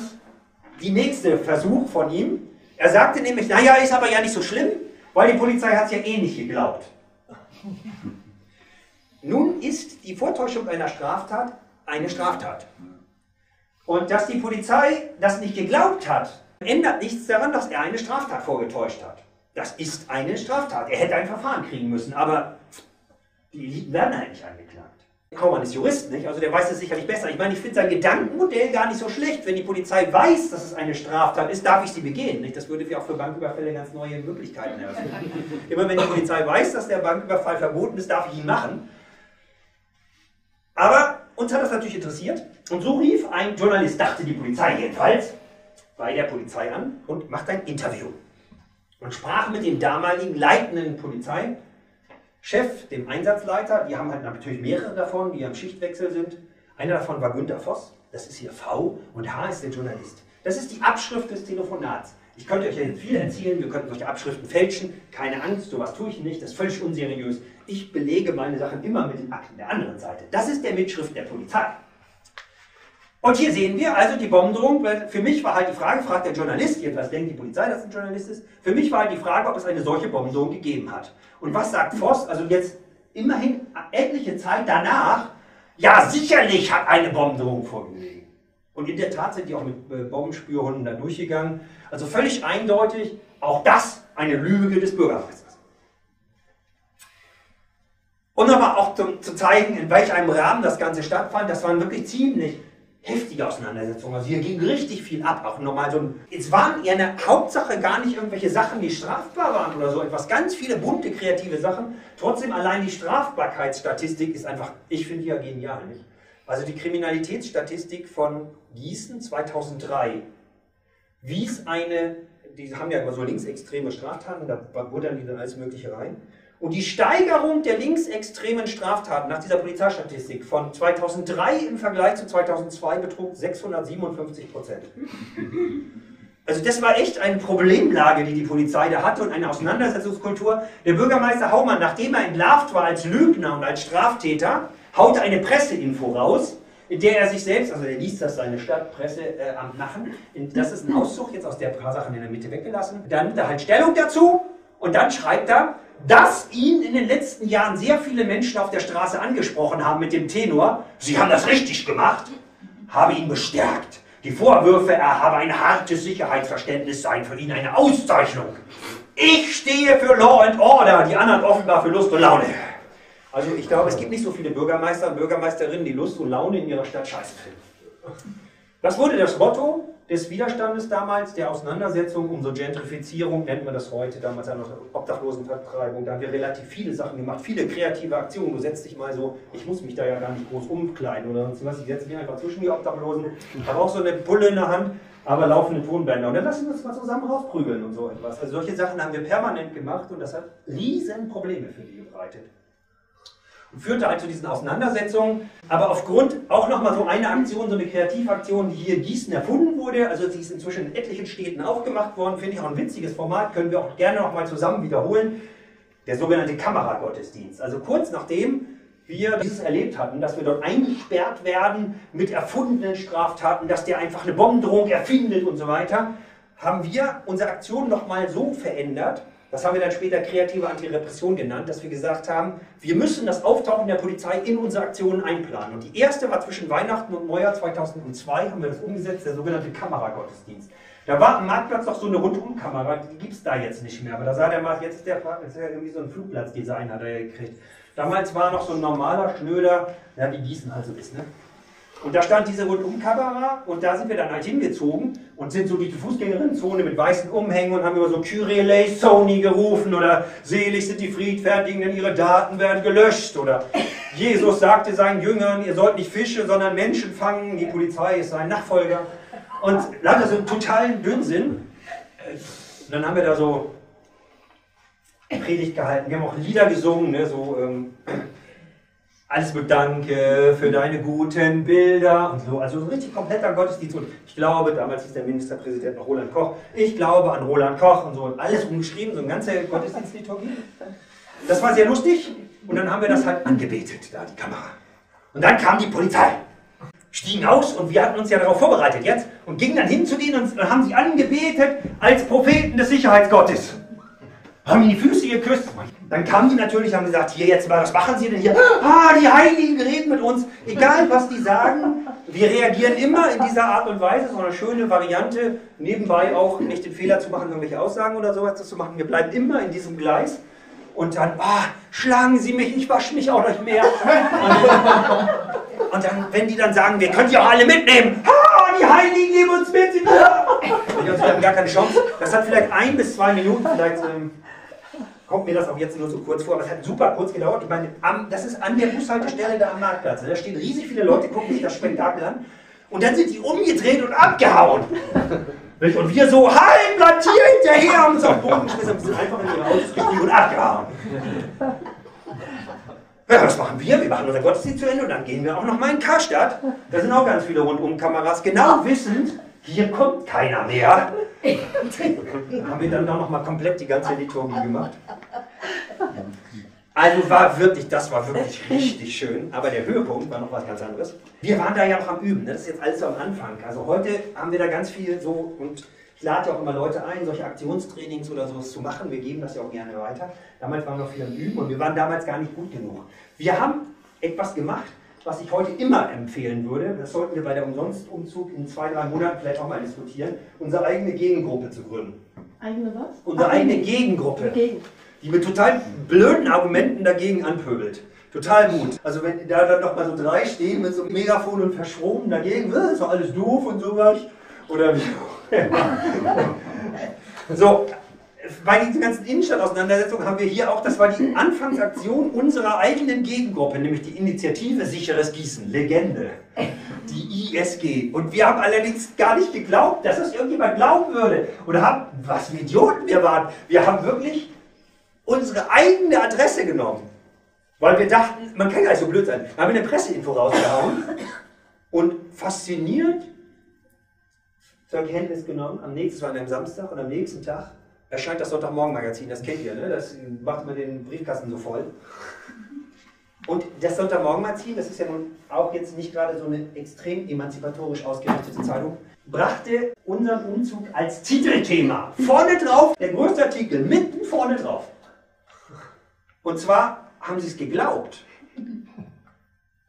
die nächste Versuch von ihm. Er sagte nämlich, naja, ist aber ja nicht so schlimm, weil die Polizei hat es ja eh nicht geglaubt. Nun ist die Vortäuschung einer Straftat eine Straftat. Und dass die Polizei das nicht geglaubt hat, ändert nichts daran, dass er eine Straftat vorgetäuscht hat. Das ist eine Straftat. Er hätte ein Verfahren kriegen müssen, aber die Eliten werden halt nicht angeklagt. Kaumann ist Jurist, nicht? Also der weiß es sicherlich besser. Ich meine, ich finde sein Gedankenmodell gar nicht so schlecht. Wenn die Polizei weiß, dass es eine Straftat ist, darf ich sie begehen. Nicht? Das würde für auch für Banküberfälle ganz neue Möglichkeiten eröffnen. Immer wenn die Polizei weiß, dass der Banküberfall verboten ist, darf ich ihn machen. Aber uns hat das natürlich interessiert. Und so rief ein Journalist, dachte die Polizei jedenfalls, bei der Polizei an und macht ein Interview und sprach mit dem damaligen leitenden Polizeichef, dem Einsatzleiter. Die haben halt natürlich mehrere davon, die am Schichtwechsel sind. Einer davon war Günter Voss, das ist hier V und H ist der Journalist. Das ist die Abschrift des Telefonats. Ich könnte euch ja jetzt viel erzählen, wir könnten solche Abschriften fälschen. Keine Angst, sowas tue ich nicht, das ist völlig unseriös. Ich belege meine Sachen immer mit den Akten der anderen Seite. Das ist der Mitschrift der Polizei. Und hier sehen wir also die Bombendrohung. Für mich war halt die Frage, fragt der Journalist, jedenfalls denkt die Polizei, dass es ein Journalist ist, für mich war halt die Frage, ob es eine solche Bombendrohung gegeben hat. Und was sagt Voss? Also jetzt immerhin etliche Zeit danach, ja sicherlich hat eine Bombendrohung vorgelegen. Und in der Tat sind die auch mit äh, Bombenspürhunden da durchgegangen. Also völlig eindeutig, auch das eine Lüge des Bürgermeisters. Und aber auch zum, zu zeigen, in welch einem Rahmen das Ganze stattfand, das waren wirklich ziemlich heftige Auseinandersetzungen. Also hier ging richtig viel ab. Auch nochmal so ein, es waren eher eine Hauptsache gar nicht irgendwelche Sachen, die strafbar waren oder so etwas. Ganz viele bunte, kreative Sachen. Trotzdem allein die Strafbarkeitsstatistik ist einfach, ich finde ja genial. Nicht? Also die Kriminalitätsstatistik von Gießen 2003 wies eine, die haben ja immer so linksextreme Straftaten, da die dann alles Mögliche rein. Und die Steigerung der linksextremen Straftaten nach dieser Polizeistatistik von 2003 im Vergleich zu 2002 betrug 657 Prozent. Also das war echt eine Problemlage, die die Polizei da hatte und eine Auseinandersetzungskultur. Der Bürgermeister Haumann, nachdem er entlarvt war als Lügner und als Straftäter, haute eine Presseinfo raus, in der er sich selbst, also er liest das seine Stadtpresseamt äh, machen, das ist ein Auszug, jetzt aus der paar Sachen in der Mitte weggelassen, dann nimmt er halt Stellung dazu und dann schreibt er, dass ihn in den letzten Jahren sehr viele Menschen auf der Straße angesprochen haben mit dem Tenor, Sie haben das richtig gemacht, habe ihn bestärkt. Die Vorwürfe, er habe ein hartes Sicherheitsverständnis, seien für ihn eine Auszeichnung. Ich stehe für Law and Order, die anderen offenbar für Lust und Laune. Also ich glaube, es gibt nicht so viele Bürgermeister und Bürgermeisterinnen, die Lust und Laune in ihrer Stadt scheiße finden. Das wurde das Motto des Widerstandes damals, der Auseinandersetzung um so Gentrifizierung, nennt man das heute, damals noch Obdachlosenvertreibung. Da haben wir relativ viele Sachen gemacht, viele kreative Aktionen. Du setzt dich mal so, ich muss mich da ja gar nicht groß umkleiden oder sonst was, ich setze mich einfach zwischen die Obdachlosen, habe auch so eine Pulle in der Hand, aber laufende Tonbänder. Und dann lassen wir uns mal zusammen rausprügeln und so etwas. Also solche Sachen haben wir permanent gemacht und das hat riesen Probleme für die gebreitet und führte halt zu diesen Auseinandersetzungen. Aber aufgrund auch nochmal so eine Aktion, so eine Kreativaktion, die hier in Gießen erfunden wurde, also sie ist inzwischen in etlichen Städten auch gemacht worden, finde ich auch ein witziges Format, können wir auch gerne nochmal zusammen wiederholen. Der sogenannte Kameragottesdienst. Also kurz nachdem wir dieses erlebt hatten, dass wir dort eingesperrt werden mit erfundenen Straftaten, dass der einfach eine Bombendrohung erfindet und so weiter, haben wir unsere Aktion nochmal so verändert, das haben wir dann später kreative Antirepression genannt, dass wir gesagt haben, wir müssen das Auftauchen der Polizei in unsere Aktionen einplanen. Und die erste war zwischen Weihnachten und Neujahr 2002, haben wir das umgesetzt, der sogenannte Kameragottesdienst. Da war am Marktplatz noch so eine Rundumkamera, die gibt es da jetzt nicht mehr. Aber da sah der mal, jetzt ist der jetzt ist ja irgendwie so ein Flugplatzdesign hat er gekriegt. Damals war noch so ein normaler, schnöder, ja, wie Gießen halt so ist, ne? Und da stand diese Rundumkamera und da sind wir dann halt hingezogen und sind so die Fußgängerinnenzone mit weißen Umhängen und haben über so Kyrie Sony gerufen oder selig sind die Friedfertigen, denn ihre Daten werden gelöscht oder Jesus sagte seinen Jüngern, ihr sollt nicht Fische, sondern Menschen fangen, die Polizei ist sein Nachfolger. Und lauter so einen totalen Dünnsinn. Und dann haben wir da so Predigt gehalten, wir haben auch Lieder gesungen, ne, so ähm, alles bedanke für deine guten Bilder und so. Also so ein richtig kompletter Gottesdienst. Und ich glaube, damals hieß der Ministerpräsident noch Roland Koch, ich glaube an Roland Koch und so. Und alles umgeschrieben, so eine ganze Gottesdienstliturgie. Das war sehr lustig. Und dann haben wir das halt angebetet, da die Kamera. Und dann kam die Polizei, stiegen aus und wir hatten uns ja darauf vorbereitet jetzt und gingen dann hin zu denen und haben sie angebetet als Propheten des Sicherheitsgottes haben ihm die Füße geküsst. Dann kamen die natürlich, haben gesagt, hier jetzt mal, was machen Sie denn hier? Ah, die Heiligen reden mit uns. Egal, was die sagen, wir reagieren immer in dieser Art und Weise. So eine schöne Variante, nebenbei auch nicht den Fehler zu machen, irgendwelche Aussagen oder sowas zu machen. Wir bleiben immer in diesem Gleis. Und dann, ah, schlagen Sie mich, ich wasche mich auch nicht mehr. Und, dann, wenn die dann sagen, wir können die auch alle mitnehmen. Ah, die Heiligen nehmen uns mit. Wir haben gar keine Chance. Das hat vielleicht ein bis zwei Minuten, vielleicht ähm, kommt mir das auch jetzt nur so kurz vor, aber es hat super kurz gedauert. Ich meine, am, das ist an der Bushaltestelle da am Marktplatz. Da stehen riesig viele Leute, gucken sich das Spektakel an. Und dann sind die umgedreht und abgehauen. Und wir so, halt, bleibt hier hinterher, haben uns auf den Boden geschmissen und sind einfach in ihre Autos gestiegen und abgehauen. Ja, was machen wir? Wir machen unser Gottesdienst zu Ende und dann gehen wir auch noch mal in Karstadt. Da sind auch ganz viele Rundumkameras, genau wissend, hier kommt keiner mehr. haben wir dann auch noch mal komplett die ganze Liturgie gemacht. Also war wirklich, das war wirklich richtig schön. Aber der Höhepunkt war noch was ganz anderes. Wir waren da ja noch am Üben. Ne? Das ist jetzt alles so am Anfang. Also heute haben wir da ganz viel so und ich lade ja auch immer Leute ein, solche Aktionstrainings oder sowas zu machen. Wir geben das ja auch gerne weiter. Damals waren wir noch viel am Üben und wir waren damals gar nicht gut genug. Wir haben etwas gemacht, was ich heute immer empfehlen würde, das sollten wir bei der Umsonstumzug in zwei, drei Monaten vielleicht auch mal diskutieren, unsere eigene Gegengruppe zu gründen. Eigene was? Unsere eigene Gegengruppe. Die mit total blöden Argumenten dagegen anpöbelt. Total gut. Also wenn da dann noch mal so drei stehen mit so einem Megafon und verschroben dagegen, das ist doch alles doof und sowas. Oder wie. so, bei diesen ganzen Innenstadtauseinandersetzungen haben wir hier auch, das war die Anfangsaktion unserer eigenen Gegengruppe, nämlich die Initiative Sicheres Gießen, Legende, die ISG. Und wir haben allerdings gar nicht geglaubt, dass das irgendjemand glauben würde. Oder haben, was für Idioten wir waren. Wir haben wirklich unsere eigene Adresse genommen. Weil wir dachten, man kann gar nicht so blöd sein. Wir haben eine Presseinfo rausgehauen und fasziniert zur Kenntnis genommen, am nächsten, war an einem Samstag und am nächsten Tag erscheint das Sonntagmorgen-Magazin, das kennt ihr, ne? das macht man den Briefkasten so voll. Und das Sonntagmorgen-Magazin, das ist ja nun auch jetzt nicht gerade so eine extrem emanzipatorisch ausgerichtete Zeitung, brachte unseren Umzug als Titelthema. Vorne drauf, der größte Artikel, mitten vorne drauf. Und zwar haben sie es geglaubt.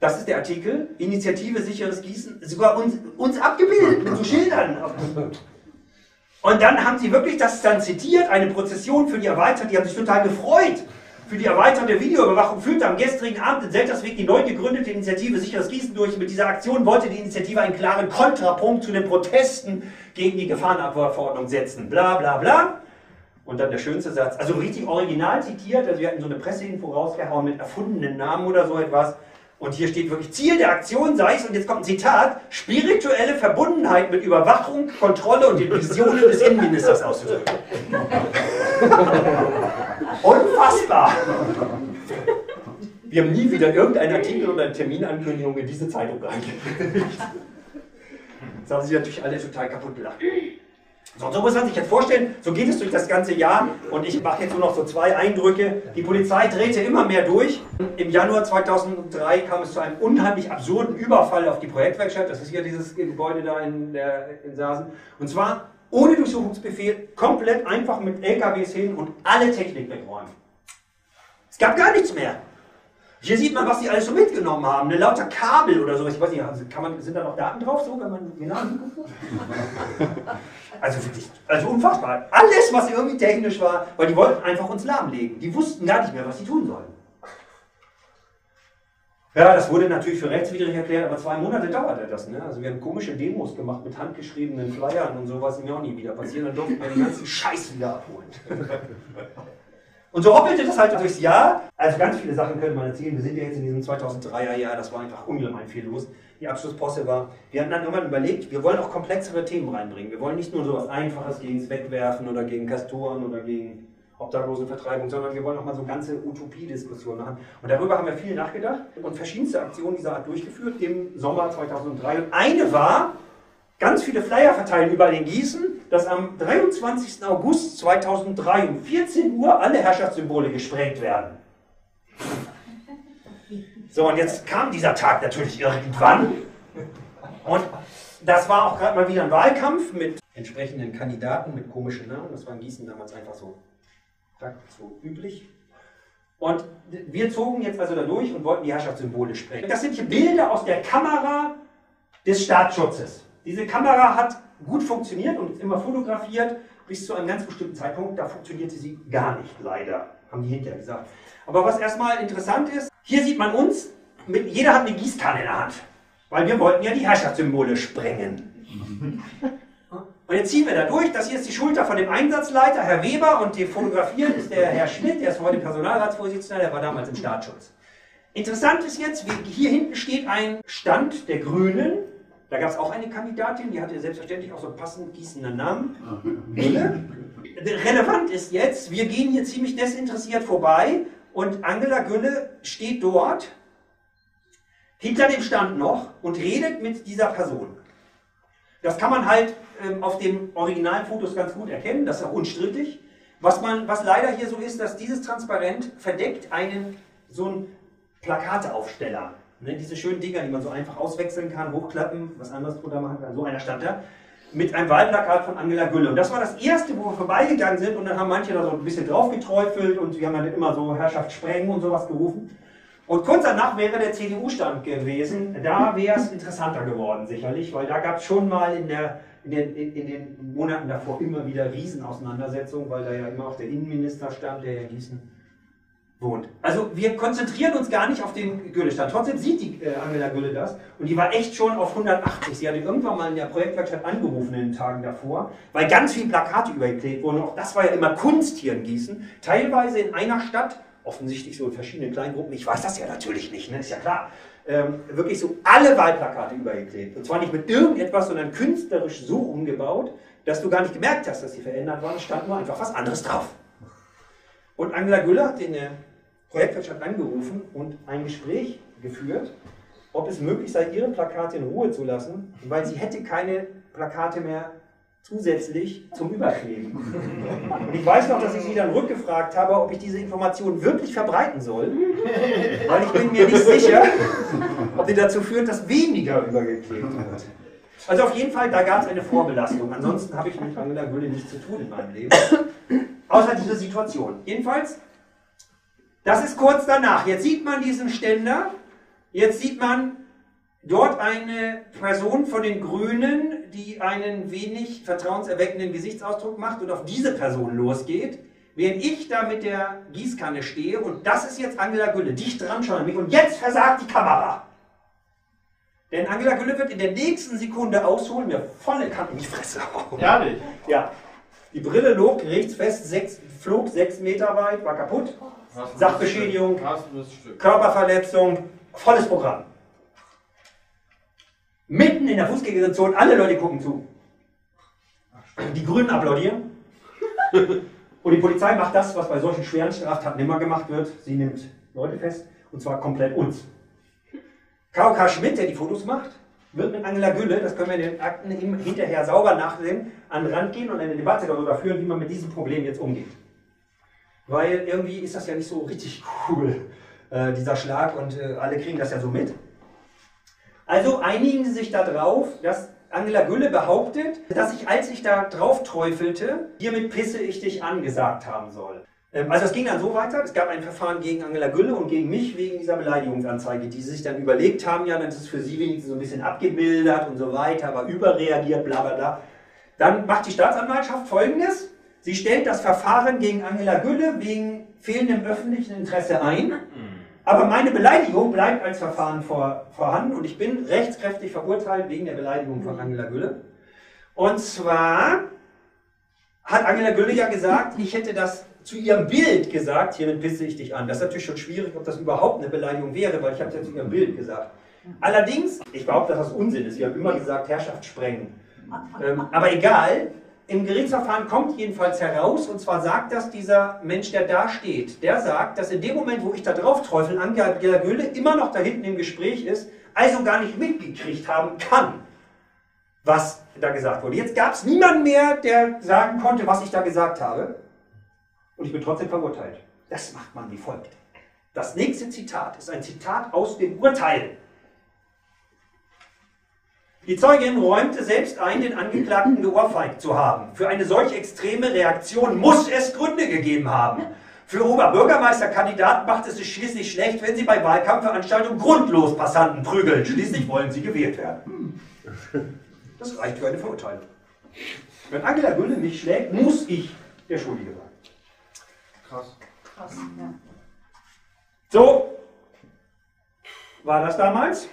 Das ist der Artikel, Initiative Sicheres Gießen, sogar uns, uns abgebildet mit so Schildern. Und dann haben sie wirklich das dann zitiert, eine Prozession für die erweiterte, die haben sich total gefreut. Für die erweiterte Videoüberwachung führte am gestrigen Abend in Seltersweg die neu gegründete Initiative Sicheres Gießen durch. Mit dieser Aktion wollte die Initiative einen klaren Kontrapunkt zu den Protesten gegen die Gefahrenabwehrverordnung setzen. Bla bla bla. Und dann der schönste Satz, also richtig original zitiert, also wir hatten so eine Presseinfo rausgehauen mit erfundenen Namen oder so etwas. Und hier steht wirklich, Ziel der Aktion sei es, und jetzt kommt ein Zitat, spirituelle Verbundenheit mit Überwachung, Kontrolle und den Visionen des Innenministers auszudrücken. Unfassbar! Wir haben nie wieder irgendeinen Artikel oder eine Terminankündigung in diese Zeitung reingekriegt. Das haben sich natürlich alle total kaputt gelacht. So, so muss man sich jetzt vorstellen, so geht es durch das ganze Jahr und ich mache jetzt nur noch so zwei Eindrücke. Die Polizei drehte immer mehr durch. Im Januar 2003 kam es zu einem unheimlich absurden Überfall auf die Projektwerkstatt. Das ist hier dieses Gebäude da in, der, in Sasen. Und zwar ohne Durchsuchungsbefehl, komplett einfach mit LKWs hin und alle Technik wegräumen. Es gab gar nichts mehr. Hier sieht man, was die alles so mitgenommen haben. Eine lauter Kabel oder sowas. Ich weiß nicht, also kann man, sind da noch Daten drauf, so, wenn man genau? Also wirklich, also unfassbar. Alles, was irgendwie technisch war, weil die wollten einfach uns lahmlegen. Die wussten gar nicht mehr, was sie tun sollen. Ja, das wurde natürlich für rechtswidrig erklärt, aber zwei Monate dauerte das. Ne? Also wir haben komische Demos gemacht mit handgeschriebenen Flyern und sowas, die mir auch nie wieder passieren. Dann durften wir den ganzen Scheiß wieder abholen. Und so hoppelte das halt durchs Jahr. Also ganz viele Sachen könnte man erzählen. Wir sind ja jetzt in diesem 2003er Jahr, das war einfach ungemein viel los. Die Abschlussposse war, wir hatten dann irgendwann überlegt, wir wollen auch komplexere Themen reinbringen. Wir wollen nicht nur so was Einfaches gegen das Wegwerfen oder gegen Kastoren oder gegen Obdachlosenvertreibung, sondern wir wollen auch mal so ganze Utopiediskussionen machen. Und darüber haben wir viel nachgedacht und verschiedenste Aktionen dieser Art durchgeführt im Sommer 2003. Und eine war, ganz viele Flyer verteilen überall in Gießen, dass am 23. August 2003 um 14 Uhr alle Herrschaftssymbole gesprengt werden. So, und jetzt kam dieser Tag natürlich irgendwann. Und das war auch gerade mal wieder ein Wahlkampf mit entsprechenden Kandidaten mit komischen Namen. Das war in Gießen damals einfach so, so üblich. Und wir zogen jetzt also da durch und wollten die Herrschaftssymbole sprengen. Das sind hier Bilder aus der Kamera des Staatsschutzes. Diese Kamera hat gut funktioniert und immer fotografiert bis zu einem ganz bestimmten Zeitpunkt. Da funktionierte sie gar nicht, leider, haben die hinterher gesagt. Aber was erstmal interessant ist, hier sieht man uns, mit, jeder hat eine Gießkanne in der Hand, weil wir wollten ja die Herrschaftssymbole sprengen. Und jetzt ziehen wir da durch. Das hier ist die Schulter von dem Einsatzleiter, Herr Weber, und die fotografieren ist der Herr Schmidt, der ist heute Personalratsvorsitzender, der war damals im Staatsschutz. Interessant ist jetzt, hier hinten steht ein Stand der Grünen. Da gab es auch eine Kandidatin, die hatte selbstverständlich auch so einen passend gießenden Namen. Gülle. Relevant ist jetzt, wir gehen hier ziemlich desinteressiert vorbei und Angela Gülle steht dort hinter dem Stand noch und redet mit dieser Person. Das kann man halt ähm, auf den Originalfotos ganz gut erkennen, das ist auch unstrittig. Was, man, was leider hier so ist, dass dieses Transparent verdeckt einen so einen Plakateaufsteller. Ne, diese schönen Dinger, die man so einfach auswechseln kann, hochklappen, was anderes drunter machen kann. So einer stand da. Mit einem Wahlplakat von Angela Gülle. Und das war das erste, wo wir vorbeigegangen sind. Und dann haben manche da so ein bisschen drauf geträufelt und wir haben dann immer so Herrschaft sprengen und sowas gerufen. Und kurz danach wäre der CDU-Stand gewesen. Da wäre es interessanter geworden, sicherlich, weil da gab es schon mal in, der, in, den, in, den Monaten davor immer wieder Riesenauseinandersetzungen, weil da ja immer auch der Innenminister stand, der ja Gießen wohnt. Also wir konzentrieren uns gar nicht auf den Gülle-Stand. Trotzdem sieht die äh, Angela Gülle das und die war echt schon auf 180. Sie hatte irgendwann mal in der Projektwerkstatt angerufen in den Tagen davor, weil ganz viele Plakate übergeklebt wurden. Auch das war ja immer Kunst hier in Gießen. Teilweise in einer Stadt, offensichtlich so in verschiedenen Kleingruppen, ich weiß das ja natürlich nicht, ne? ist ja klar, ähm, wirklich so alle Wahlplakate übergeklebt. Und zwar nicht mit irgendetwas, sondern künstlerisch so umgebaut, dass du gar nicht gemerkt hast, dass sie verändert waren. Es stand nur einfach was anderes drauf. Und Angela Güller hat den äh, Projektwirtschaft angerufen und ein Gespräch geführt, ob es möglich sei, ihre Plakate in Ruhe zu lassen, weil sie hätte keine Plakate mehr zusätzlich zum Überkleben. Und ich weiß noch, dass ich sie dann rückgefragt habe, ob ich diese Information wirklich verbreiten soll, weil ich bin mir nicht sicher, ob die dazu führt, dass weniger übergeklebt wird. Also auf jeden Fall, da gab es eine Vorbelastung. Ansonsten habe ich mit Angela Gülle nichts zu tun in meinem Leben. Außer diese Situation. Jedenfalls, das ist kurz danach. Jetzt sieht man diesen Ständer. Jetzt sieht man dort eine Person von den Grünen, die einen wenig vertrauenserweckenden Gesichtsausdruck macht und auf diese Person losgeht. Während ich da mit der Gießkanne stehe und das ist jetzt Angela Gülle, dicht dran schon an mich und jetzt versagt die Kamera. Denn Angela Gülle wird in der nächsten Sekunde ausholen, mir volle Kante in die Fresse hauen. Ehrlich? Ja. Die Brille log gerichtsfest, sechs, flog sechs Meter weit, war kaputt. Sachbeschädigung, Körperverletzung, volles Programm. Mitten in der Fußgängerzone, alle Leute gucken zu. Die Grünen applaudieren. Und die Polizei macht das, was bei solchen schweren Straftaten immer gemacht wird. Sie nimmt Leute fest, und zwar komplett uns. KOK Schmidt, der die Fotos macht, wird mit Angela Gülle, das können wir in den Akten hinterher sauber nachsehen, an den Rand gehen und eine Debatte darüber führen, wie man mit diesem Problem jetzt umgeht. Weil irgendwie ist das ja nicht so richtig cool, äh, dieser Schlag, und äh, alle kriegen das ja so mit. Also einigen Sie sich darauf, dass Angela Gülle behauptet, dass ich, als ich da drauf träufelte, hiermit pisse ich dich an gesagt haben soll. Ähm, also es ging dann so weiter, es gab ein Verfahren gegen Angela Gülle und gegen mich wegen dieser Beleidigungsanzeige, die sie sich dann überlegt haben, ja, dann ist es für sie wenigstens so ein bisschen abgemildert und so weiter, aber überreagiert, bla bla bla. Dann macht die Staatsanwaltschaft folgendes, sie stellt das Verfahren gegen Angela Gülle wegen fehlendem öffentlichen Interesse ein, aber meine Beleidigung bleibt als Verfahren vor, vorhanden und ich bin rechtskräftig verurteilt wegen der Beleidigung von Angela Gülle. Und zwar hat Angela Gülle ja gesagt, ich hätte das zu ihrem Bild gesagt, hiermit pisse ich dich an. Das ist natürlich schon schwierig, ob das überhaupt eine Beleidigung wäre, weil ich habe es ja zu ihrem Bild gesagt. Allerdings, ich behaupte, dass das Unsinn ist. Wir haben immer gesagt, Herrschaft sprengen. Ähm, aber egal, im Gerichtsverfahren kommt jedenfalls heraus, und zwar sagt das dieser Mensch, der da steht, der sagt, dass in dem Moment, wo ich da drauf träufel, Angela Gülle immer noch da hinten im Gespräch ist, also gar nicht mitgekriegt haben kann, was da gesagt wurde. Jetzt gab es niemanden mehr, der sagen konnte, was ich da gesagt habe. Und ich bin trotzdem verurteilt. Das macht man wie folgt. Das nächste Zitat ist ein Zitat aus dem Urteil. Die Zeugin räumte selbst ein, den Angeklagten geohrfeigt zu haben. Für eine solch extreme Reaktion muss es Gründe gegeben haben. Für Oberbürgermeisterkandidaten macht es sich schließlich schlecht, wenn sie bei Wahlkampfveranstaltungen grundlos Passanten prügeln. Schließlich wollen sie gewählt werden. Das reicht für eine Verurteilung. Wenn Angela Gülle mich schlägt, muss ich der Schuldige sein. Krass. Krass, ja. So war das damals.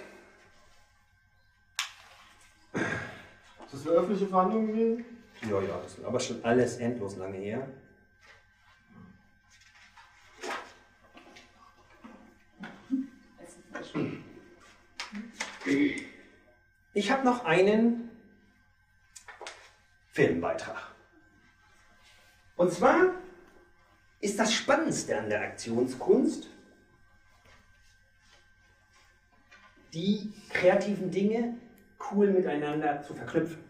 Ist das eine öffentliche Verhandlung gewesen? Ja, ja, das ist aber schon alles endlos lange her. Ich habe noch einen Filmbeitrag. Und zwar ist das Spannendste an der Aktionskunst, die kreativen Dinge cool miteinander zu verknüpfen.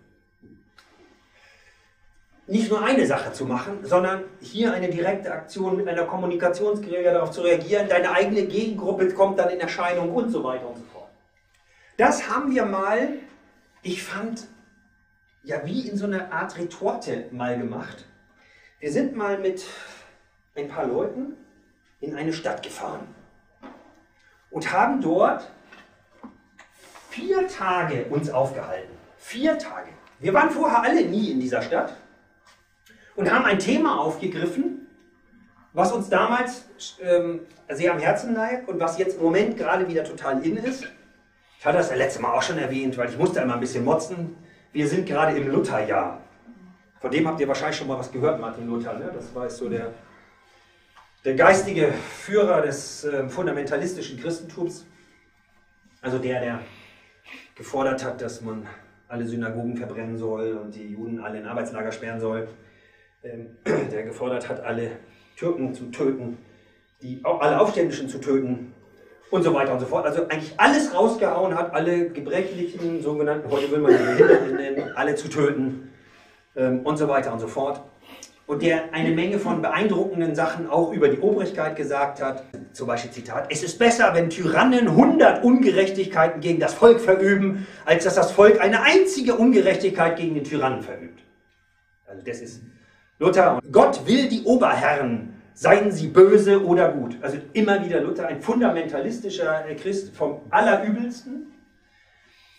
Nicht nur eine Sache zu machen, sondern hier eine direkte Aktion mit einer Kommunikationsguerilla darauf zu reagieren, deine eigene Gegengruppe kommt dann in Erscheinung und so weiter und so fort. Das haben wir mal, ich fand, ja wie in so einer Art Retorte mal gemacht. Wir sind mal mit ein paar Leuten in eine Stadt gefahren und haben dort vier Tage uns aufgehalten. Vier Tage. Wir waren vorher alle nie in dieser Stadt und haben ein Thema aufgegriffen, was uns damals ähm, sehr am Herzen lag und was jetzt im Moment gerade wieder total in ist. Ich hatte das ja letzte Mal auch schon erwähnt, weil ich musste immer ein bisschen motzen. Wir sind gerade im Lutherjahr. Von dem habt ihr wahrscheinlich schon mal was gehört, Martin Luther. Ne? Das war so der, der geistige Führer des äh, fundamentalistischen Christentums. Also der, der gefordert hat, dass man alle Synagogen verbrennen soll und die Juden alle in Arbeitslager sperren soll. Ähm, der gefordert hat, alle Türken zu töten, die, alle Aufständischen zu töten und so weiter und so fort. Also eigentlich alles rausgehauen hat, alle gebrechlichen, sogenannten, heute will man die Behinderten nennen, alle zu töten ähm, und so weiter und so fort. Und der eine Menge von beeindruckenden Sachen auch über die Obrigkeit gesagt hat. Zum Beispiel Zitat, es ist besser, wenn Tyrannen 100 Ungerechtigkeiten gegen das Volk verüben, als dass das Volk eine einzige Ungerechtigkeit gegen den Tyrannen verübt. Also das ist Luther. Gott will die Oberherren, seien sie böse oder gut. Also immer wieder Luther, ein fundamentalistischer Christ vom Allerübelsten.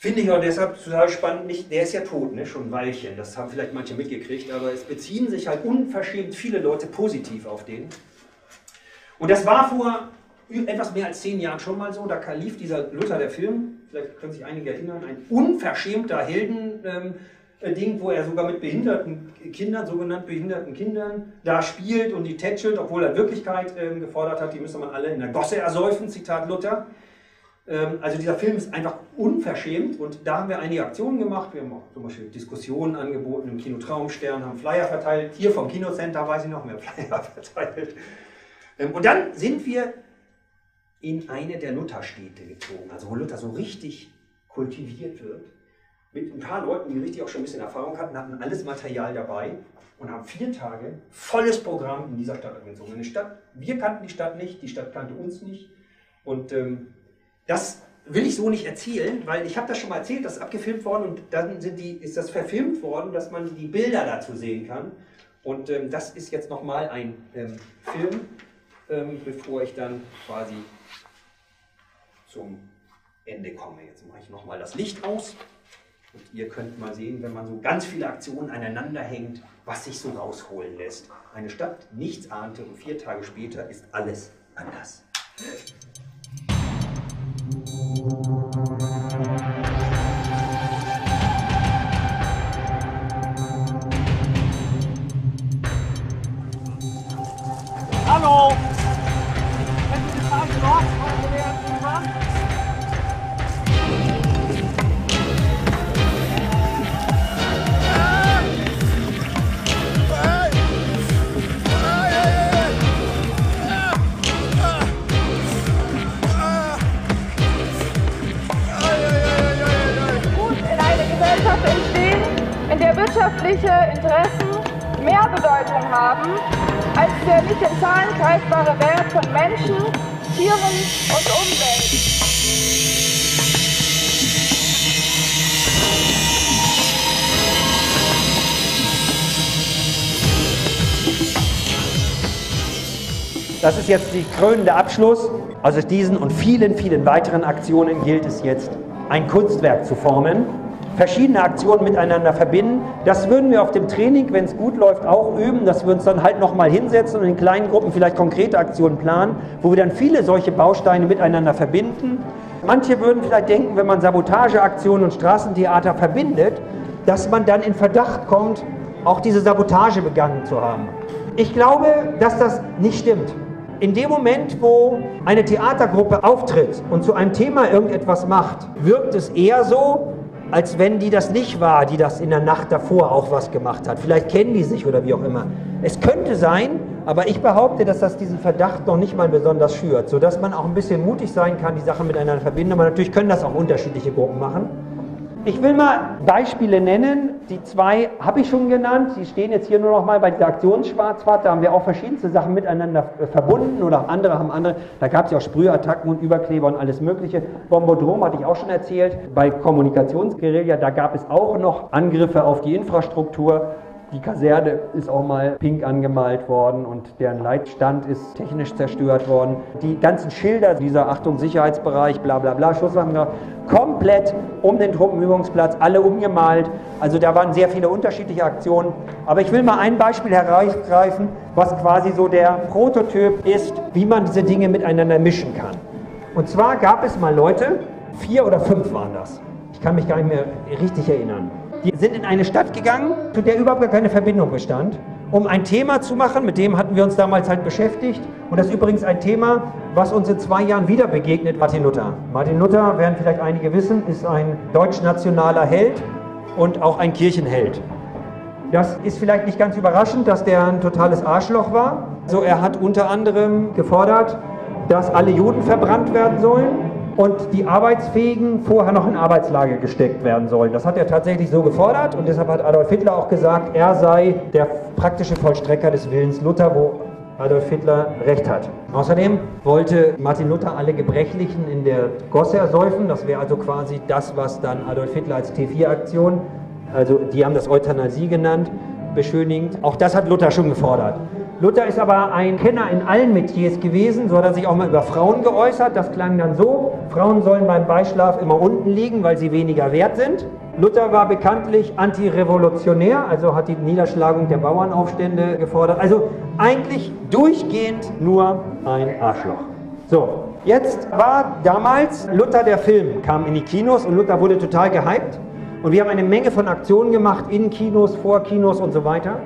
Finde ich auch deshalb total spannend, nicht, der ist ja tot, ne, schon ein Weilchen, das haben vielleicht manche mitgekriegt, aber es beziehen sich halt unverschämt viele Leute positiv auf den. Und das war vor etwas mehr als zehn Jahren schon mal so, da lief dieser Luther, der Film, vielleicht können sich einige erinnern, ein unverschämter Helden, ähm, Ding, wo er sogar mit behinderten Kindern, sogenannten behinderten Kindern, da spielt und die tätschelt, obwohl er in Wirklichkeit ähm, gefordert hat, die müsste man alle in der Gosse ersäufen, Zitat Luther. Ähm, also dieser Film ist einfach unverschämt und da haben wir einige Aktionen gemacht. Wir haben auch zum Beispiel Diskussionen angeboten im Kino Traumstern, haben Flyer verteilt. Hier vom Kinocenter weiß ich noch, mehr Flyer verteilt. Ähm, und dann sind wir in eine der Lutherstädte gezogen, also wo Luther so richtig kultiviert wird. Mit ein paar Leuten, die richtig auch schon ein bisschen Erfahrung hatten, hatten alles Material dabei und haben vier Tage volles Programm in dieser Stadt angezogen. Eine Stadt, wir kannten die Stadt nicht, die Stadt kannte uns nicht. Und ähm, das will ich so nicht erzählen, weil ich habe das schon mal erzählt, das ist abgefilmt worden und dann sind die, ist das verfilmt worden, dass man die Bilder dazu sehen kann. Und ähm, das ist jetzt nochmal ein ähm, Film, ähm, bevor ich dann quasi zum Ende komme. Jetzt mache ich nochmal das Licht aus und ihr könnt mal sehen, wenn man so ganz viele Aktionen aneinander hängt, was sich so rausholen lässt. Eine Stadt nichts ahnte und vier Tage später ist alles anders. Thank you. Wirtschaftliche Interessen mehr Bedeutung haben als der nicht in Zahlen greifbare Wert von Menschen, Tieren und Umwelt. Das ist jetzt die krönende Abschluss. Aus diesen und vielen, vielen weiteren Aktionen gilt es jetzt, ein Kunstwerk zu formen, verschiedene Aktionen miteinander verbinden. Das würden wir auf dem Training, wenn es gut läuft, auch üben, dass wir uns dann halt nochmal hinsetzen und in kleinen Gruppen vielleicht konkrete Aktionen planen, wo wir dann viele solche Bausteine miteinander verbinden. Manche würden vielleicht denken, wenn man Sabotageaktionen und Straßentheater verbindet, dass man dann in Verdacht kommt, auch diese Sabotage begangen zu haben. Ich glaube, dass das nicht stimmt. In dem Moment, wo eine Theatergruppe auftritt und zu einem Thema irgendetwas macht, wirkt es eher so, als wenn die das nicht war, die das in der Nacht davor auch was gemacht hat. Vielleicht kennen die sich oder wie auch immer. Es könnte sein, aber ich behaupte, dass das diesen Verdacht noch nicht mal besonders schürt, sodass man auch ein bisschen mutig sein kann, die Sachen miteinander verbinden. Aber natürlich können das auch unterschiedliche Gruppen machen. Ich will mal Beispiele nennen. Die zwei habe ich schon genannt. Die stehen jetzt hier nur noch mal bei dieser Aktionsschwarzfahrt. Da haben wir auch verschiedenste Sachen miteinander verbunden oder andere haben andere. Da gab es ja auch Sprühattacken und Überkleber und alles Mögliche. Bombodrom hatte ich auch schon erzählt. Bei Kommunikationsguerilla, da gab es auch noch Angriffe auf die Infrastruktur. Die Kaserne ist auch mal pink angemalt worden und deren Leitstand ist technisch zerstört worden. Die ganzen Schilder dieser Achtung Sicherheitsbereich, bla bla bla, Schusswaffen, komplett um den Truppenübungsplatz, alle umgemalt. Also da waren sehr viele unterschiedliche Aktionen. Aber ich will mal ein Beispiel herausgreifen, was quasi so der Prototyp ist, wie man diese Dinge miteinander mischen kann. Und zwar gab es mal Leute, vier oder fünf waren das. Ich kann mich gar nicht mehr richtig erinnern. Die sind in eine Stadt gegangen, zu der überhaupt gar keine Verbindung bestand, um ein Thema zu machen, mit dem hatten wir uns damals halt beschäftigt. Und das ist übrigens ein Thema, was uns in zwei Jahren wieder begegnet, Martin Luther. Martin Luther, werden vielleicht einige wissen, ist ein deutschnationaler Held und auch ein Kirchenheld. Das ist vielleicht nicht ganz überraschend, dass der ein totales Arschloch war. Also er hat unter anderem gefordert, dass alle Juden verbrannt werden sollen und die Arbeitsfähigen vorher noch in Arbeitslager gesteckt werden sollen. Das hat er tatsächlich so gefordert und deshalb hat Adolf Hitler auch gesagt, er sei der praktische Vollstrecker des Willens Luther, wo Adolf Hitler recht hat. Außerdem wollte Martin Luther alle Gebrechlichen in der Gosse ersäufen. Das wäre also quasi das, was dann Adolf Hitler als T4-Aktion, also die haben das Euthanasie genannt, beschönigend. Auch das hat Luther schon gefordert. Luther ist aber ein Kenner in allen Metiers gewesen, so hat er sich auch mal über Frauen geäußert. Das klang dann so, Frauen sollen beim Beischlaf immer unten liegen, weil sie weniger wert sind. Luther war bekanntlich antirevolutionär, also hat die Niederschlagung der Bauernaufstände gefordert. Also eigentlich durchgehend nur ein Arschloch. So, jetzt war damals Luther der Film, kam in die Kinos und Luther wurde total gehypt. Und wir haben eine Menge von Aktionen gemacht, in Kinos, vor Kinos und so weiter.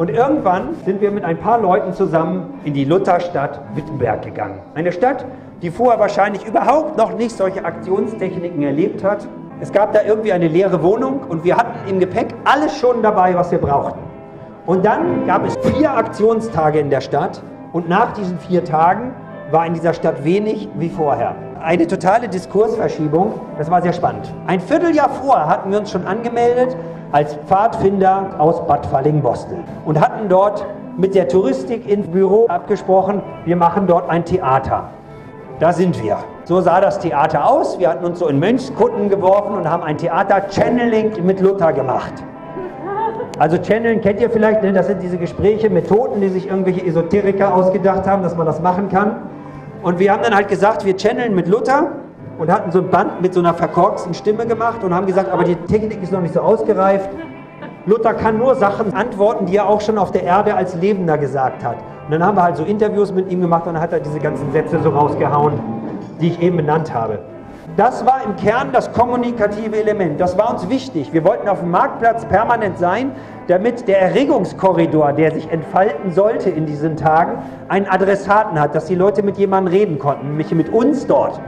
Und irgendwann sind wir mit ein paar Leuten zusammen in die Lutherstadt Wittenberg gegangen. Eine Stadt, die vorher wahrscheinlich überhaupt noch nicht solche Aktionstechniken erlebt hat. Es gab da irgendwie eine leere Wohnung und wir hatten im Gepäck alles schon dabei, was wir brauchten. Und dann gab es vier Aktionstage in der Stadt und nach diesen vier Tagen war in dieser Stadt wenig wie vorher. Eine totale Diskursverschiebung, das war sehr spannend. Ein Vierteljahr vorher hatten wir uns schon angemeldet als Pfadfinder aus Bad Fallingbostel und hatten dort mit der Touristik ins Büro abgesprochen, wir machen dort ein Theater. Da sind wir. So sah das Theater aus. Wir hatten uns so in Mönchskutten geworfen und haben ein Theater Channeling mit Luther gemacht. Also Channeln kennt ihr vielleicht, ne? das sind diese Gespräche, Methoden, die sich irgendwelche Esoteriker ausgedacht haben, dass man das machen kann. Und wir haben dann halt gesagt, wir channeln mit Luther und hatten so ein Band mit so einer verkorksten Stimme gemacht und haben gesagt, aber die Technik ist noch nicht so ausgereift. Luther kann nur Sachen antworten, die er auch schon auf der Erde als Lebender gesagt hat. Und dann haben wir halt so Interviews mit ihm gemacht und dann hat er diese ganzen Sätze so rausgehauen, die ich eben benannt habe. Das war im Kern das kommunikative Element. Das war uns wichtig. Wir wollten auf dem Marktplatz permanent sein, damit der Erregungskorridor, der sich entfalten sollte in diesen Tagen, einen Adressaten hat, dass die Leute mit jemandem reden konnten, nämlich mit uns dort.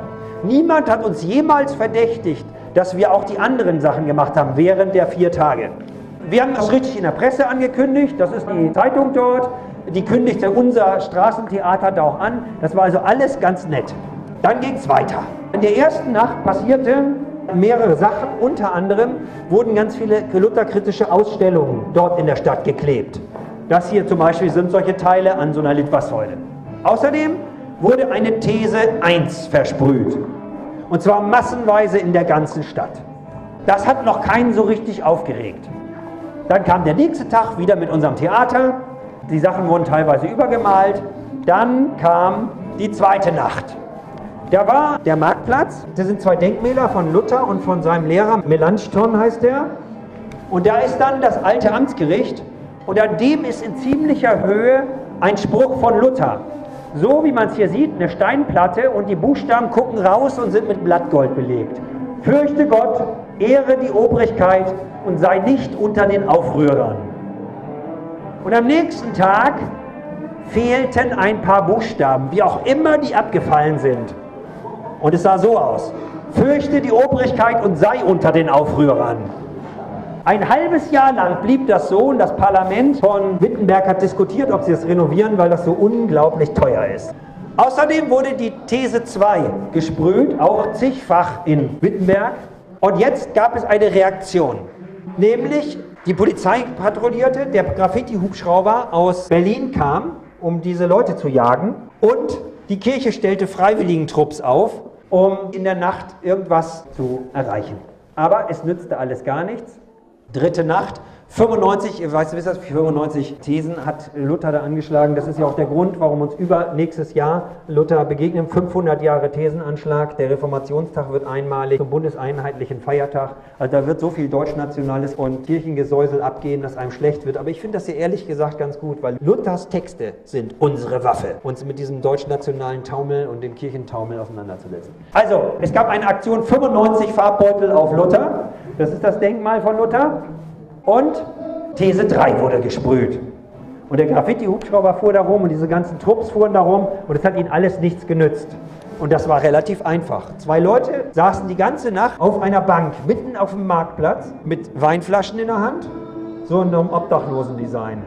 Niemand hat uns jemals verdächtigt, dass wir auch die anderen Sachen gemacht haben während der vier Tage. Wir haben das richtig in der Presse angekündigt, das ist die Zeitung dort, die kündigte unser Straßentheater da auch an. Das war also alles ganz nett. Dann ging es weiter. In der ersten Nacht passierte mehrere Sachen. Unter anderem wurden ganz viele lutherkritische Ausstellungen dort in der Stadt geklebt. Das hier zum Beispiel sind solche Teile an so einer Litfaßsäule. Außerdem wurde eine These 1 versprüht. Und zwar massenweise in der ganzen Stadt. Das hat noch keinen so richtig aufgeregt. Dann kam der nächste Tag wieder mit unserem Theater. Die Sachen wurden teilweise übergemalt. Dann kam die zweite Nacht. Da war der Marktplatz. Da sind zwei Denkmäler von Luther und von seinem Lehrer. Melanchthon heißt der. Und da ist dann das alte Amtsgericht. Und an dem ist in ziemlicher Höhe ein Spruch von Luther so wie man es hier sieht, eine Steinplatte und die Buchstaben gucken raus und sind mit Blattgold belegt. Fürchte Gott, ehre die Obrigkeit und sei nicht unter den Aufrührern. Und am nächsten Tag fehlten ein paar Buchstaben, wie auch immer die abgefallen sind. Und es sah so aus. Fürchte die Obrigkeit und sei unter den Aufrührern. Ein halbes Jahr lang blieb das so und das Parlament von Wittenberg hat diskutiert, ob sie es renovieren, weil das so unglaublich teuer ist. Außerdem wurde die These 2 gesprüht, auch zigfach in Wittenberg. Und jetzt gab es eine Reaktion. Nämlich die Polizei patrouillierte, der Graffiti-Hubschrauber aus Berlin kam, um diese Leute zu jagen. Und die Kirche stellte Freiwilligentrupps auf, um in der Nacht irgendwas zu erreichen. Aber es nützte alles gar nichts. Dritte Nacht. 95, weißt du, wisst ihr, 95 Thesen hat Luther da angeschlagen. Das ist ja auch der Grund, warum uns übernächstes Jahr Luther begegnen. 500 Jahre Thesenanschlag. Der Reformationstag wird einmalig zum bundeseinheitlichen Feiertag. Also da wird so viel Deutschnationales und Kirchengesäusel abgehen, dass einem schlecht wird. Aber ich finde das ja ehrlich gesagt ganz gut, weil Luthers Texte sind unsere Waffe, uns mit diesem deutschnationalen Taumel und dem Kirchentaumel auseinanderzusetzen. Also, es gab eine Aktion 95 Farbbeutel auf Luther. Das ist das Denkmal von Luther. Und These 3 wurde gesprüht. Und der Graffiti-Hubschrauber fuhr da rum und diese ganzen Trupps fuhren da rum und es hat ihnen alles nichts genützt. Und das war relativ einfach. Zwei Leute saßen die ganze Nacht auf einer Bank mitten auf dem Marktplatz mit Weinflaschen in der Hand, so in einem Obdachlosen-Design.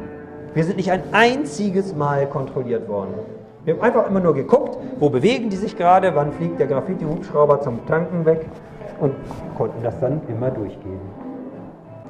Wir sind nicht ein einziges Mal kontrolliert worden. Wir haben einfach immer nur geguckt, wo bewegen die sich gerade, wann fliegt der Graffiti-Hubschrauber zum Tanken weg und konnten das dann immer durchgehen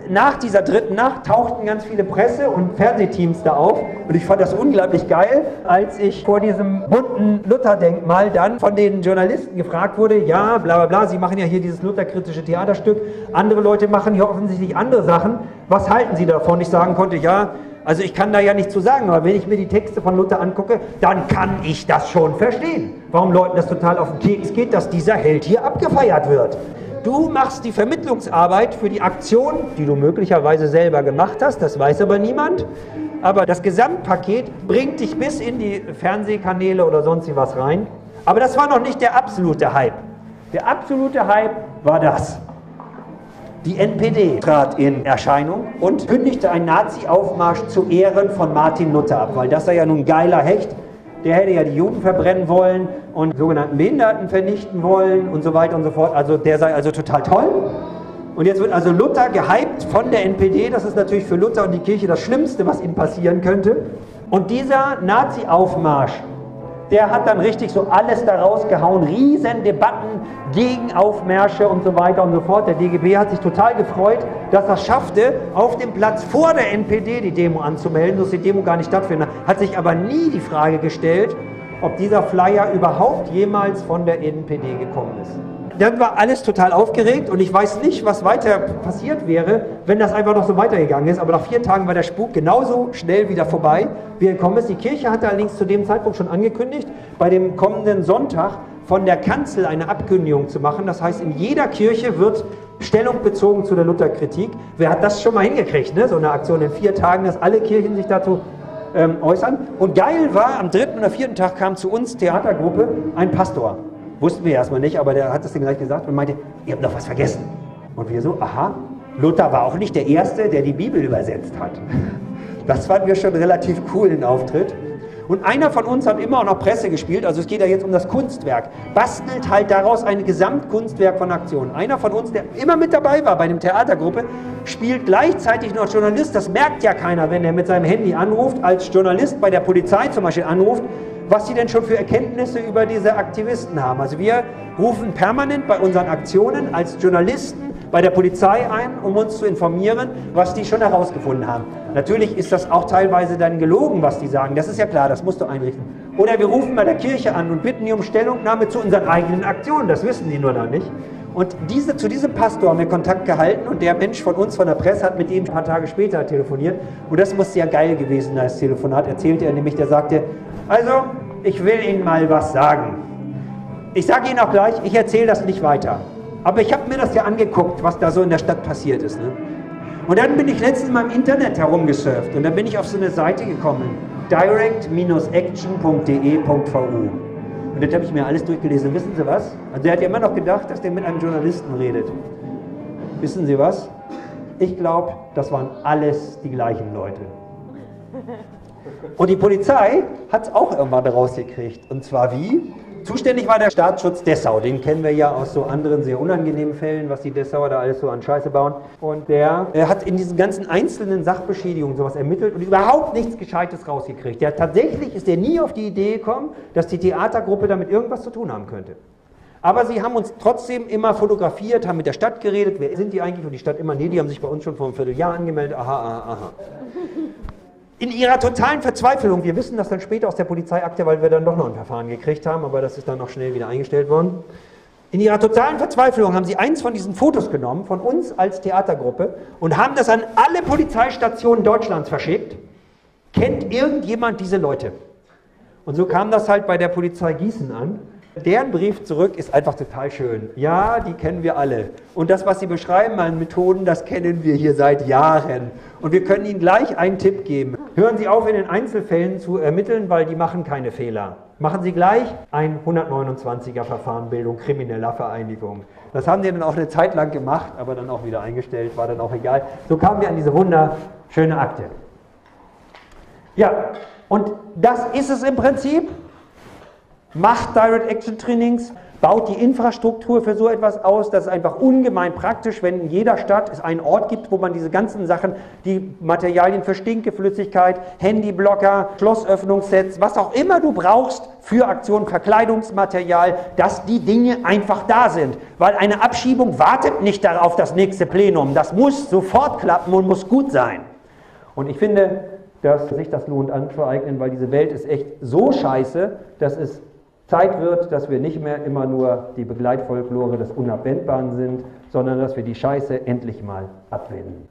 nach dieser dritten Nacht tauchten ganz viele Presse- und Fernsehteams da auf und ich fand das unglaublich geil, als ich vor diesem bunten Luther-Denkmal dann von den Journalisten gefragt wurde, ja, bla bla bla, Sie machen ja hier dieses Luther-kritische Theaterstück, andere Leute machen hier offensichtlich andere Sachen, was halten Sie davon? Ich sagen konnte, ja, also ich kann da ja nichts zu sagen, aber wenn ich mir die Texte von Luther angucke, dann kann ich das schon verstehen, warum Leuten das total auf den Keks geht, dass dieser Held hier abgefeiert wird. Du machst die Vermittlungsarbeit für die Aktion, die du möglicherweise selber gemacht hast, das weiß aber niemand. Aber das Gesamtpaket bringt dich bis in die Fernsehkanäle oder sonst was rein. Aber das war noch nicht der absolute Hype. Der absolute Hype war das. Die NPD trat in Erscheinung und kündigte einen Nazi-Aufmarsch zu Ehren von Martin Luther ab, weil das sei ja nun ein geiler Hecht der hätte ja die Juden verbrennen wollen und sogenannten Behinderten vernichten wollen und so weiter und so fort. Also der sei also total toll. Und jetzt wird also Luther gehypt von der NPD. Das ist natürlich für Luther und die Kirche das Schlimmste, was ihnen passieren könnte. Und dieser Nazi-Aufmarsch der hat dann richtig so alles da rausgehauen, riesen Debatten gegen Aufmärsche und so weiter und so fort. Der DGB hat sich total gefreut, dass er schaffte, auf dem Platz vor der NPD die Demo anzumelden, dass die Demo gar nicht stattfindet. Hat sich aber nie die Frage gestellt, ob dieser Flyer überhaupt jemals von der NPD gekommen ist dann war alles total aufgeregt und ich weiß nicht, was weiter passiert wäre, wenn das einfach noch so weitergegangen ist. Aber nach vier Tagen war der Spuk genauso schnell wieder vorbei, wie er gekommen ist. Die Kirche hatte allerdings zu dem Zeitpunkt schon angekündigt, bei dem kommenden Sonntag von der Kanzel eine Abkündigung zu machen. Das heißt, in jeder Kirche wird Stellung bezogen zu der Lutherkritik. Wer hat das schon mal hingekriegt, ne? so eine Aktion in vier Tagen, dass alle Kirchen sich dazu ähm, äußern? Und geil war, am dritten oder vierten Tag kam zu uns Theatergruppe ein Pastor. Wussten wir erstmal nicht, aber der hat es dann gleich gesagt und meinte, ihr habt noch was vergessen. Und wir so, aha, Luther war auch nicht der Erste, der die Bibel übersetzt hat. Das fanden wir schon relativ coolen Auftritt. Und einer von uns hat immer auch noch Presse gespielt, also es geht ja jetzt um das Kunstwerk, bastelt halt daraus ein Gesamtkunstwerk von Aktionen. Einer von uns, der immer mit dabei war bei einem Theatergruppe, spielt gleichzeitig noch Journalist. Das merkt ja keiner, wenn er mit seinem Handy anruft, als Journalist bei der Polizei zum Beispiel anruft was sie denn schon für Erkenntnisse über diese Aktivisten haben. Also wir rufen permanent bei unseren Aktionen als Journalisten bei der Polizei ein, um uns zu informieren, was die schon herausgefunden haben. Natürlich ist das auch teilweise dann gelogen, was die sagen. Das ist ja klar, das musst du einrichten. Oder wir rufen bei der Kirche an und bitten die um Stellungnahme zu unseren eigenen Aktionen. Das wissen die nur noch nicht. Und diese, zu diesem Pastor haben wir Kontakt gehalten und der Mensch von uns, von der Presse, hat mit ihm ein paar Tage später telefoniert. Und das muss sehr geil gewesen sein, das Telefonat. Erzählte er nämlich, der sagte, also, ich will Ihnen mal was sagen. Ich sage Ihnen auch gleich, ich erzähle das nicht weiter. Aber ich habe mir das ja angeguckt, was da so in der Stadt passiert ist. Ne? Und dann bin ich letztens mal im Internet herumgesurft und dann bin ich auf so eine Seite gekommen, direct-action.de.vu. Und das habe ich mir alles durchgelesen. Wissen Sie was? Also der hat ja immer noch gedacht, dass der mit einem Journalisten redet. Wissen Sie was? Ich glaube, das waren alles die gleichen Leute. Und die Polizei hat es auch irgendwann rausgekriegt. Und zwar wie? Zuständig war der Staatsschutz Dessau. Den kennen wir ja aus so anderen sehr unangenehmen Fällen, was die Dessauer da alles so an Scheiße bauen. Und der, der hat in diesen ganzen einzelnen Sachbeschädigungen sowas ermittelt und überhaupt nichts Gescheites rausgekriegt. Der, tatsächlich ist der nie auf die Idee gekommen, dass die Theatergruppe damit irgendwas zu tun haben könnte. Aber sie haben uns trotzdem immer fotografiert, haben mit der Stadt geredet, wer sind die eigentlich? Und die Stadt immer, nee, die haben sich bei uns schon vor einem Vierteljahr angemeldet, aha, aha, aha in ihrer totalen Verzweiflung, wir wissen das dann später aus der Polizeiakte, weil wir dann doch noch ein Verfahren gekriegt haben, aber das ist dann auch schnell wieder eingestellt worden, In ihrer totalen Verzweiflung haben sie eins von diesen Fotos genommen, von uns als Theatergruppe, und haben das an alle Polizeistationen Deutschlands verschickt. Kennt irgendjemand diese Leute? Und so kam das halt bei der Polizei Gießen an. Deren Brief zurück ist einfach total schön. Ja, die kennen wir alle. Und das, was Sie beschreiben an Methoden, das kennen wir hier seit Jahren. Und wir können Ihnen gleich einen Tipp geben. Hören Sie auf, in den Einzelfällen zu ermitteln, weil die machen keine Fehler. Machen Sie gleich ein 129er Verfahren Bildung krimineller Vereinigung. Das haben die dann auch eine Zeit lang gemacht, aber dann auch wieder eingestellt, war dann auch egal. So kamen wir an diese wunderschöne Akte. Ja, und das ist es im Prinzip macht Direct Action Trainings, baut die Infrastruktur für so etwas aus. Das ist einfach ungemein praktisch, wenn in jeder Stadt es einen Ort gibt, wo man diese ganzen Sachen, die Materialien für Stinkeflüssigkeit, Handyblocker, Schlossöffnungssets, was auch immer du brauchst für Aktionen, Verkleidungsmaterial, dass die Dinge einfach da sind. Weil eine Abschiebung wartet nicht darauf das nächste Plenum. Das muss sofort klappen und muss gut sein. Und ich finde, dass sich das lohnt anzueignen, weil diese Welt ist echt so scheiße, dass es Zeit wird, dass wir nicht mehr immer nur die Begleitfolklore des Unabwendbaren sind, sondern dass wir die Scheiße endlich mal abwenden.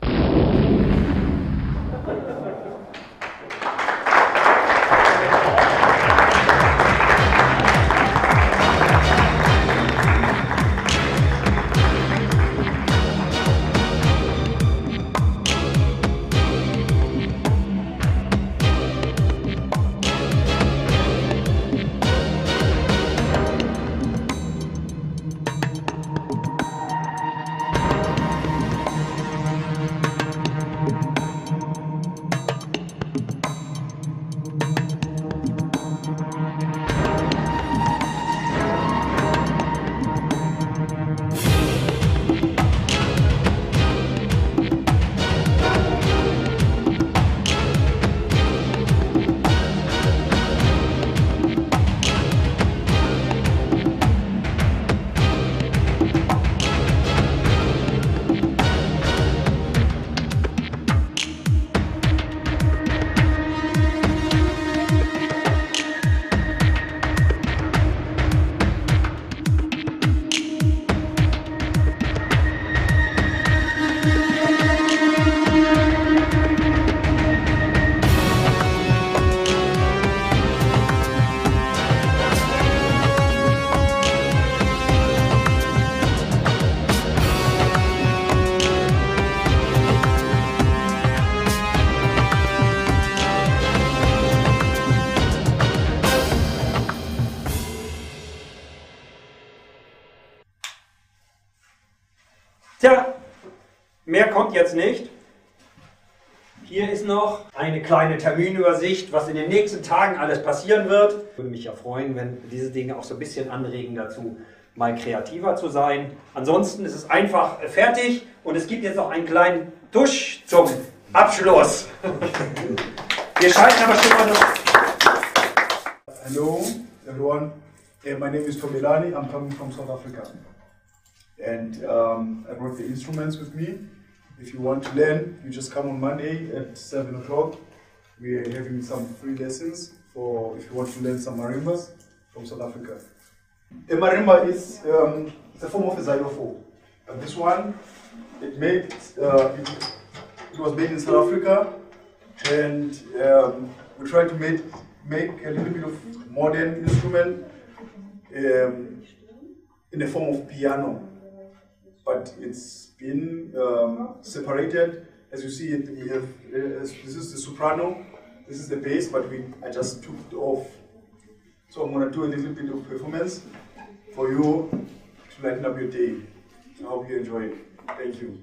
Kleine Terminübersicht, was in den nächsten Tagen alles passieren wird. Ich würde mich ja freuen, wenn diese Dinge auch so ein bisschen anregen dazu, mal kreativer zu sein. Ansonsten ist es einfach fertig und es gibt jetzt noch einen kleinen Dusch zum Abschluss. Wir schalten aber schon mal noch. Hello, everyone. Uh, my name is Tomilani. I'm coming from South Africa. And um, I brought the instruments with me. If you want to learn, you just come on Monday at 7 o'clock. We are having some free lessons for if you want to learn some marimbas from South Africa. A marimba is um, it's a form of a xylophone. This one, it made uh, it, it was made in South Africa, and um, we tried to make make a little bit of modern instrument um, in the form of piano but it's been um, separated. As you see, it, we have uh, this is the soprano, this is the bass, but we I just took it off. So I'm gonna do a little bit of performance for you to lighten up your day. I hope you enjoy it. Thank you.